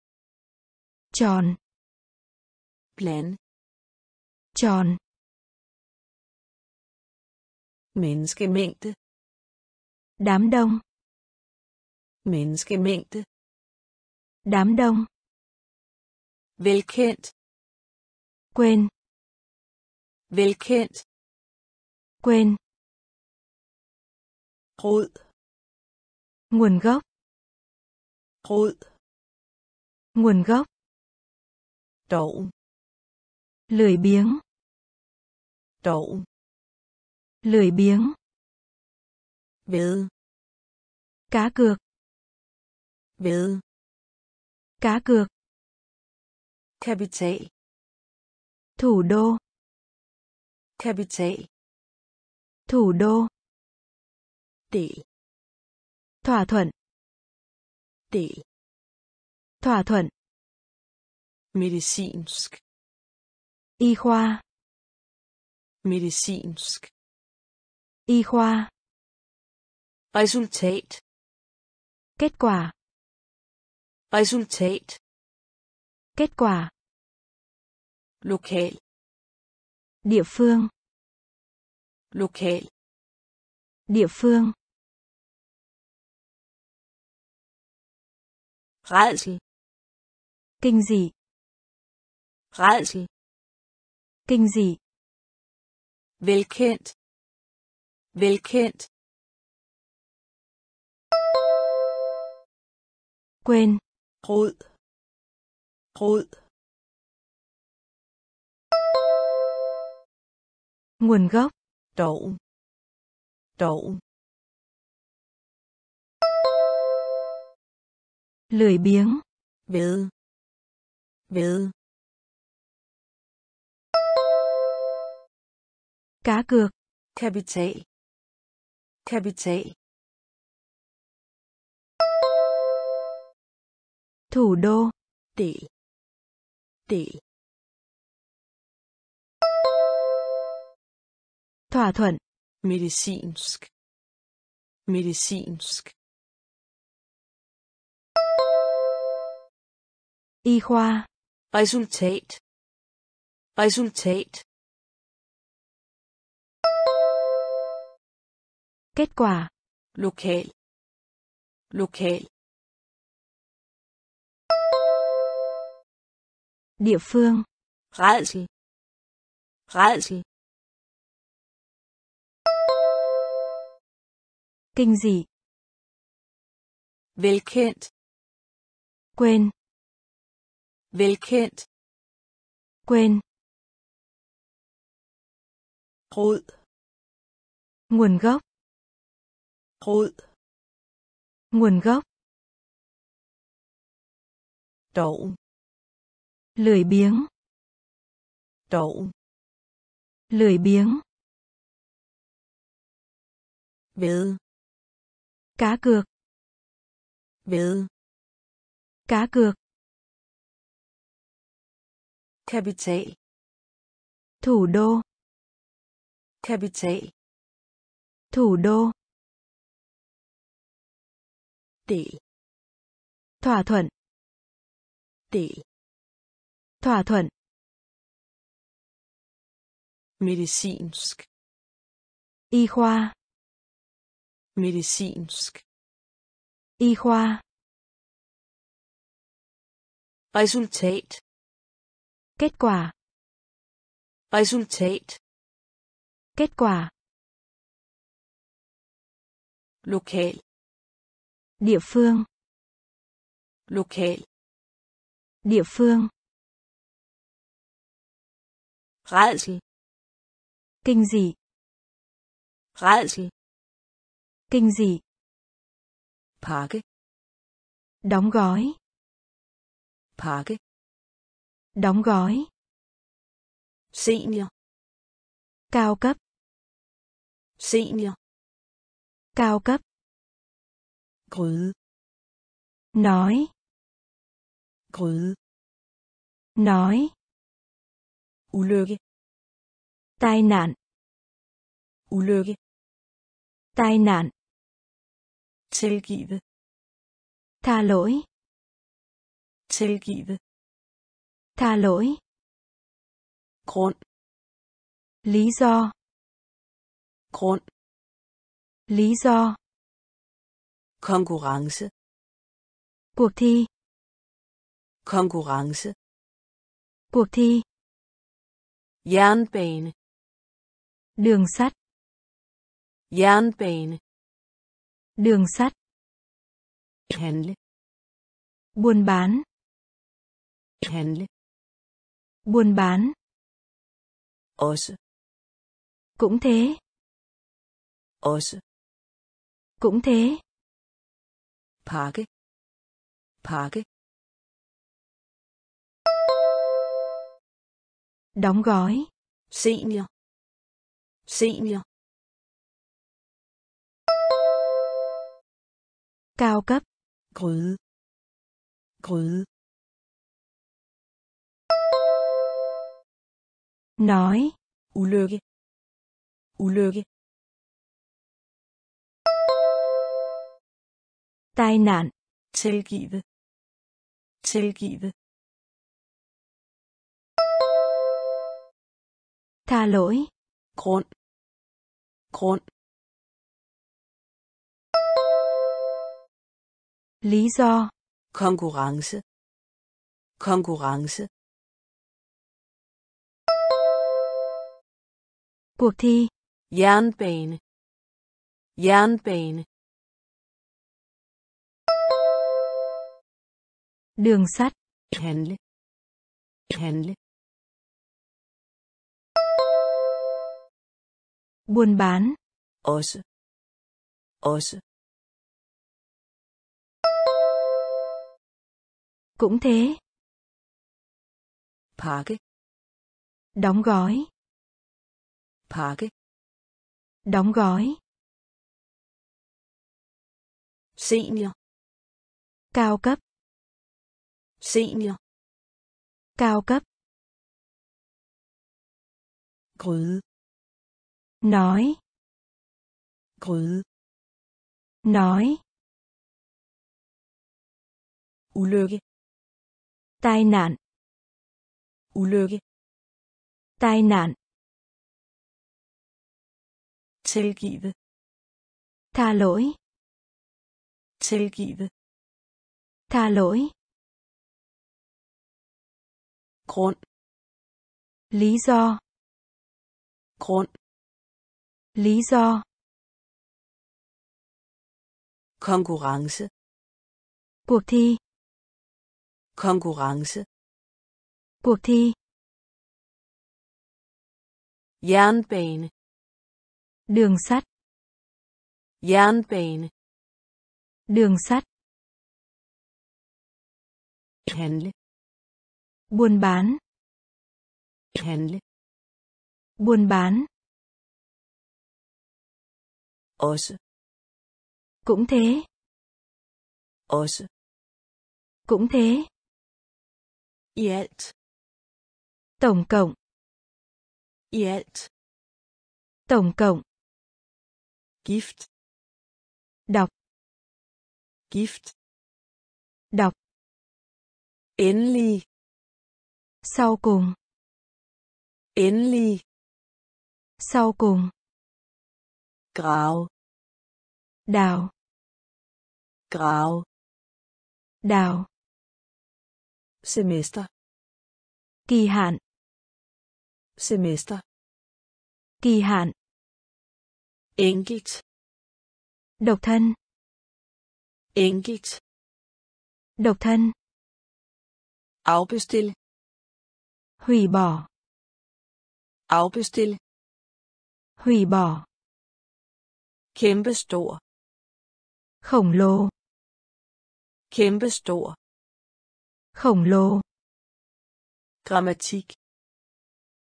B: Tròn.
A: Plan.
B: Tròn.
A: Menneskemængde.
B: Đám đông.
A: Menneskemængde.
B: Đám đông.
A: Velkendt.
B: Quên.
A: Velkendt.
B: Quên
A: rod.
B: Nguồn gốc.
A: Rod.
B: Nguồn gốc.
A: Doven
B: lười biếng.
A: Doven
B: lười biếng.
A: Ved
B: cá cược.
A: Ved
B: cá cược.
A: Kapital
B: thủ đô.
A: Kapital
B: thủ đô
A: del
B: thỏa thuận.
A: Del
B: thỏa thuận.
A: Medicinsk.
B: Y khoa.
A: Medicinsk.
B: Y khoa.
A: Resultat.
B: Kết quả.
A: Resultat.
B: Kết quả.
A: Lokal.
B: Địa phương.
A: Lokal.
B: Địa phương
A: rædsel.
B: Kinh dị.
A: Rædsel.
B: Kinh dị.
A: Velkendt. Velkendt.
B: Quên.
A: Rod. Rod.
B: Nguồn gốc.
A: Doven. Doven
B: lười biếng.
A: Ved ved
B: cá cược.
A: Kapital kapital
B: Thủ đô.
A: del del
B: Thỏa thuận.
A: medicinsk. Medicinsk
B: Y khoa.
A: resultat resultat
B: Kết quả.
A: lokal lokal
B: Địa phương.
A: rædsel rædsel
B: Kinh dị.
A: velkendt
B: Quên.
A: Velkendt
B: Quên.
A: rod
B: Nguồn gốc.
A: rod
B: Nguồn gốc.
A: doven
B: Lười biếng.
A: doven
B: Lười biếng.
A: ved
B: Cá cược.
A: ved
B: Cá cược.
A: Kapital
B: Thủ đô.
A: kapital
B: Thủ đô.
A: del
B: Thỏa thuận.
A: del
B: Thỏa thuận.
A: medicinsk
B: Y khoa.
A: medicinsk
B: Y khoa.
A: resultat
B: Kết quả.
A: resultat
B: Kết quả.
A: lokal
B: Địa phương.
A: lokal
B: Địa phương.
A: rædsel
B: Kinh dị.
A: rædsel
B: Kinh dị.
A: pakke
B: Đóng gói.
A: pakke
B: Đóng gói.
A: senior
B: Cao cấp.
A: senior
B: Cao cấp.
A: gryde
B: Nói.
A: gryde
B: Nói.
A: ulykke
B: Tai nạn.
A: ulykke
B: Tai nạn.
A: tilgive
B: Tha lỗi.
A: tilgive
B: Tha lỗi.
A: grund
B: Lý do.
A: grund
B: Lý do.
A: konkurrence
B: Cuộc thi.
A: konkurrence
B: Cuộc thi.
A: jernbane
B: Đường sắt.
A: jernbane
B: Đường sắt.
A: handle
B: Buôn bán.
A: handle
B: Buôn bán.
A: også
B: Cũng thế.
A: også
B: Cũng thế.
A: pakke pakke
B: Đóng gói.
A: senior senior
B: Cao cấp.
A: gryde gryde
B: Nói.
A: ulykke ulykke
B: Tai nạn.
A: tilgive tilgive
B: Tha lỗi.
A: grund grund
B: Lý do.
A: konkurrence konkurrence
B: Cuộc thi.
A: jernbane jernbane
B: Đường sắt.
A: handle handle
B: Buôn bán.
A: også også
B: Cũng thế.
A: pakke
B: Đóng gói.
A: Pakke
B: Đóng gói.
A: senior
B: Cao cấp.
A: Senior.
B: Cao cấp.
A: Gryde.
B: Nói.
A: Gryde.
B: Nói.
A: Ulykke.
B: Tai nạn.
A: Ulykke.
B: Tai nạn.
A: Tilgive.
B: Tha lỗi.
A: Tilgive.
B: Tha lỗi.
A: Grund.
B: Lý do.
A: Grund.
B: Lý do.
A: Konkurrence.
B: Cuộc thi.
A: Konkurrence.
B: Cuộc thi.
A: Jernbane.
B: Đường sắt.
A: Jernbane.
B: Đường sắt.
A: Handle.
B: Buôn bán.
A: Handle.
B: Buôn bán.
A: Også.
B: Cũng thế.
A: Også.
B: Cũng thế.
A: Alt.
B: Tổng cộng.
A: Alt.
B: Tổng cộng.
A: Gift.
B: Đọc.
A: Gift.
B: Đọc.
A: Endelig.
B: Sau cùng.
A: Endelig.
B: Sau cùng.
A: Grave.
B: Đào.
A: Grave.
B: Đào.
A: Semester.
B: Kỳ hạn.
A: Semester.
B: Kỳ hạn.
A: Enkelt.
B: Độc thân.
A: Enkelt.
B: Độc thân.
A: Afbestil.
B: Hủy bỏ.
A: Afbestil.
B: Hủy bỏ.
A: Kæmpestor.
B: Khổng lồ.
A: Kæmpestor.
B: Khổng lồ.
A: Grammatik.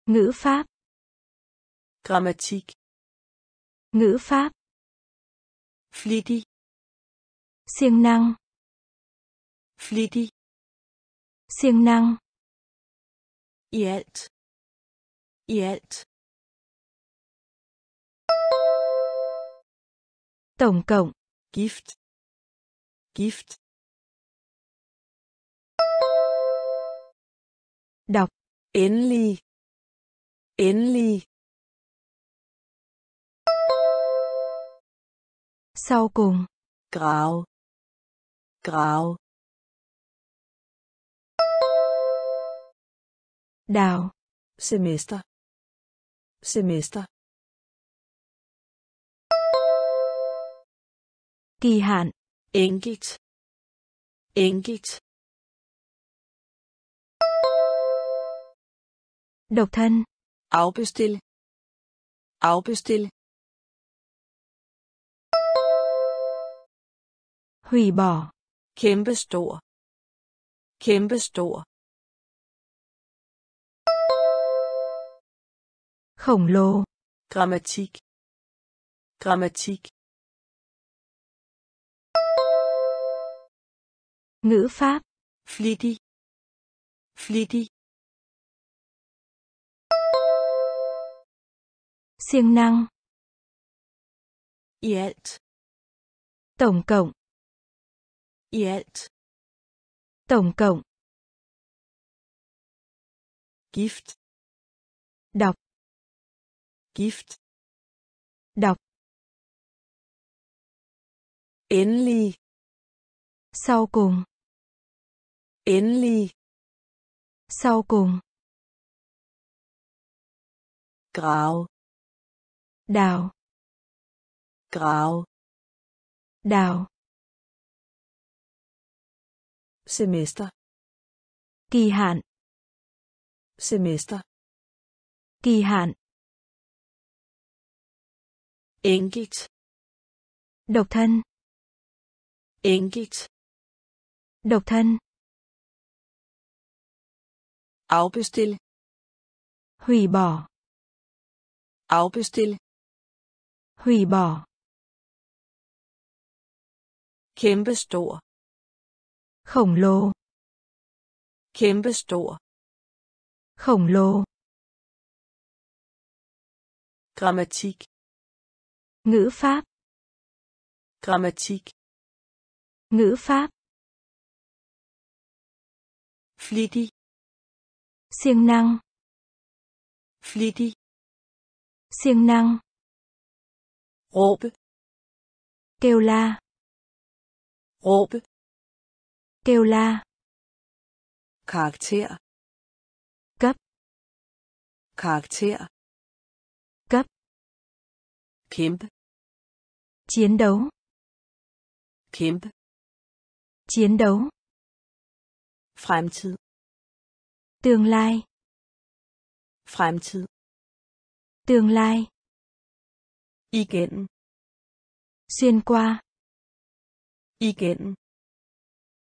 B: Ngữ pháp.
A: Grammatik.
B: Ngữ pháp.
A: Flittig.
B: Siêng năng.
A: Flittig.
B: Siêng năng.
A: I alt. I alt.
B: Tổng cộng.
A: Gift. Gift.
B: Đọc.
A: Endelig. Endelig.
B: Sau cùng.
A: Grave. Grave.
B: Đào.
A: Semester. Semester.
B: Kỳ hạn.
A: Enkelt. Enkelt.
B: Độc thân.
A: Afbestil. Afbestil.
B: Hủy bỏ.
A: Kæmpestor. Kæmpestor.
B: Khổng lồ.
A: Grammatik. Grammatik.
B: Ngữ pháp.
A: Flittig. Flittig.
B: Siêng năng.
A: I alt.
B: Tổng cộng.
A: I alt.
B: Tổng cộng.
A: Gift.
B: Đọc.
A: Gift.
B: Đọc.
A: Endelig.
B: Sau cùng.
A: Endelig.
B: Sau cùng.
A: Grau.
B: Đào.
A: Grau.
B: Đào.
A: Semester.
B: Kỳ hạn.
A: Semester.
B: Kỳ hạn.
A: Enkelt.
B: Độc thân.
A: Enkelt.
B: Độc thân.
A: Afbestil.
B: Hủy bỏ.
A: Afbestil.
B: Hủy bỏ.
A: Kæmpestor.
B: Khổng lồ.
A: Kæmpestor.
B: khổng lồ
A: Grammatik.
B: ngữ pháp
A: Grammatik.
B: ngữ pháp
A: Flittig.
B: siêng năng
A: Flittig.
B: siêng năng
A: Råbe.
B: kêu la
A: Råbe.
B: Kêu la
A: Karakter.
B: Cấp.
A: Karakter.
B: Cấp.
A: Kæmpe.
B: chiến đấu
A: Kæmpe.
B: chiến đấu
A: Fremtid.
B: tương lai
A: Fremtid.
B: tương lai
A: Igen.
B: xuyên qua
A: Igen.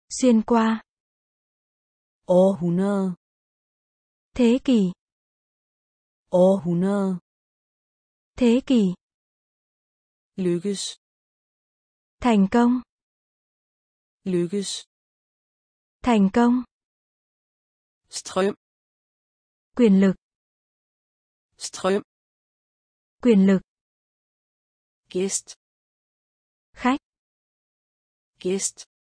B: Xuyên qua
A: Århundrede.
B: thế kỷ
A: Århundrede.
B: thế kỷ
A: Lykkes.
B: thành công
A: Lykkes.
B: thành công
A: Strøm.
B: quyền lực
A: Strøm.
B: quyền lực
A: Gæst.
B: khách
A: Gæst.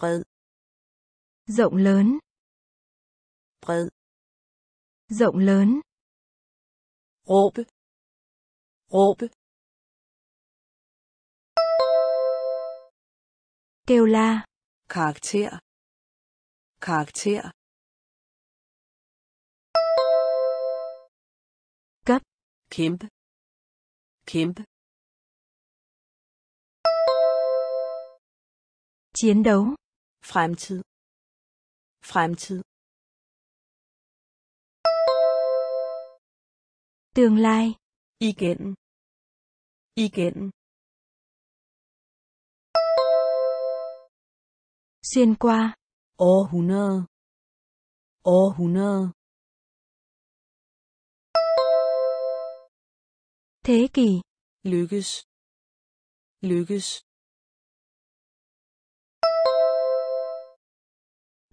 A: Bred.
B: rộng lớn
A: Bred.
B: rộng lớn
A: Råbe. Råbe.
B: kêu la
A: Karakter. Karakter.
B: Cấp.
A: Kæmpe. Kæmpe.
B: chiến đấu
A: Fremtid. Fremtid.
B: tương lai
A: Igen. Igen.
B: xuyên qua
A: Århundrede. Århundrede.
B: thế kỷ
A: Lykkes. Lykkes.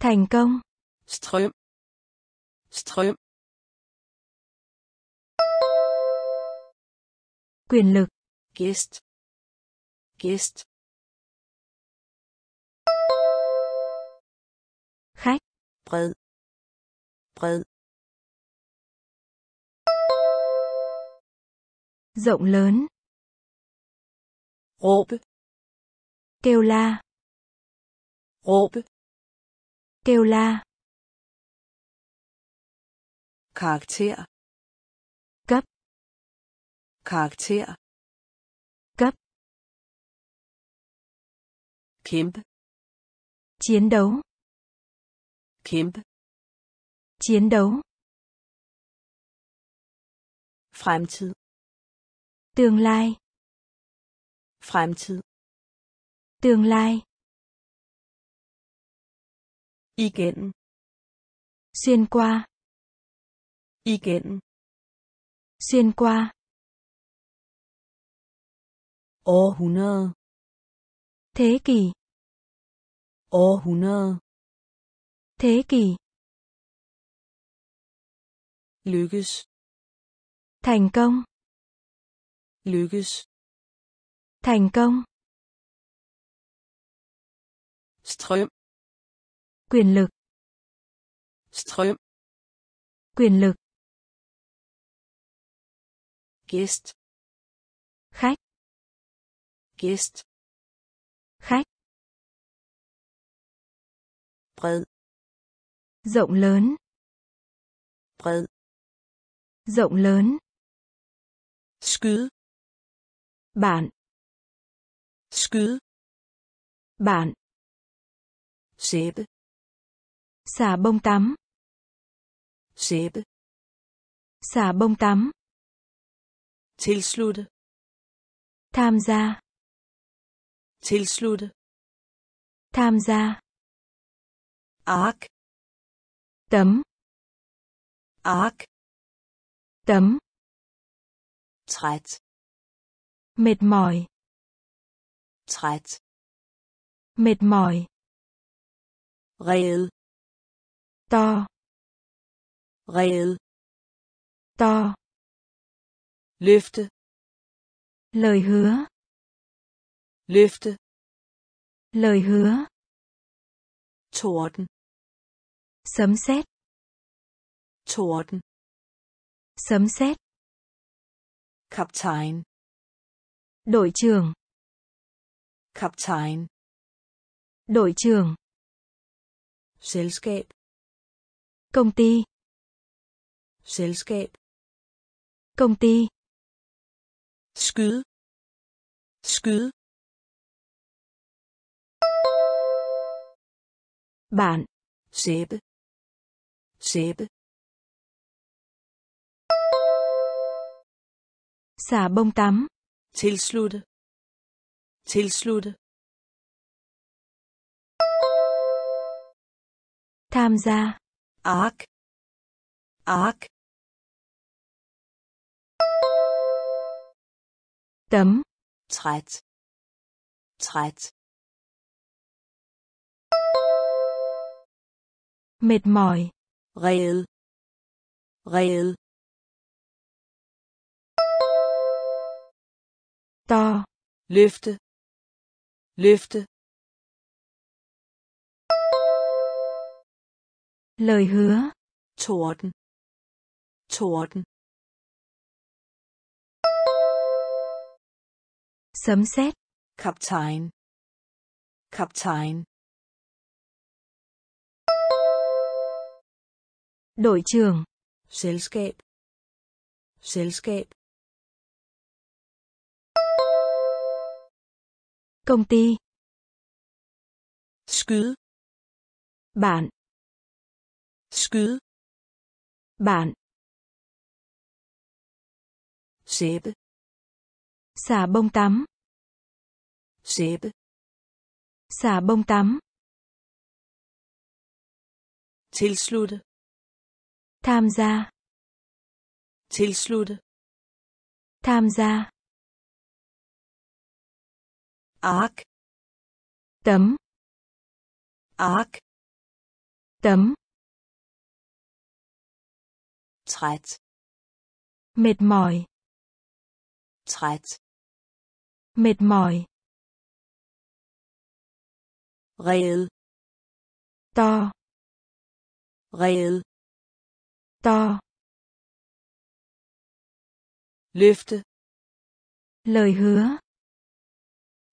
B: Thành công
A: Strøm. Strøm.
B: quyền lực
A: Gæst. Gæst.
B: khách
A: Bred. Bred.
B: rộng lớn
A: Råbe.
B: kêu la
A: Råbe.
B: Kêu la
A: Karakter.
B: Cấp.
A: Karakter.
B: Cấp.
A: Kæmpe.
B: chiến đấu
A: Kæmpe.
B: chiến đấu
A: Fremtid.
B: tương lai
A: Fremtid.
B: tương lai
A: Igen.
B: xuyên qua
A: Igen.
B: xuyên qua
A: Århundrede.
B: thế kỷ
A: Århundrede.
B: thế kỷ
A: Lykkes.
B: thành công
A: Lykkes.
B: thành công
A: Strøm.
B: Quyền lực
A: Strøm.
B: quyền lực
A: Gæst.
B: khách
A: Gæst.
B: khách
A: Bred.
B: rộng lớn
A: Bred.
B: rộng lớn
A: Skyde.
B: bạn
A: Skyde.
B: bạn
A: Sæbe.
B: Xả bông tắm
A: Sæbe.
B: xả bông tắm
A: Tilslutte.
B: tham gia
A: Tilslutte.
B: tham gia
A: Ark.
B: tấm
A: Ark.
B: tấm
A: Træt.
B: mệt mỏi
A: Træt.
B: mệt mỏi
A: Red.
B: To,
A: Red.
B: to,
A: Løfte.
B: lời hứa,
A: Løfte.
B: lời hứa,
A: Torden.
B: sấm sét,
A: Torden.
B: sấm sét,
A: Kaptajn.
B: đội trưởng,
A: Kaptajn.
B: đội trưởng,
A: Selskab.
B: Công ty,
A: Selskab.
B: công ty,
A: Skyde. Skyde.
B: bạn,
A: Sæbe. Sæbe.
B: xả bông tắm,
A: Tilslutte. Tilslutte.
B: tham gia,
A: Ark. Ark.
B: tấm,
A: Træt. Træt.
B: mệt mỏi,
A: Red. Red.
B: to,
A: Løfte. Løfte.
B: Lời hứa,
A: Torden. Torden.
B: sấm sét,
A: Kaptajn. Kaptajn.
B: đội trưởng,
A: Selskab. Selskab.
B: công ty,
A: Skyde.
B: bạn,
A: Skyde.
B: bạn,
A: Sæbe.
B: xả bông tắm,
A: Sæbe.
B: xả bông tắm,
A: Tilslutte.
B: tham gia,
A: Tilslutte.
B: tham gia,
A: Ark.
B: tấm,
A: Ark.
B: tấm,
A: Træt.
B: mệt mỏi,
A: Træt.
B: mệt mỏi,
A: Red.
B: to,
A: Red.
B: to,
A: Løfte.
B: lời hứa,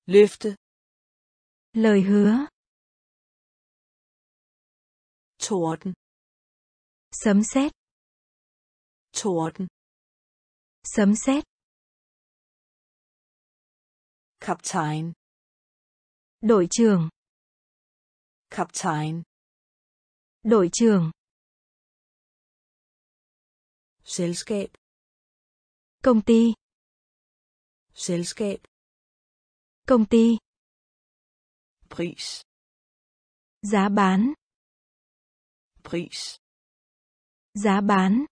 A: Løfte.
B: lời hứa,
A: Torden.
B: sấm sét,
A: Torden.
B: sấm sét,
A: Kaptajn.
B: đội trưởng,
A: Kaptajn.
B: đội trưởng,
A: Selskab.
B: công ty,
A: Selskab.
B: công ty,
A: Pris.
B: giá bán,
A: Pris.
B: giá bán,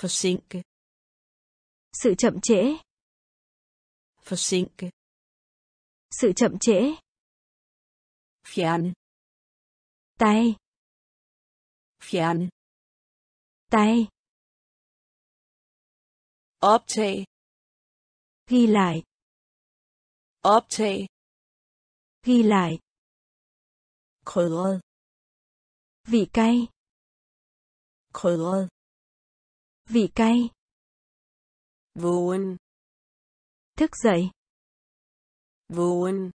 A: Forsinke.
B: sự chậm trễ,
A: Forsinke.
B: sự chậm trễ,
A: Fjerne.
B: tay,
A: Fjerne.
B: tay,
A: Optag.
B: ghi lại,
A: Optag.
B: ghi lại,
A: Krydret.
B: vị cay,
A: Krydret.
B: Vị cay,
A: Vågen.
B: thức dậy,
A: Vågen.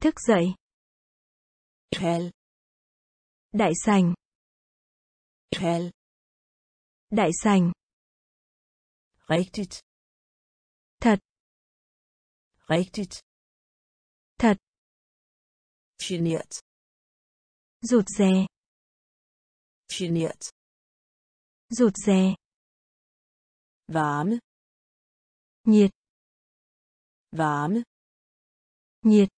B: thức dậy,
A: Kald.
B: đại sành,
A: Kald.
B: đại sành,
A: Rigtigt.
B: thật,
A: Rigtigt.
B: thật,
A: Genert.
B: rụt rè,
A: Genert.
B: Rụt rè,
A: Varme.
B: nhiệt,
A: Varme.
B: nhiệt,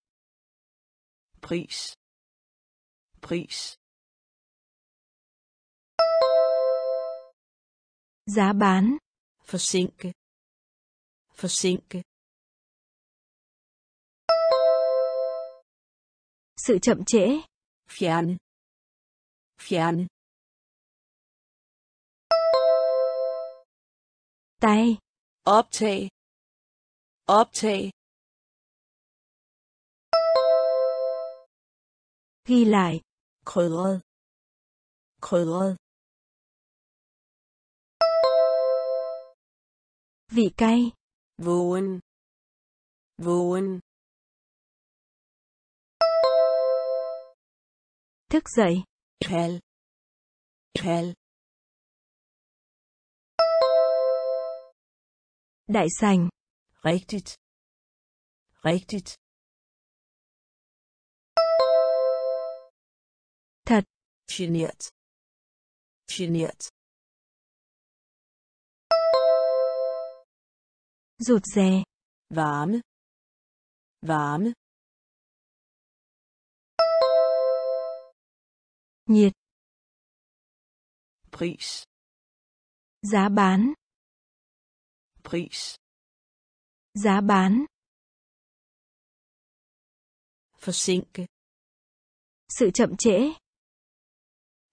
A: Pris. Pris.
B: giá bán,
A: Forsinke. Forsinke.
B: sự chậm trễ,
A: fjerne fjerne
B: tay.
A: Optag. Optag.
B: Ghi lại.
A: Krydret. Krydret.
B: Vị cay.
A: Vågen. Vågen.
B: Thức dậy.
A: Kald kald
B: đại sành.
A: Rigtigt. Rigtigt.
B: Thật.
A: Genert. Genert.
B: Rụt rè.
A: Varme varme
B: nhiệt.
A: Pris.
B: Giá bán
A: pris.
B: Giá bán.
A: Forsinke.
B: Sự chậm trễ.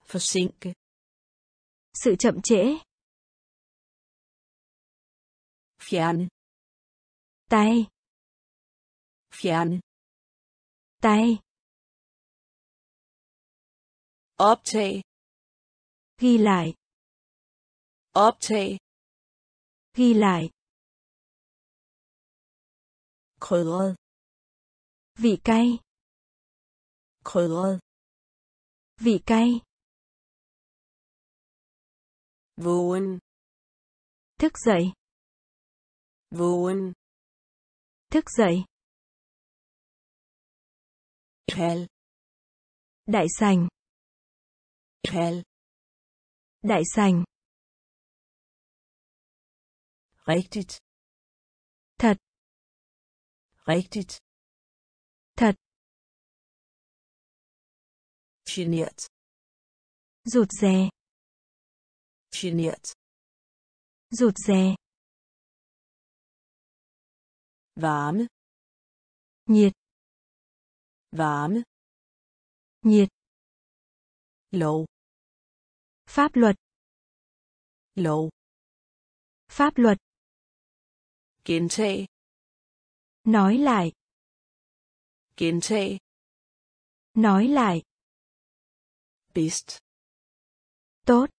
A: Forsinke.
B: Sự chậm trễ.
A: Fjerne.
B: Tay.
A: Fjerne.
B: Tay.
A: Optag
B: ghi lại.
A: Optag
B: ghi lại.
A: Krydret.
B: Vị cay.
A: Krydret.
B: Vị cay.
A: Vågen.
B: Thức dậy.
A: Vågen.
B: Thức dậy.
A: Kald
B: đại sành.
A: Kald
B: đại sành
A: rigtigt.
B: Thật.
A: Rigtigt.
B: Thật.
A: Genert.
B: Rụt rè.
A: Genert.
B: Rụt rè.
A: Varme
B: nhiệt.
A: Varme
B: nhiệt.
A: Lov
B: pháp luật.
A: Lov
B: pháp luật
A: gentag
B: nói lại.
A: Gentag
B: nói lại.
A: Bedst
B: tốt.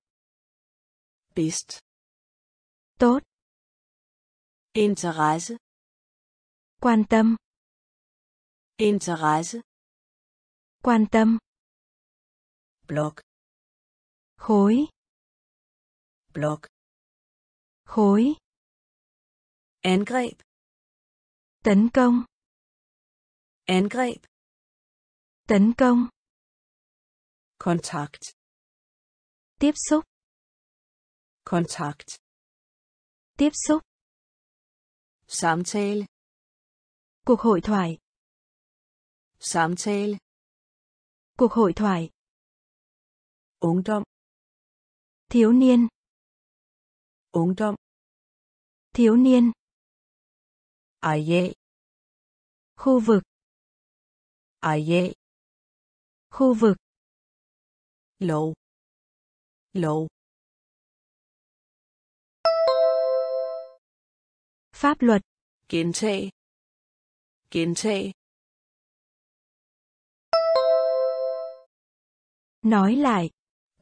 A: Bedst
B: tốt.
A: Interesse.
B: Quan tâm.
A: Interesse.
B: Quan tâm.
A: Blok
B: khối.
A: Blok
B: khối
A: angreb.
B: Tấn công.
A: Angreb.
B: Tấn công.
A: Kontakt.
B: Tiếp xúc.
A: Kontakt.
B: Tiếp xúc.
A: Samtale.
B: Cuộc hội thoại.
A: Samtale.
B: Cuộc hội thoại.
A: Ungdom.
B: Thiếu niên.
A: Ungdom.
B: Thiếu niên
A: areal
B: khu vực.
A: Areal
B: khu vực.
A: Lov lov
B: pháp luật.
A: Gentag gentag
B: nói lại.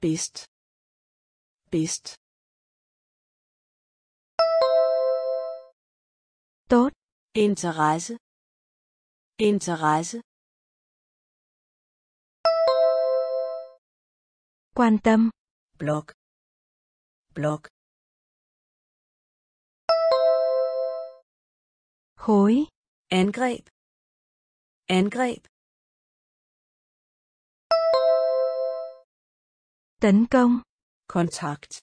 A: Bedst bedst
B: tốt
A: interesse. Interesse.
B: Quan tâm.
A: Blok. Blok.
B: Khối
A: angreb. Angreb.
B: Tấn công.
A: Kontakt.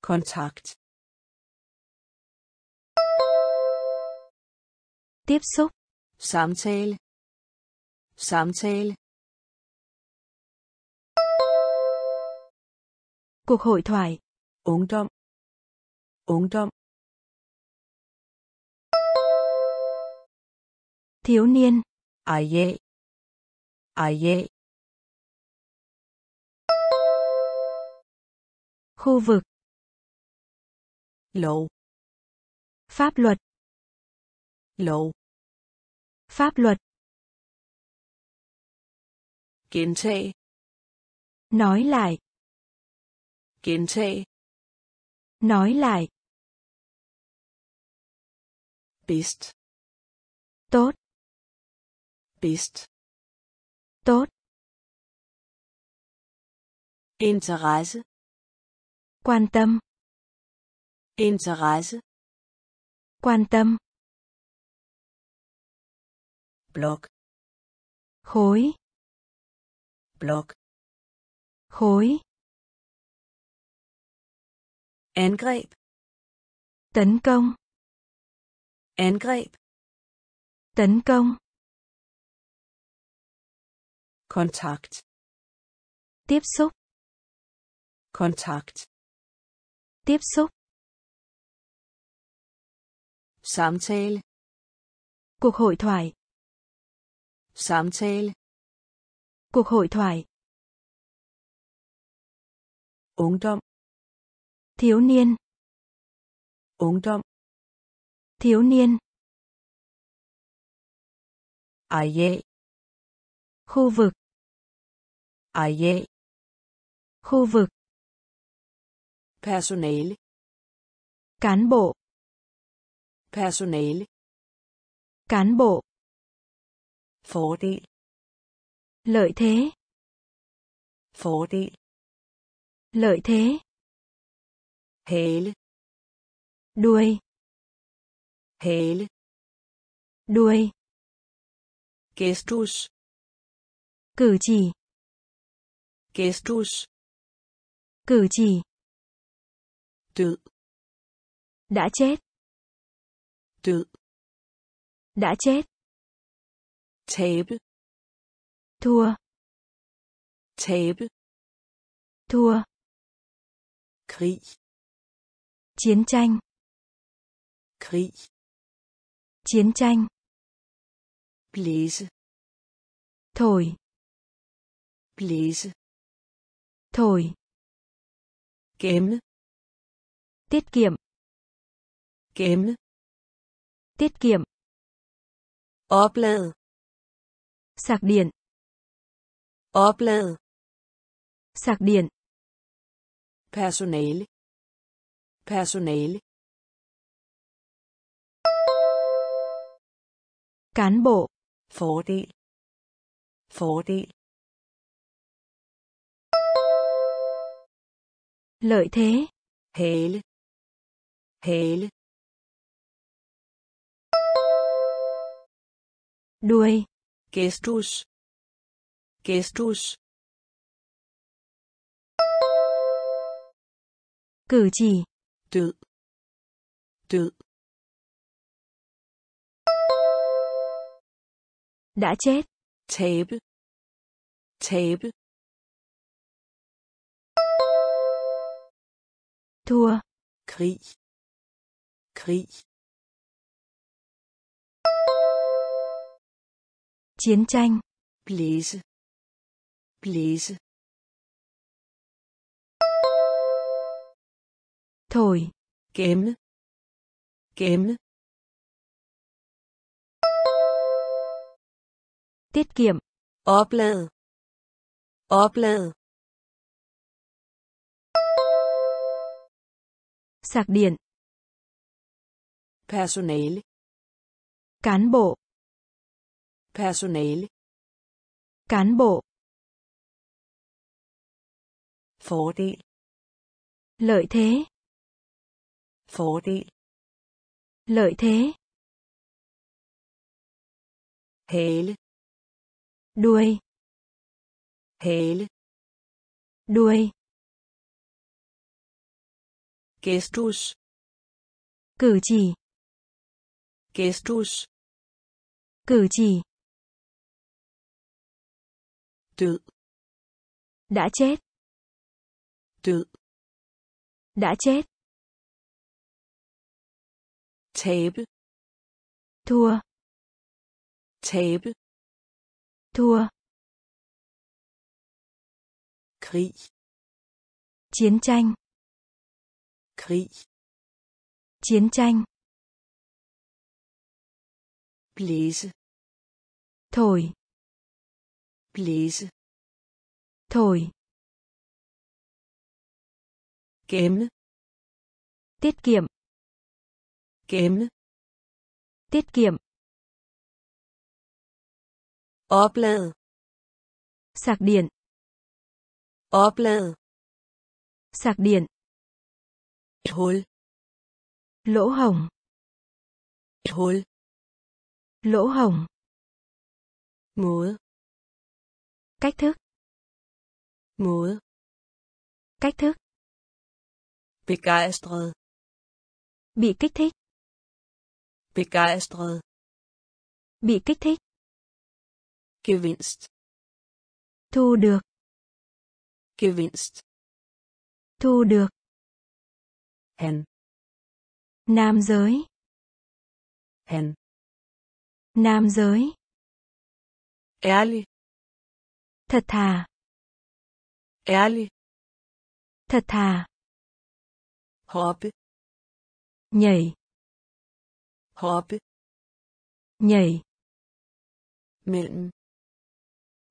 A: Kontakt
B: Tiếp xúc.
A: Samtale. Samtale.
B: Cuộc hội thoại.
A: Ungdom. Ungdom.
B: Thiếu niên.
A: Ai dễ. Ai dễ.
B: Khu vực.
A: lộ,
B: Pháp luật
A: lov,
B: Pháp luật.
A: gentag,
B: Nói lại.
A: gentag,
B: Nói lại.
A: bedst,
B: Tốt.
A: bedst,
B: Tốt.
A: interesse,
B: Quan tâm.
A: interesse,
B: Quan tâm.
A: Blok,
B: Khối.
A: blok,
B: Khối.
A: angreb,
B: Tấn công.
A: angreb,
B: Tấn công.
A: kontakt,
B: Tiếp xúc.
A: kontakt,
B: Tiếp xúc.
A: samtale,
B: Cuộc hội thoại.
A: Samtale,
B: Cuộc hội thoại.
A: ungdom,
B: Thiếu niên.
A: ungdom,
B: Thiếu niên.
A: areal,
B: Khu vực.
A: areal,
B: Khu vực.
A: personale,
B: Cán bộ.
A: personale,
B: Cán bộ.
A: Fordel,
B: Lợi thế.
A: fordel,
B: Lợi thế.
A: hale,
B: Đuôi.
A: hale,
B: Đuôi.
A: gestus,
B: Cử chỉ.
A: gestus,
B: Cử chỉ.
A: død,
B: Đã chết.
A: død,
B: Đã chết.
A: Tabe,
B: Thua.
A: tabe,
B: Thua.
A: krig,
B: Chiến tranh.
A: krig,
B: Chiến tranh.
A: blæse,
B: Thổi.
A: blæse,
B: Thổi.
A: gemme,
B: Tiết kiệm.
A: gemme,
B: Tiết kiệm.
A: oplade,
B: Sạc điện.
A: oplade,
B: Sạc điện.
A: personale, personale,
B: Cán bộ.
A: fordel, fordel,
B: Lợi thế.
A: hale, hale,
B: Đuôi.
A: Gestus, gestus,
B: Cử chỉ.
A: død, død,
B: Đã chết.
A: tabe, tabe,
B: Thua.
A: krig, krig,
B: Chiến tranh.
A: blæse, blæse,
B: Thổi.
A: gemme, gemme,
B: Tiết kiệm.
A: oplade, oplade,
B: Sạc điện.
A: personale,
B: Cán bộ.
A: Personale,
B: Cán bộ.
A: fordel,
B: Lợi thế.
A: fordel,
B: Lợi thế.
A: hale,
B: Đuôi.
A: hale,
B: Đuôi.
A: gestus,
B: Cử chỉ.
A: gestus,
B: Cử chỉ.
A: Død,
B: Đã chết.
A: død,
B: Đã chết.
A: tabe,
B: Thua.
A: tabe,
B: Thua.
A: krig,
B: Chiến tranh.
A: krig
B: Chiến tranh.
A: blæse
B: Thổi.
A: Blæse
B: Thổi.
A: gemme
B: Tiết kiệm.
A: gemme
B: Tiết kiệm.
A: oplade
B: Sạc điện.
A: oplade
B: Sạc điện.
A: hul
B: Lỗ hổng.
A: et hul
B: Lỗ hổng.
A: måde
B: Cách thức.
A: måde
B: Cách thức.
A: begejstret
B: Bị kích thích.
A: begejstret
B: Bị kích thích.
A: gevinst
B: Thu được.
A: gevinst
B: Thu được.
A: han
B: Nam giới.
A: han
B: Nam giới.
A: ærlig
B: Thật thà.
A: ærlig
B: Thật thà.
A: hoppe
B: Nhảy.
A: hoppe
B: Nhảy.
A: mellem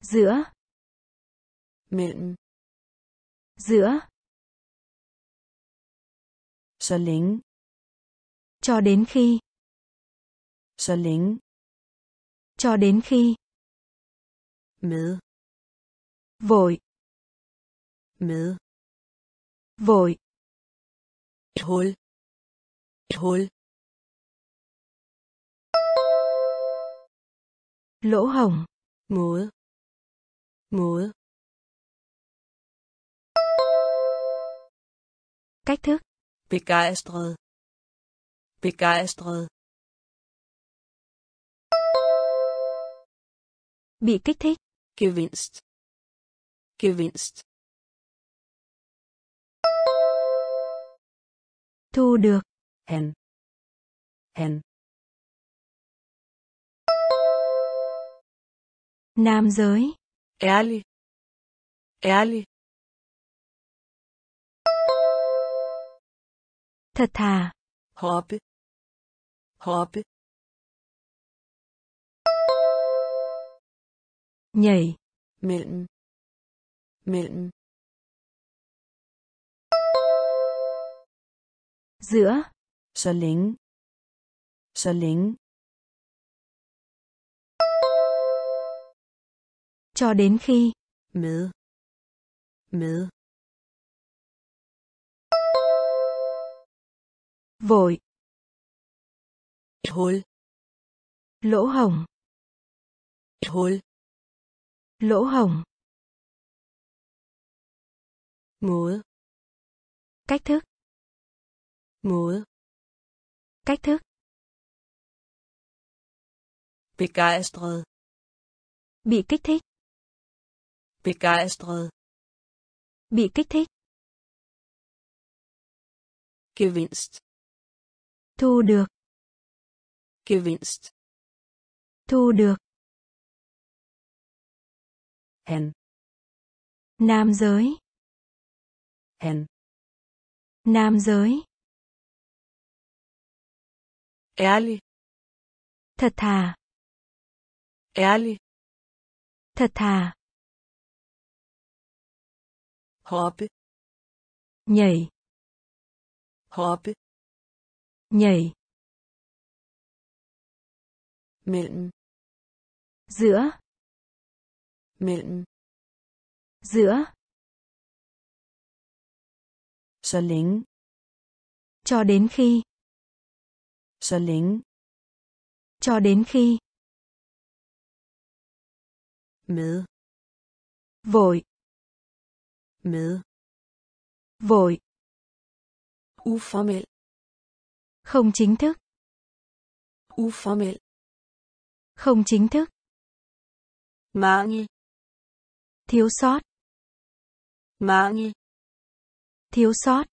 B: Giữa.
A: mellem
B: Giữa.
A: så længe
B: Cho đến khi.
A: så længe
B: Cho đến khi.
A: med
B: Vội.
A: med
B: Vội.
A: et hul et hul
B: Lỗ hổng.
A: måde måde
B: Cách thức.
A: begejstret begejstret
B: Bị kích thích.
A: gevinst gevinst
B: Thu được.
A: han han
B: Nam giới.
A: ærlig ærlig
B: Thật thà.
A: hoppe hoppe
B: Nhảy.
A: mellem mellem
B: Giữa.
A: så længe så længe
B: Cho đến khi.
A: med med
B: Vội.
A: hul
B: Lỗ hổng.
A: hul
B: Lỗ hổng.
A: Måde
B: Cách thức.
A: måde
B: Cách thức.
A: begejstret
B: Bị kích thích.
A: begejstret
B: Bị kích thích.
A: gevinst
B: Thu được.
A: gevinst
B: Thu được.
A: han
B: Nam giới.
A: Han
B: Nam giới.
A: ærlig
B: Thật thà.
A: ærlig
B: Thật thà.
A: hoppe
B: Nhảy.
A: hoppe
B: Nhảy.
A: mellem
B: Giữa.
A: mellem
B: Giữa.
A: Så længe
B: Cho đến khi.
A: så længe
B: Cho đến khi.
A: med
B: Vội.
A: med
B: Vội.
A: uformel
B: Không chính thức.
A: uformel
B: Không chính thức.
A: mangel
B: Thiếu sót.
A: mangel
B: Thiếu sót.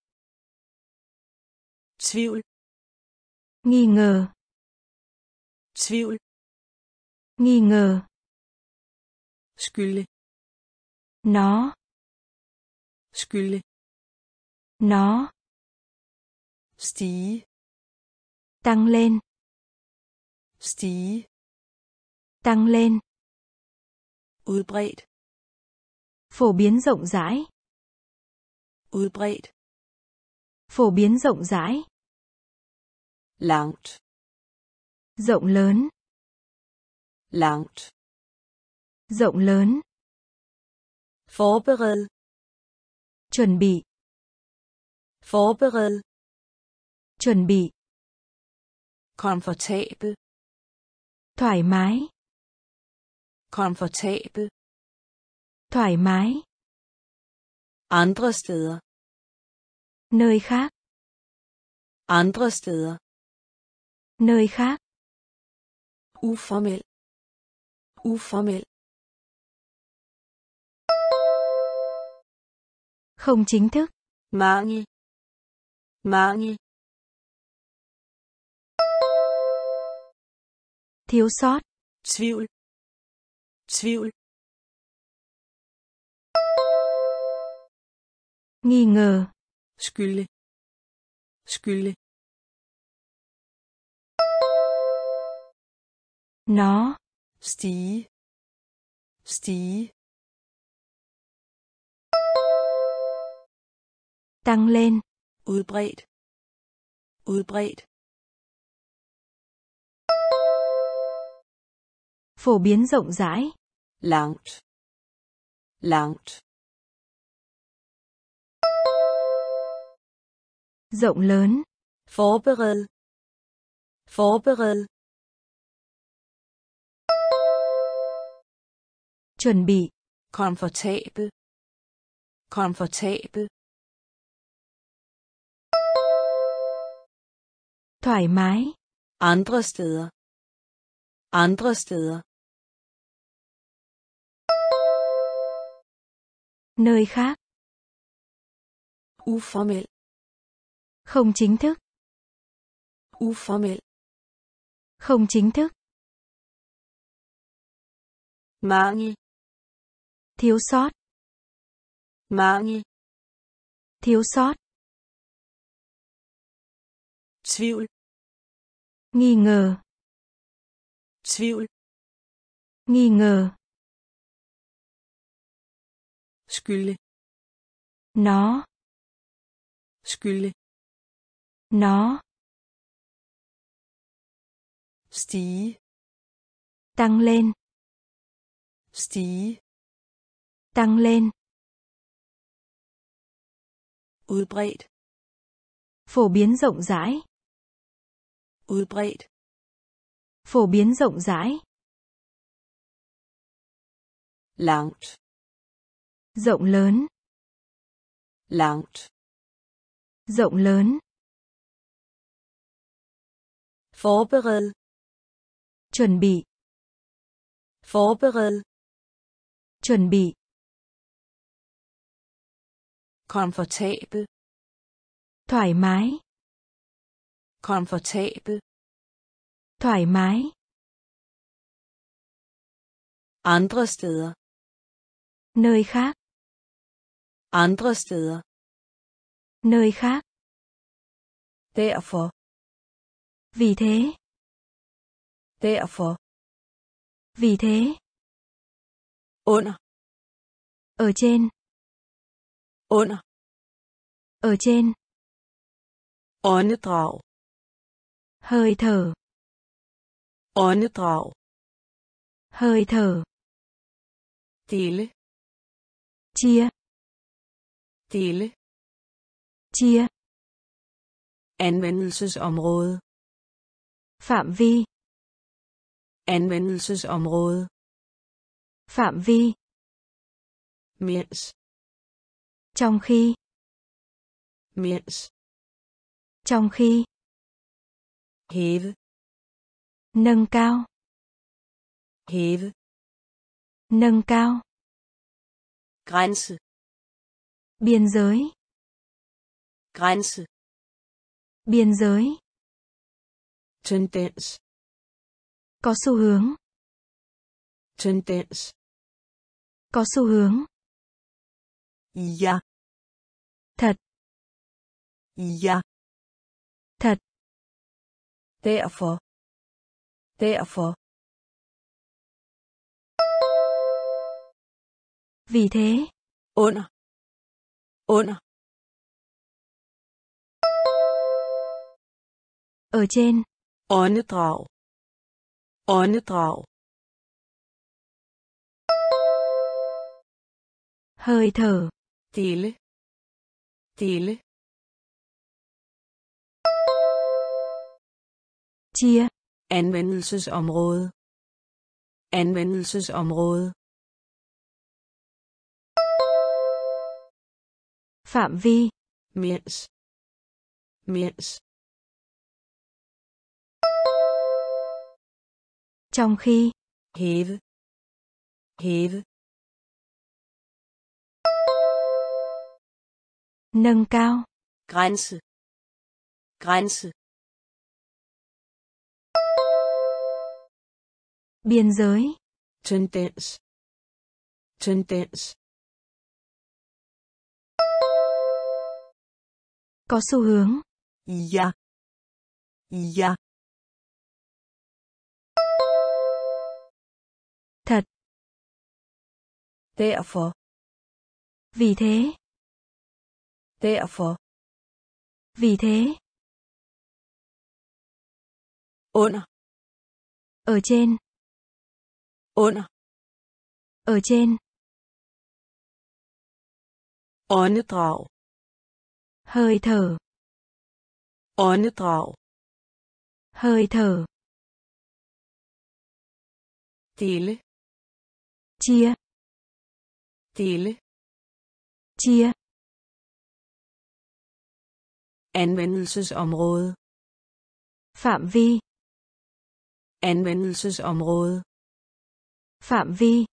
A: tvivl
B: Nghi ngờ.
A: tvivl
B: Nghi ngờ.
A: skylde
B: Nó.
A: skylde
B: Nó.
A: stige
B: tăng lên
A: stige
B: tăng lên
A: udbredt
B: phổ biến rộng rãi
A: udbredt.
B: Phổ biến rộng rãi.
A: Langt.
B: Rộng lớn.
A: Langt.
B: Rộng lớn.
A: Forbered.
B: Chuẩn bị.
A: Forbered.
B: Chuẩn bị.
A: Komfortabel
B: thoải mái.
A: Komfortabel
B: thoải mái
A: andre steder.
B: Nơi khác.
A: Andre steder.
B: Nơi khác.
A: Uformel. Uformel.
B: Không chính thức.
A: Mangel. Mangel.
B: Thiếu sót.
A: Tvivl. Tvivl
B: nghi ngờ.
A: Skylde. Skylde.
B: Nó.
A: Stige. Stige.
B: Tăng lên.
A: Udbredt. Udbredt.
B: Phổ biến rộng rãi.
A: Langt. Langt
B: rộng lớn.
A: Forbered. Forbered.
B: Chuẩn bị.
A: Komfortabel komfortabel
B: thoải mái.
A: Andre steder. Andre steder.
B: Nơi khác.
A: Uformel
B: không chính thức.
A: Uformel.
B: Không chính thức.
A: Mangel.
B: Thiếu sót.
A: Mangel.
B: Thiếu sót.
A: Tvivl.
B: Nghi ngờ.
A: Tvivl.
B: Nghi ngờ.
A: Skylde.
B: Nó.
A: Skylde
B: nó.
A: Stige
B: tăng lên.
A: Stige
B: tăng lên.
A: Udbredt.
B: Phổ biến rộng rãi.
A: Udbredt.
B: Phổ biến rộng rãi.
A: Langt.
B: Rộng lớn.
A: Langt.
B: Rộng lớn
A: forbered.
B: Chuẩn bị.
A: Forbered.
B: Chuẩn bị.
A: Komfortabel.
B: Thoải mái.
A: Komfortabel.
B: Thoải mái.
A: Andre steder.
B: Nơi khác.
A: Andre steder.
B: Nơi khác.
A: Derfor
B: vì thế
A: derfor.
B: vì thế
A: under.
B: ở trên
A: under.
B: ở trên.
A: Åndedrag.
B: Hơi thở.
A: Åndedrag.
B: Hơi thở.
A: Dele.
B: Chia.
A: Dele.
B: Chia.
A: Anvendelsesområde
B: phạm vi.
A: Anvendelsesområde.
B: Phạm vi.
A: Mens.
B: Trong khi.
A: Mens.
B: Trong khi.
A: Hæve.
B: Nâng cao.
A: Hæve.
B: Nâng cao.
A: Grænse.
B: Biên giới.
A: Grænse.
B: Biên giới
A: tendens
B: có xu hướng
A: tendens
B: có xu hướng
A: ja
B: thật
A: ja
B: Thật.
A: Derfor. Derfor.
B: Vì thế.
A: Under. Under.
B: Ở trên.
A: Åndedrag. Åndedrag.
B: Hơi thở.
A: Dele. Dele.
B: Chia.
A: Anvendelsesområde. Anvendelsesområde.
B: Phạm vi.
A: Mens. Mens.
B: Trong khi.
A: Hæve. Hæve.
B: Nâng cao.
A: Grænse. Grænse.
B: Biên giới.
A: Tendens. Tendens.
B: Có xu hướng.
A: Ja. Ja.
B: Thật.
A: Derfor.
B: Vì thế.
A: Derfor.
B: Vì thế.
A: Under.
B: Ở trên.
A: Under.
B: Ở trên.
A: Åndedrag.
B: Hơi thở.
A: Åndedrag.
B: Hơi thở.
A: Dele.
B: Chia.
A: Dele.
B: Chia.
A: Anvendelsesområde.
B: Phạm vi.
A: Anvendelsesområde.
B: Phạm vi.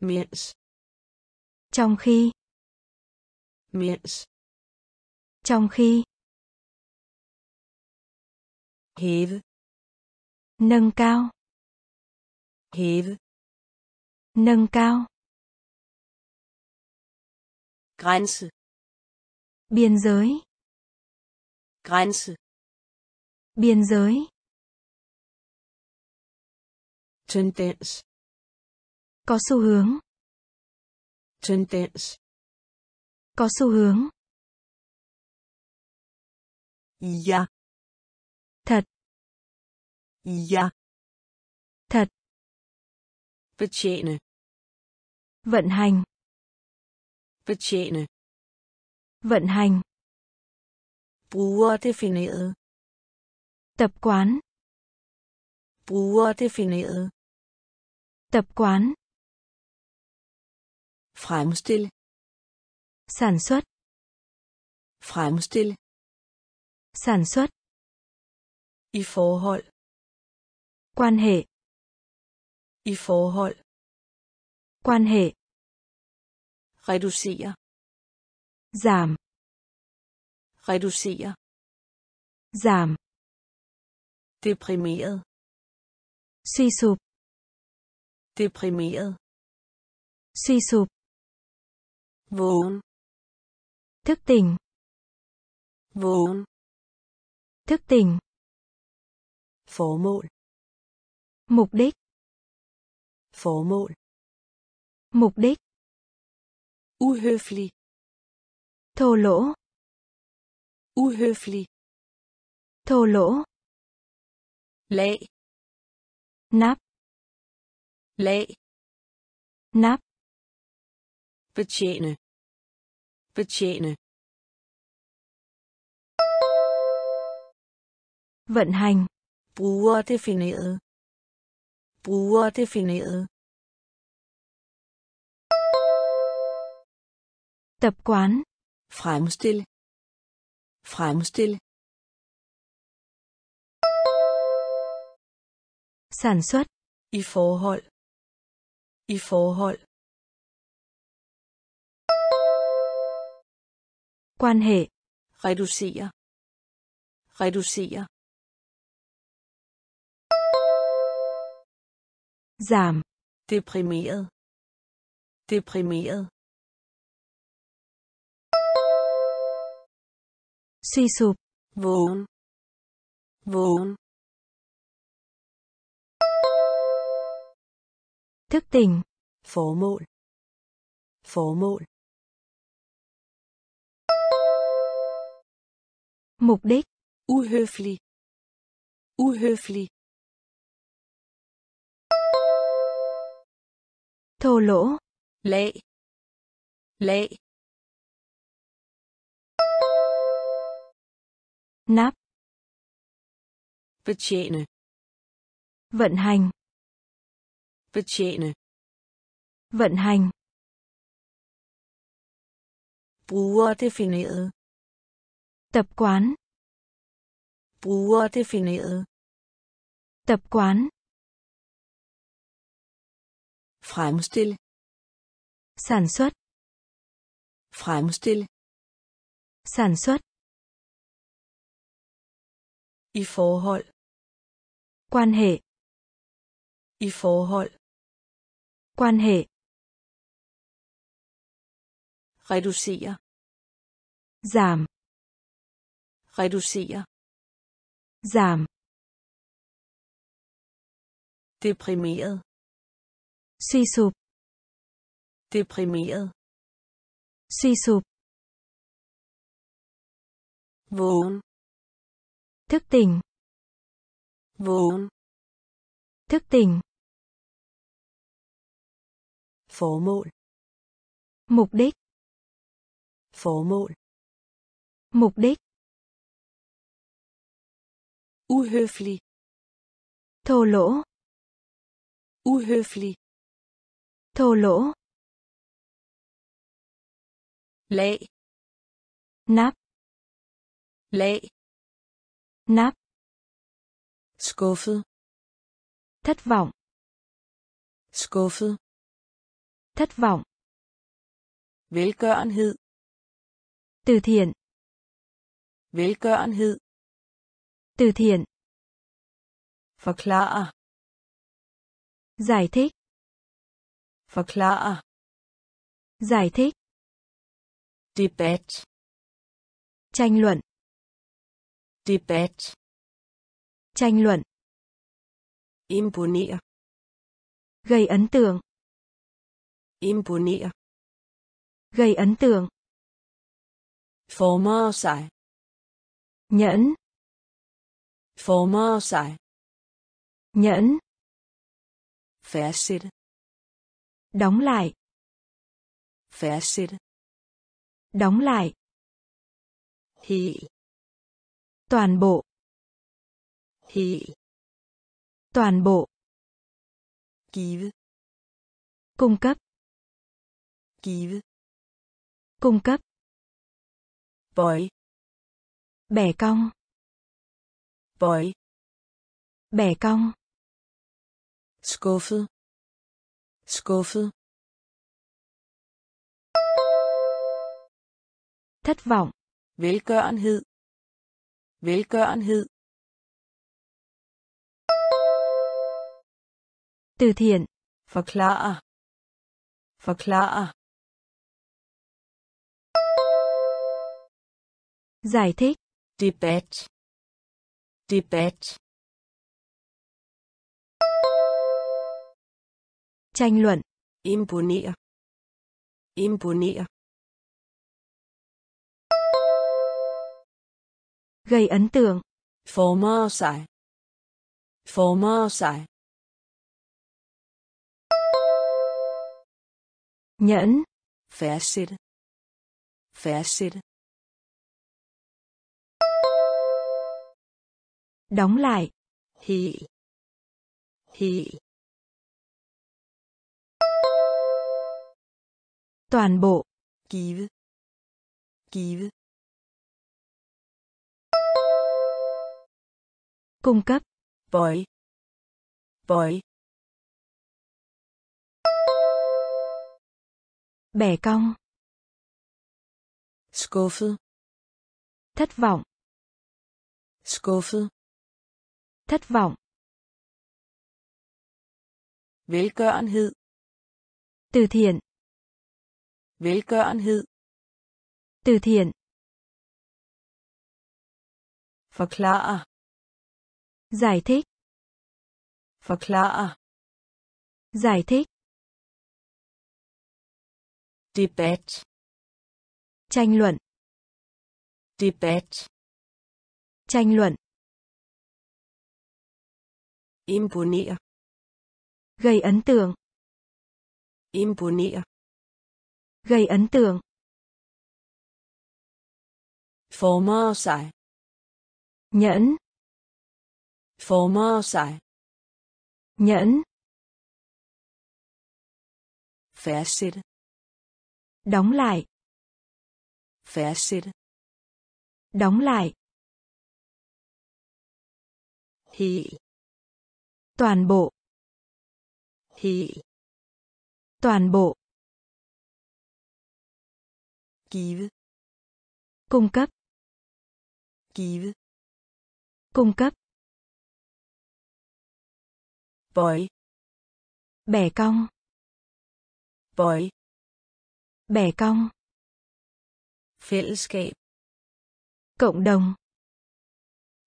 A: Mens.
B: Trong khi.
A: Mens.
B: Trong khi.
A: Hæve.
B: Nâng cao.
A: Hæve.
B: Nâng cao.
A: Grænse.
B: Biên giới.
A: Grænse.
B: Biên giới.
A: Tendens.
B: Có xu hướng.
A: Tendens.
B: Có xu hướng.
A: Ja.
B: Thật.
A: Ja.
B: Thật.
A: Betjene.
B: Vận hành.
A: Betjene.
B: Vận hành.
A: Brugerdefineret.
B: Tập quán.
A: Brugerdefineret.
B: Tập quán.
A: Fremstille.
B: Sản xuất.
A: Fremstille.
B: Sản xuất.
A: I forhold.
B: Quan hệ.
A: I forhold.
B: Quan hệ.
A: Reducere.
B: Giảm.
A: Reducere.
B: Giảm.
A: Deprimeret.
B: Suy sụp.
A: Deprimeret.
B: Suy sụp.
A: Vågen.
B: Thức tỉnh.
A: Vågen.
B: Thức tỉnh.
A: Formål.
B: Mục đích.
A: Formål.
B: Mục đích.
A: Uhøflig.
B: Thô lỗ.
A: Uhøflig.
B: Thô lỗ.
A: Lag.
B: Nắp.
A: Lag.
B: Nắp.
A: Betjene. Betjene.
B: Vận hành.
A: Brugerdefineret. Brugerdefineret.
B: Tập quán.
A: Fremstille. Fremstille.
B: Sản xuất.
A: I forhold. I forhold.
B: Quan hệ.
A: Reducere. Reducere.
B: Giảm.
A: Deprimeret. Deprimeret.
B: suy sụp,
A: vågen, vågen,
B: thức tỉnh,
A: formål, formål,
B: mục đích,
A: uhøflig, uhøflig,
B: thô lỗ,
A: lag, lag,
B: nắp,
A: betjene,
B: vận hành,
A: betjene,
B: vận hành,
A: brugerdefineret,
B: tập quán,
A: brugerdefineret,
B: tập quán,
A: fremstil,
B: sản xuất,
A: fremstil,
B: sản xuất,
A: i forhold,
B: quan hệ,
A: i forhold,
B: quan hệ,
A: reducere,
B: giảm,
A: reducere,
B: giảm,
A: deprimeret,
B: suy sụp,
A: deprimeret,
B: suy sụp,
A: vågen,
B: thức tỉnh,
A: vågen,
B: thức tỉnh,
A: formål,
B: mục đích,
A: formål,
B: mục đích,
A: uhøflig,
B: thô lỗ,
A: uhøflig,
B: thô lỗ,
A: lag,
B: nắp,
A: lag,
B: nắp,
A: skuffet,
B: thất vọng,
A: skuffet,
B: thất vọng,
A: velgørenhed,
B: từ thiện,
A: velgørenhed,
B: từ thiện,
A: forklare,
B: giải thích,
A: forklare,
B: giải thích,
A: debat,
B: tranh luận,
A: debat,
B: tranh luận,
A: imponere,
B: gây ấn tượng,
A: imponere,
B: gây ấn tượng,
A: former sig,
B: nhẫn,
A: former sig,
B: nhẫn,
A: fastsætte,
B: đóng lại,
A: fastsætte,
B: đóng lại,
A: hel,
B: toàn bộ,
A: hel,
B: toàn bộ,
A: give,
B: cung cấp,
A: give,
B: cung cấp,
A: bøj,
B: bẻ cong,
A: bøj,
B: bẻ cong,
A: skuffet, skuffet,
B: thất vọng,
A: velgørenhed, velgørenhed,
B: từ thiện,
A: forklare, forklare,
B: giải thích,
A: debat, debat,
B: tranh luận,
A: imponere, imponere,
B: gây ấn tượng,
A: former sig, former sig,
B: nhẫn,
A: fastsætte, fastsætte,
B: đóng lại,
A: hel, hel,
B: toàn bộ,
A: give, give,
B: cung cấp,
A: bøj, bøj,
B: bẻ cong,
A: skuffet,
B: thất vọng,
A: skuffet,
B: thất vọng,
A: velgørenhed,
B: từ thiện,
A: velgørenhed,
B: từ thiện,
A: Forklare.
B: Giải thích.
A: Forklare.
B: Giải thích.
A: Debat.
B: Tranh luận.
A: Debat.
B: Tranh luận.
A: Imponere.
B: Gây ấn tượng.
A: Imponere.
B: Gây ấn tượng.
A: Former sig.
B: Nhẫn.
A: Former sig.
B: Nhẫn.
A: Fastsætte.
B: Đóng lại.
A: Fastsætte.
B: Đóng lại.
A: Hel.
B: Toàn bộ.
A: Hel.
B: Toàn bộ.
A: Give.
B: Cung cấp.
A: Give.
B: Cung cấp.
A: Bøj.
B: Bẻ cong.
A: Bøj.
B: Bẻ cong.
A: Fællesskab.
B: Cộng đồng.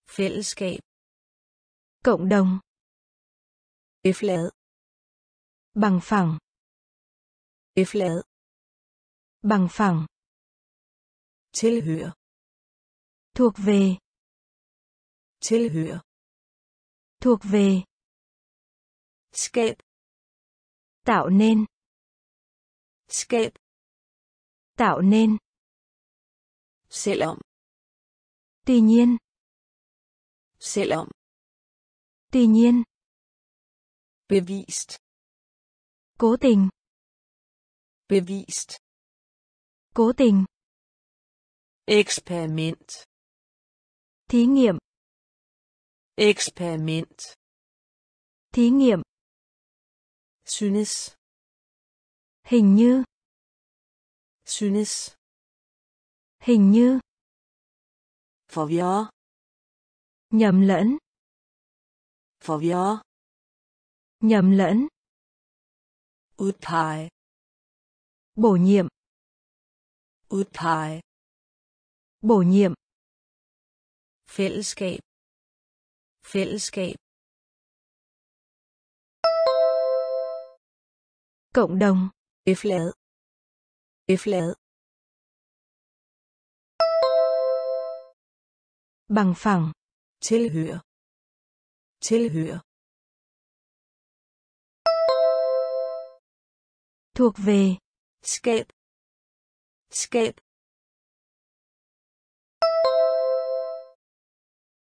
A: Fællesskab.
B: Cộng đồng.
A: Beflade.
B: Bằng phẳng.
A: Beflade.
B: Bằng phẳng.
A: Tilhør.
B: Thuộc về.
A: Tilhør.
B: Thuộc về.
A: Skab.
B: Tạo nên.
A: Skab.
B: Tạo nên.
A: Selvom.
B: Tuy nhiên.
A: Selvom.
B: Tuy nhiên.
A: Bevist.
B: Cố tình.
A: Bevist.
B: Cố tình.
A: Eksperiment.
B: Thí nghiệm.
A: Eksperiment.
B: Thí nghiệm.
A: Synes.
B: Hình như.
A: Synes.
B: Hình như.
A: Forvirre.
B: Nhầm lẫn.
A: Forvirre.
B: Nhầm lẫn.
A: Udpege.
B: Bổ nhiệm.
A: Udpege.
B: Bổ nhiệm.
A: Fællesskab. Fællesskab.
B: Cộng đồng.
A: Beflade. Beflade.
B: Bằng phẳng.
A: Tilhør. Tilhør.
B: Thuộc về.
A: Skab. Skab.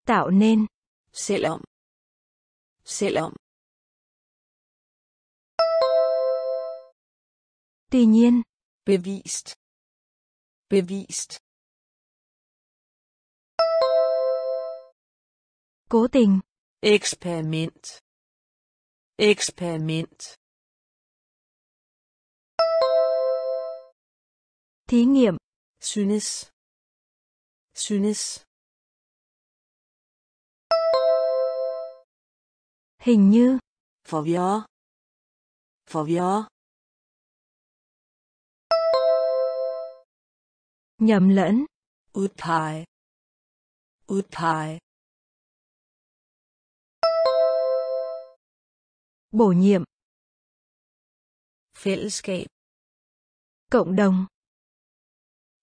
B: Tạo nên.
A: Selvom. Selvom.
B: Tuy nhiên.
A: Bevist. Bevist.
B: Cố tình.
A: Eksperiment. Eksperiment.
B: Thí nghiệm.
A: Synes. Synes.
B: Hình như.
A: Forvirre. Forvirre.
B: Nhầm lẫn.
A: Udpege. Udpege.
B: Bổ nhiệm.
A: Fællesskab.
B: Cộng đồng.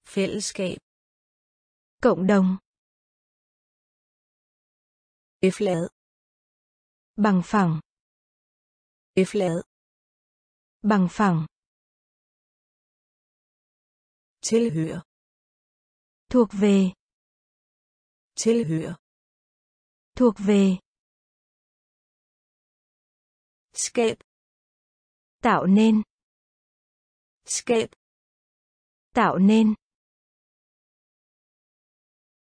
A: Fællesskab.
B: Cộng đồng.
A: Beflade.
B: Bằng phẳng.
A: Beflade.
B: Bằng phẳng.
A: Tilhør.
B: Thuộc về.
A: Tilhør.
B: Thuộc về.
A: Skab.
B: Tạo nên.
A: Skab.
B: Tạo nên.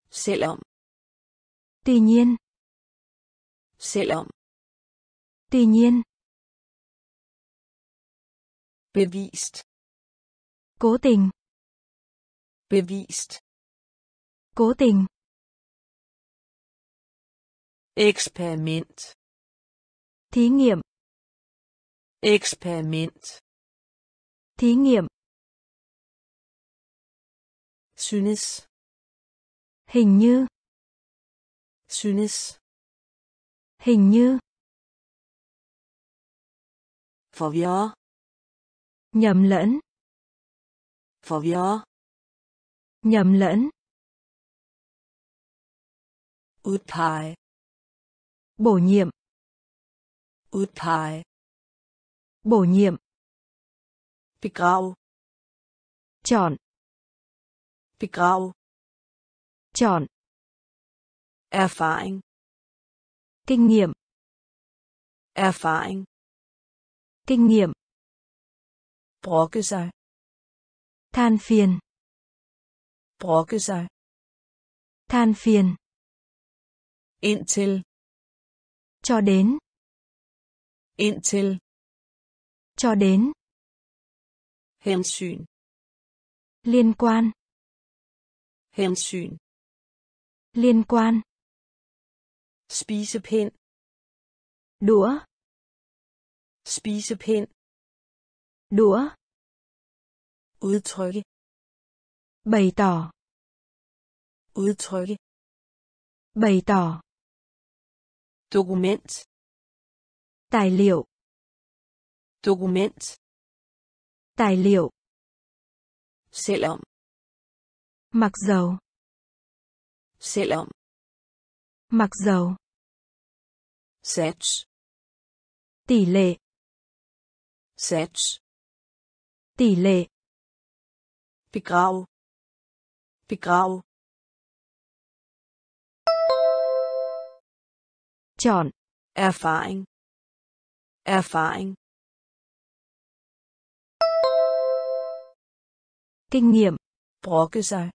A: Selvom.
B: Tuy nhiên.
A: Selvom.
B: Tuy nhiên.
A: Bevist.
B: Cố tình.
A: Bevist.
B: Cố tình.
A: Eksperiment.
B: Thí nghiệm.
A: Eksperiment.
B: Thí nghiệm.
A: Synes.
B: Hình như.
A: synes,
B: Hình như.
A: Forvirre,
B: Nhầm lẫn.
A: forvirre,
B: Nhầm lẫn.
A: udpege,
B: Bổ nhiệm.
A: udpege,
B: Bổ nhiệm.
A: begrav,
B: Chọn.
A: begrav,
B: Chọn.
A: erfaring,
B: Kinh nghiệm.
A: erfaring,
B: Kinh nghiệm.
A: brokke sig,
B: Than phiền.
A: brokke sig,
B: Than phiền.
A: indtil,
B: Cho đến.
A: indtil,
B: Cho đến.
A: hensyn,
B: Liên quan.
A: hensyn,
B: Liên quan.
A: spisepind,
B: Đũa.
A: Spisepind,
B: Đũa.
A: udtrykke,
B: Bày tỏ.
A: udtrykke,
B: Bày tỏ.
A: dokument,
B: Tài liệu.
A: dokument,
B: Tài liệu.
A: selvom,
B: Mặc dầu.
A: selvom,
B: Mặc dầu.
A: sats,
B: Tỷ lệ.
A: Sats,
B: Tỷ lệ.
A: begrav, begrav,
B: Chọn.
A: erfaring, erfaring,
B: Kinh nghiệm.
A: brokke sig,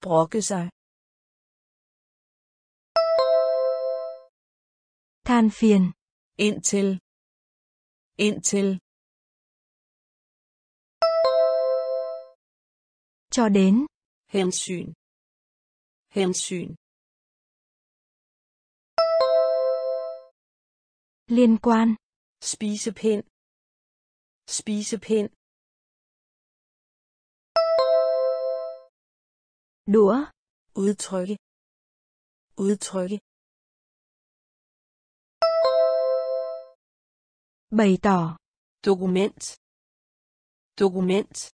A: brokke sig,
B: Than phiền.
A: indtil, indtil,
B: Cho đến.
A: hensyn, hensyn,
B: Liên quan.
A: spisepind, spisepind,
B: Đũa.
A: udtrykke, udtrykke,
B: Bày tỏ.
A: dokument, dokument,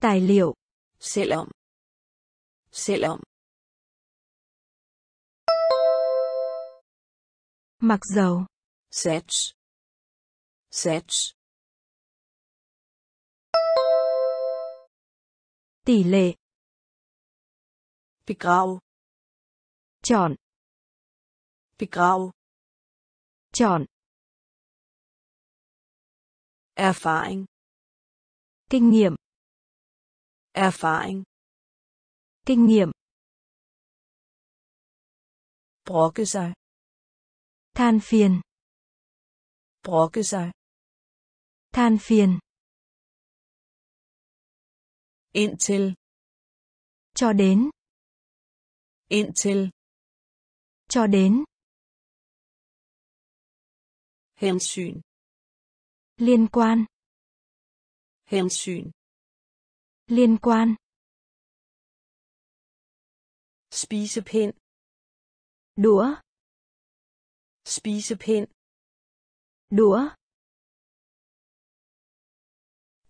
B: Tài liệu.
A: selvom, selvom,
B: Mặc dầu.
A: sats, sats,
B: Tỷ lệ.
A: begrav,
B: Chọn.
A: Begrav,
B: Chọn.
A: erfaring,
B: Kinh nghiệm.
A: erfaring,
B: Kinh nghiệm.
A: brokke sig,
B: Than phiền.
A: brokke sig,
B: Than phiền.
A: indtil,
B: Cho đến.
A: indtil,
B: Cho đến.
A: Hensyn,
B: Liên quan.
A: hensyn,
B: Liên quan.
A: spisepind,
B: Đũa.
A: spisepind,
B: Đũa.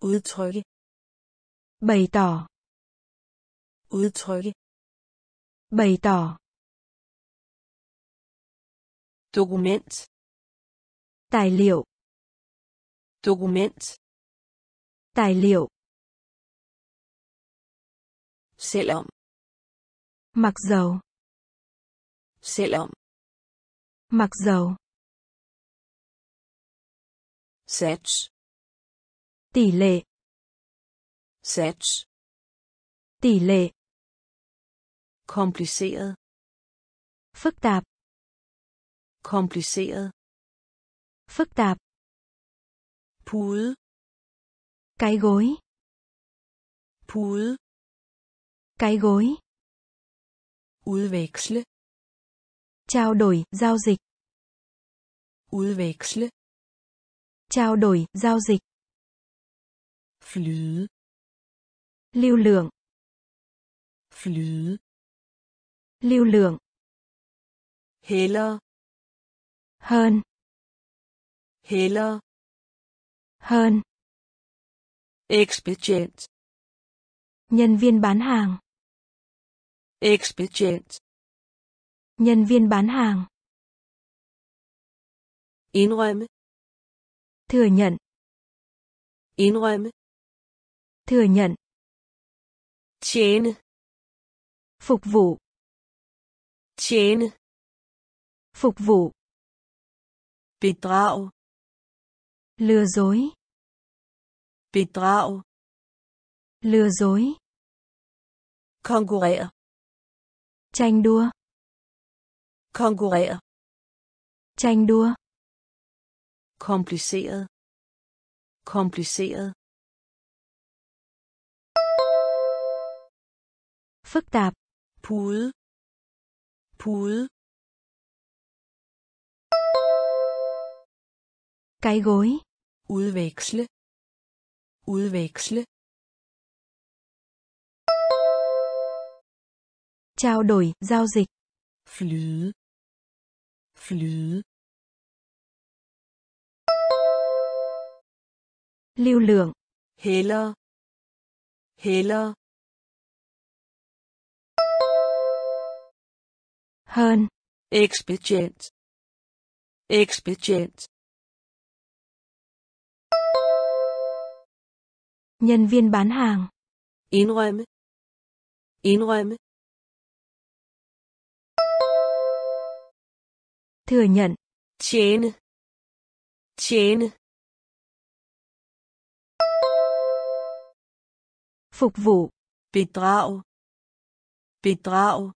A: udtrykke,
B: Bày tỏ.
A: udtrykke,
B: Bày tỏ.
A: dokument,
B: Tài liệu.
A: dokument,
B: Tài liệu.
A: selvom,
B: Mặc dầu.
A: selvom,
B: Mặc dầu.
A: sats,
B: Tỷ lệ.
A: sats,
B: Tỷ lệ.
A: kompliceret,
B: Phức tạp.
A: kompliceret,
B: Phức tạp.
A: pude,
B: Cái gối.
A: pude,
B: Cái gối.
A: udveksle,
B: Trao đổi, giao dịch.
A: udveksle,
B: Trao đổi, giao dịch.
A: flyde,
B: Lưu lượng.
A: flyde,
B: lưu lượng,
A: hellere,
B: hơn,
A: hellere,
B: hơn,
A: ekspedient,
B: nhân viên bán hàng,
A: ekspedient,
B: nhân viên bán hàng,
A: indrømme,
B: thừa nhận,
A: indrømme,
B: thừa nhận,
A: tjene,
B: phục vụ,
A: tjene,
B: phục vụ,
A: bedrag,
B: lừa dối,
A: bedrag,
B: lừa dối,
A: konkurrere,
B: tranh đua,
A: konkurrere,
B: tranh đua,
A: kompliceret, kompliceret,
B: phức tạp,
A: pude, pude,
B: cái gối,
A: udveksle, udveksle,
B: trao đổi, giao dịch,
A: flyde, flyde,
B: lưu lượng,
A: hellere, hellere,
B: hơn,
A: ekspedient, ekspedient,
B: nhân viên bán hàng,
A: indrømme, indrømme,
B: thừa nhận,
A: tjene, tjene,
B: phục vụ,
A: bedrag, bedrag,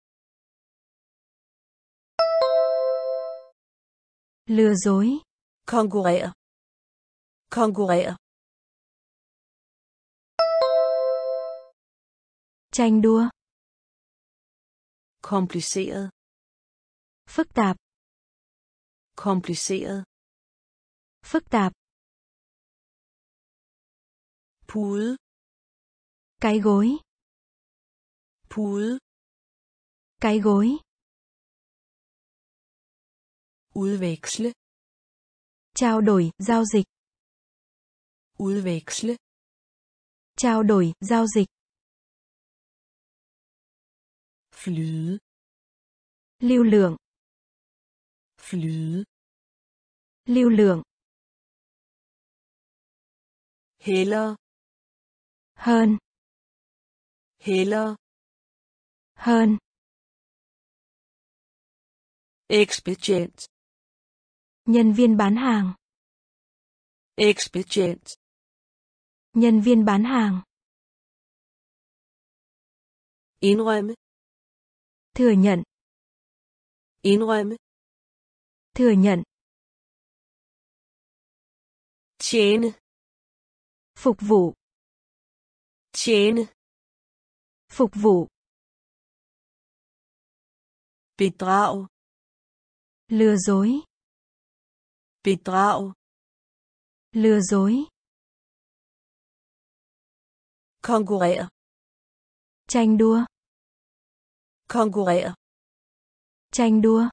B: lừa dối,
A: konkurrere, konkurrere,
B: tranh đua,
A: kompliceret,
B: phức tạp,
A: kompliceret,
B: phức tạp,
A: pude,
B: cái gối,
A: pude,
B: cái gối,
A: udveksle,
B: trao đổi, giao dịch,
A: udveksle,
B: trao đổi, giao dịch,
A: flyde,
B: lưu lượng,
A: flyde,
B: lưu lượng,
A: hellere,
B: hơn,
A: hellere,
B: hơn,
A: ekspedient,
B: nhân viên bán hàng,
A: ekspedient,
B: nhân viên bán hàng,
A: indrømme,
B: thừa nhận,
A: indrømme,
B: thừa nhận,
A: tjene,
B: phục vụ,
A: tjene,
B: phục vụ,
A: bedrag,
B: lừa dối,
A: bedrag,
B: lừa dối,
A: konkurrere,
B: tranh đua,
A: konkurrere,
B: tranh đua,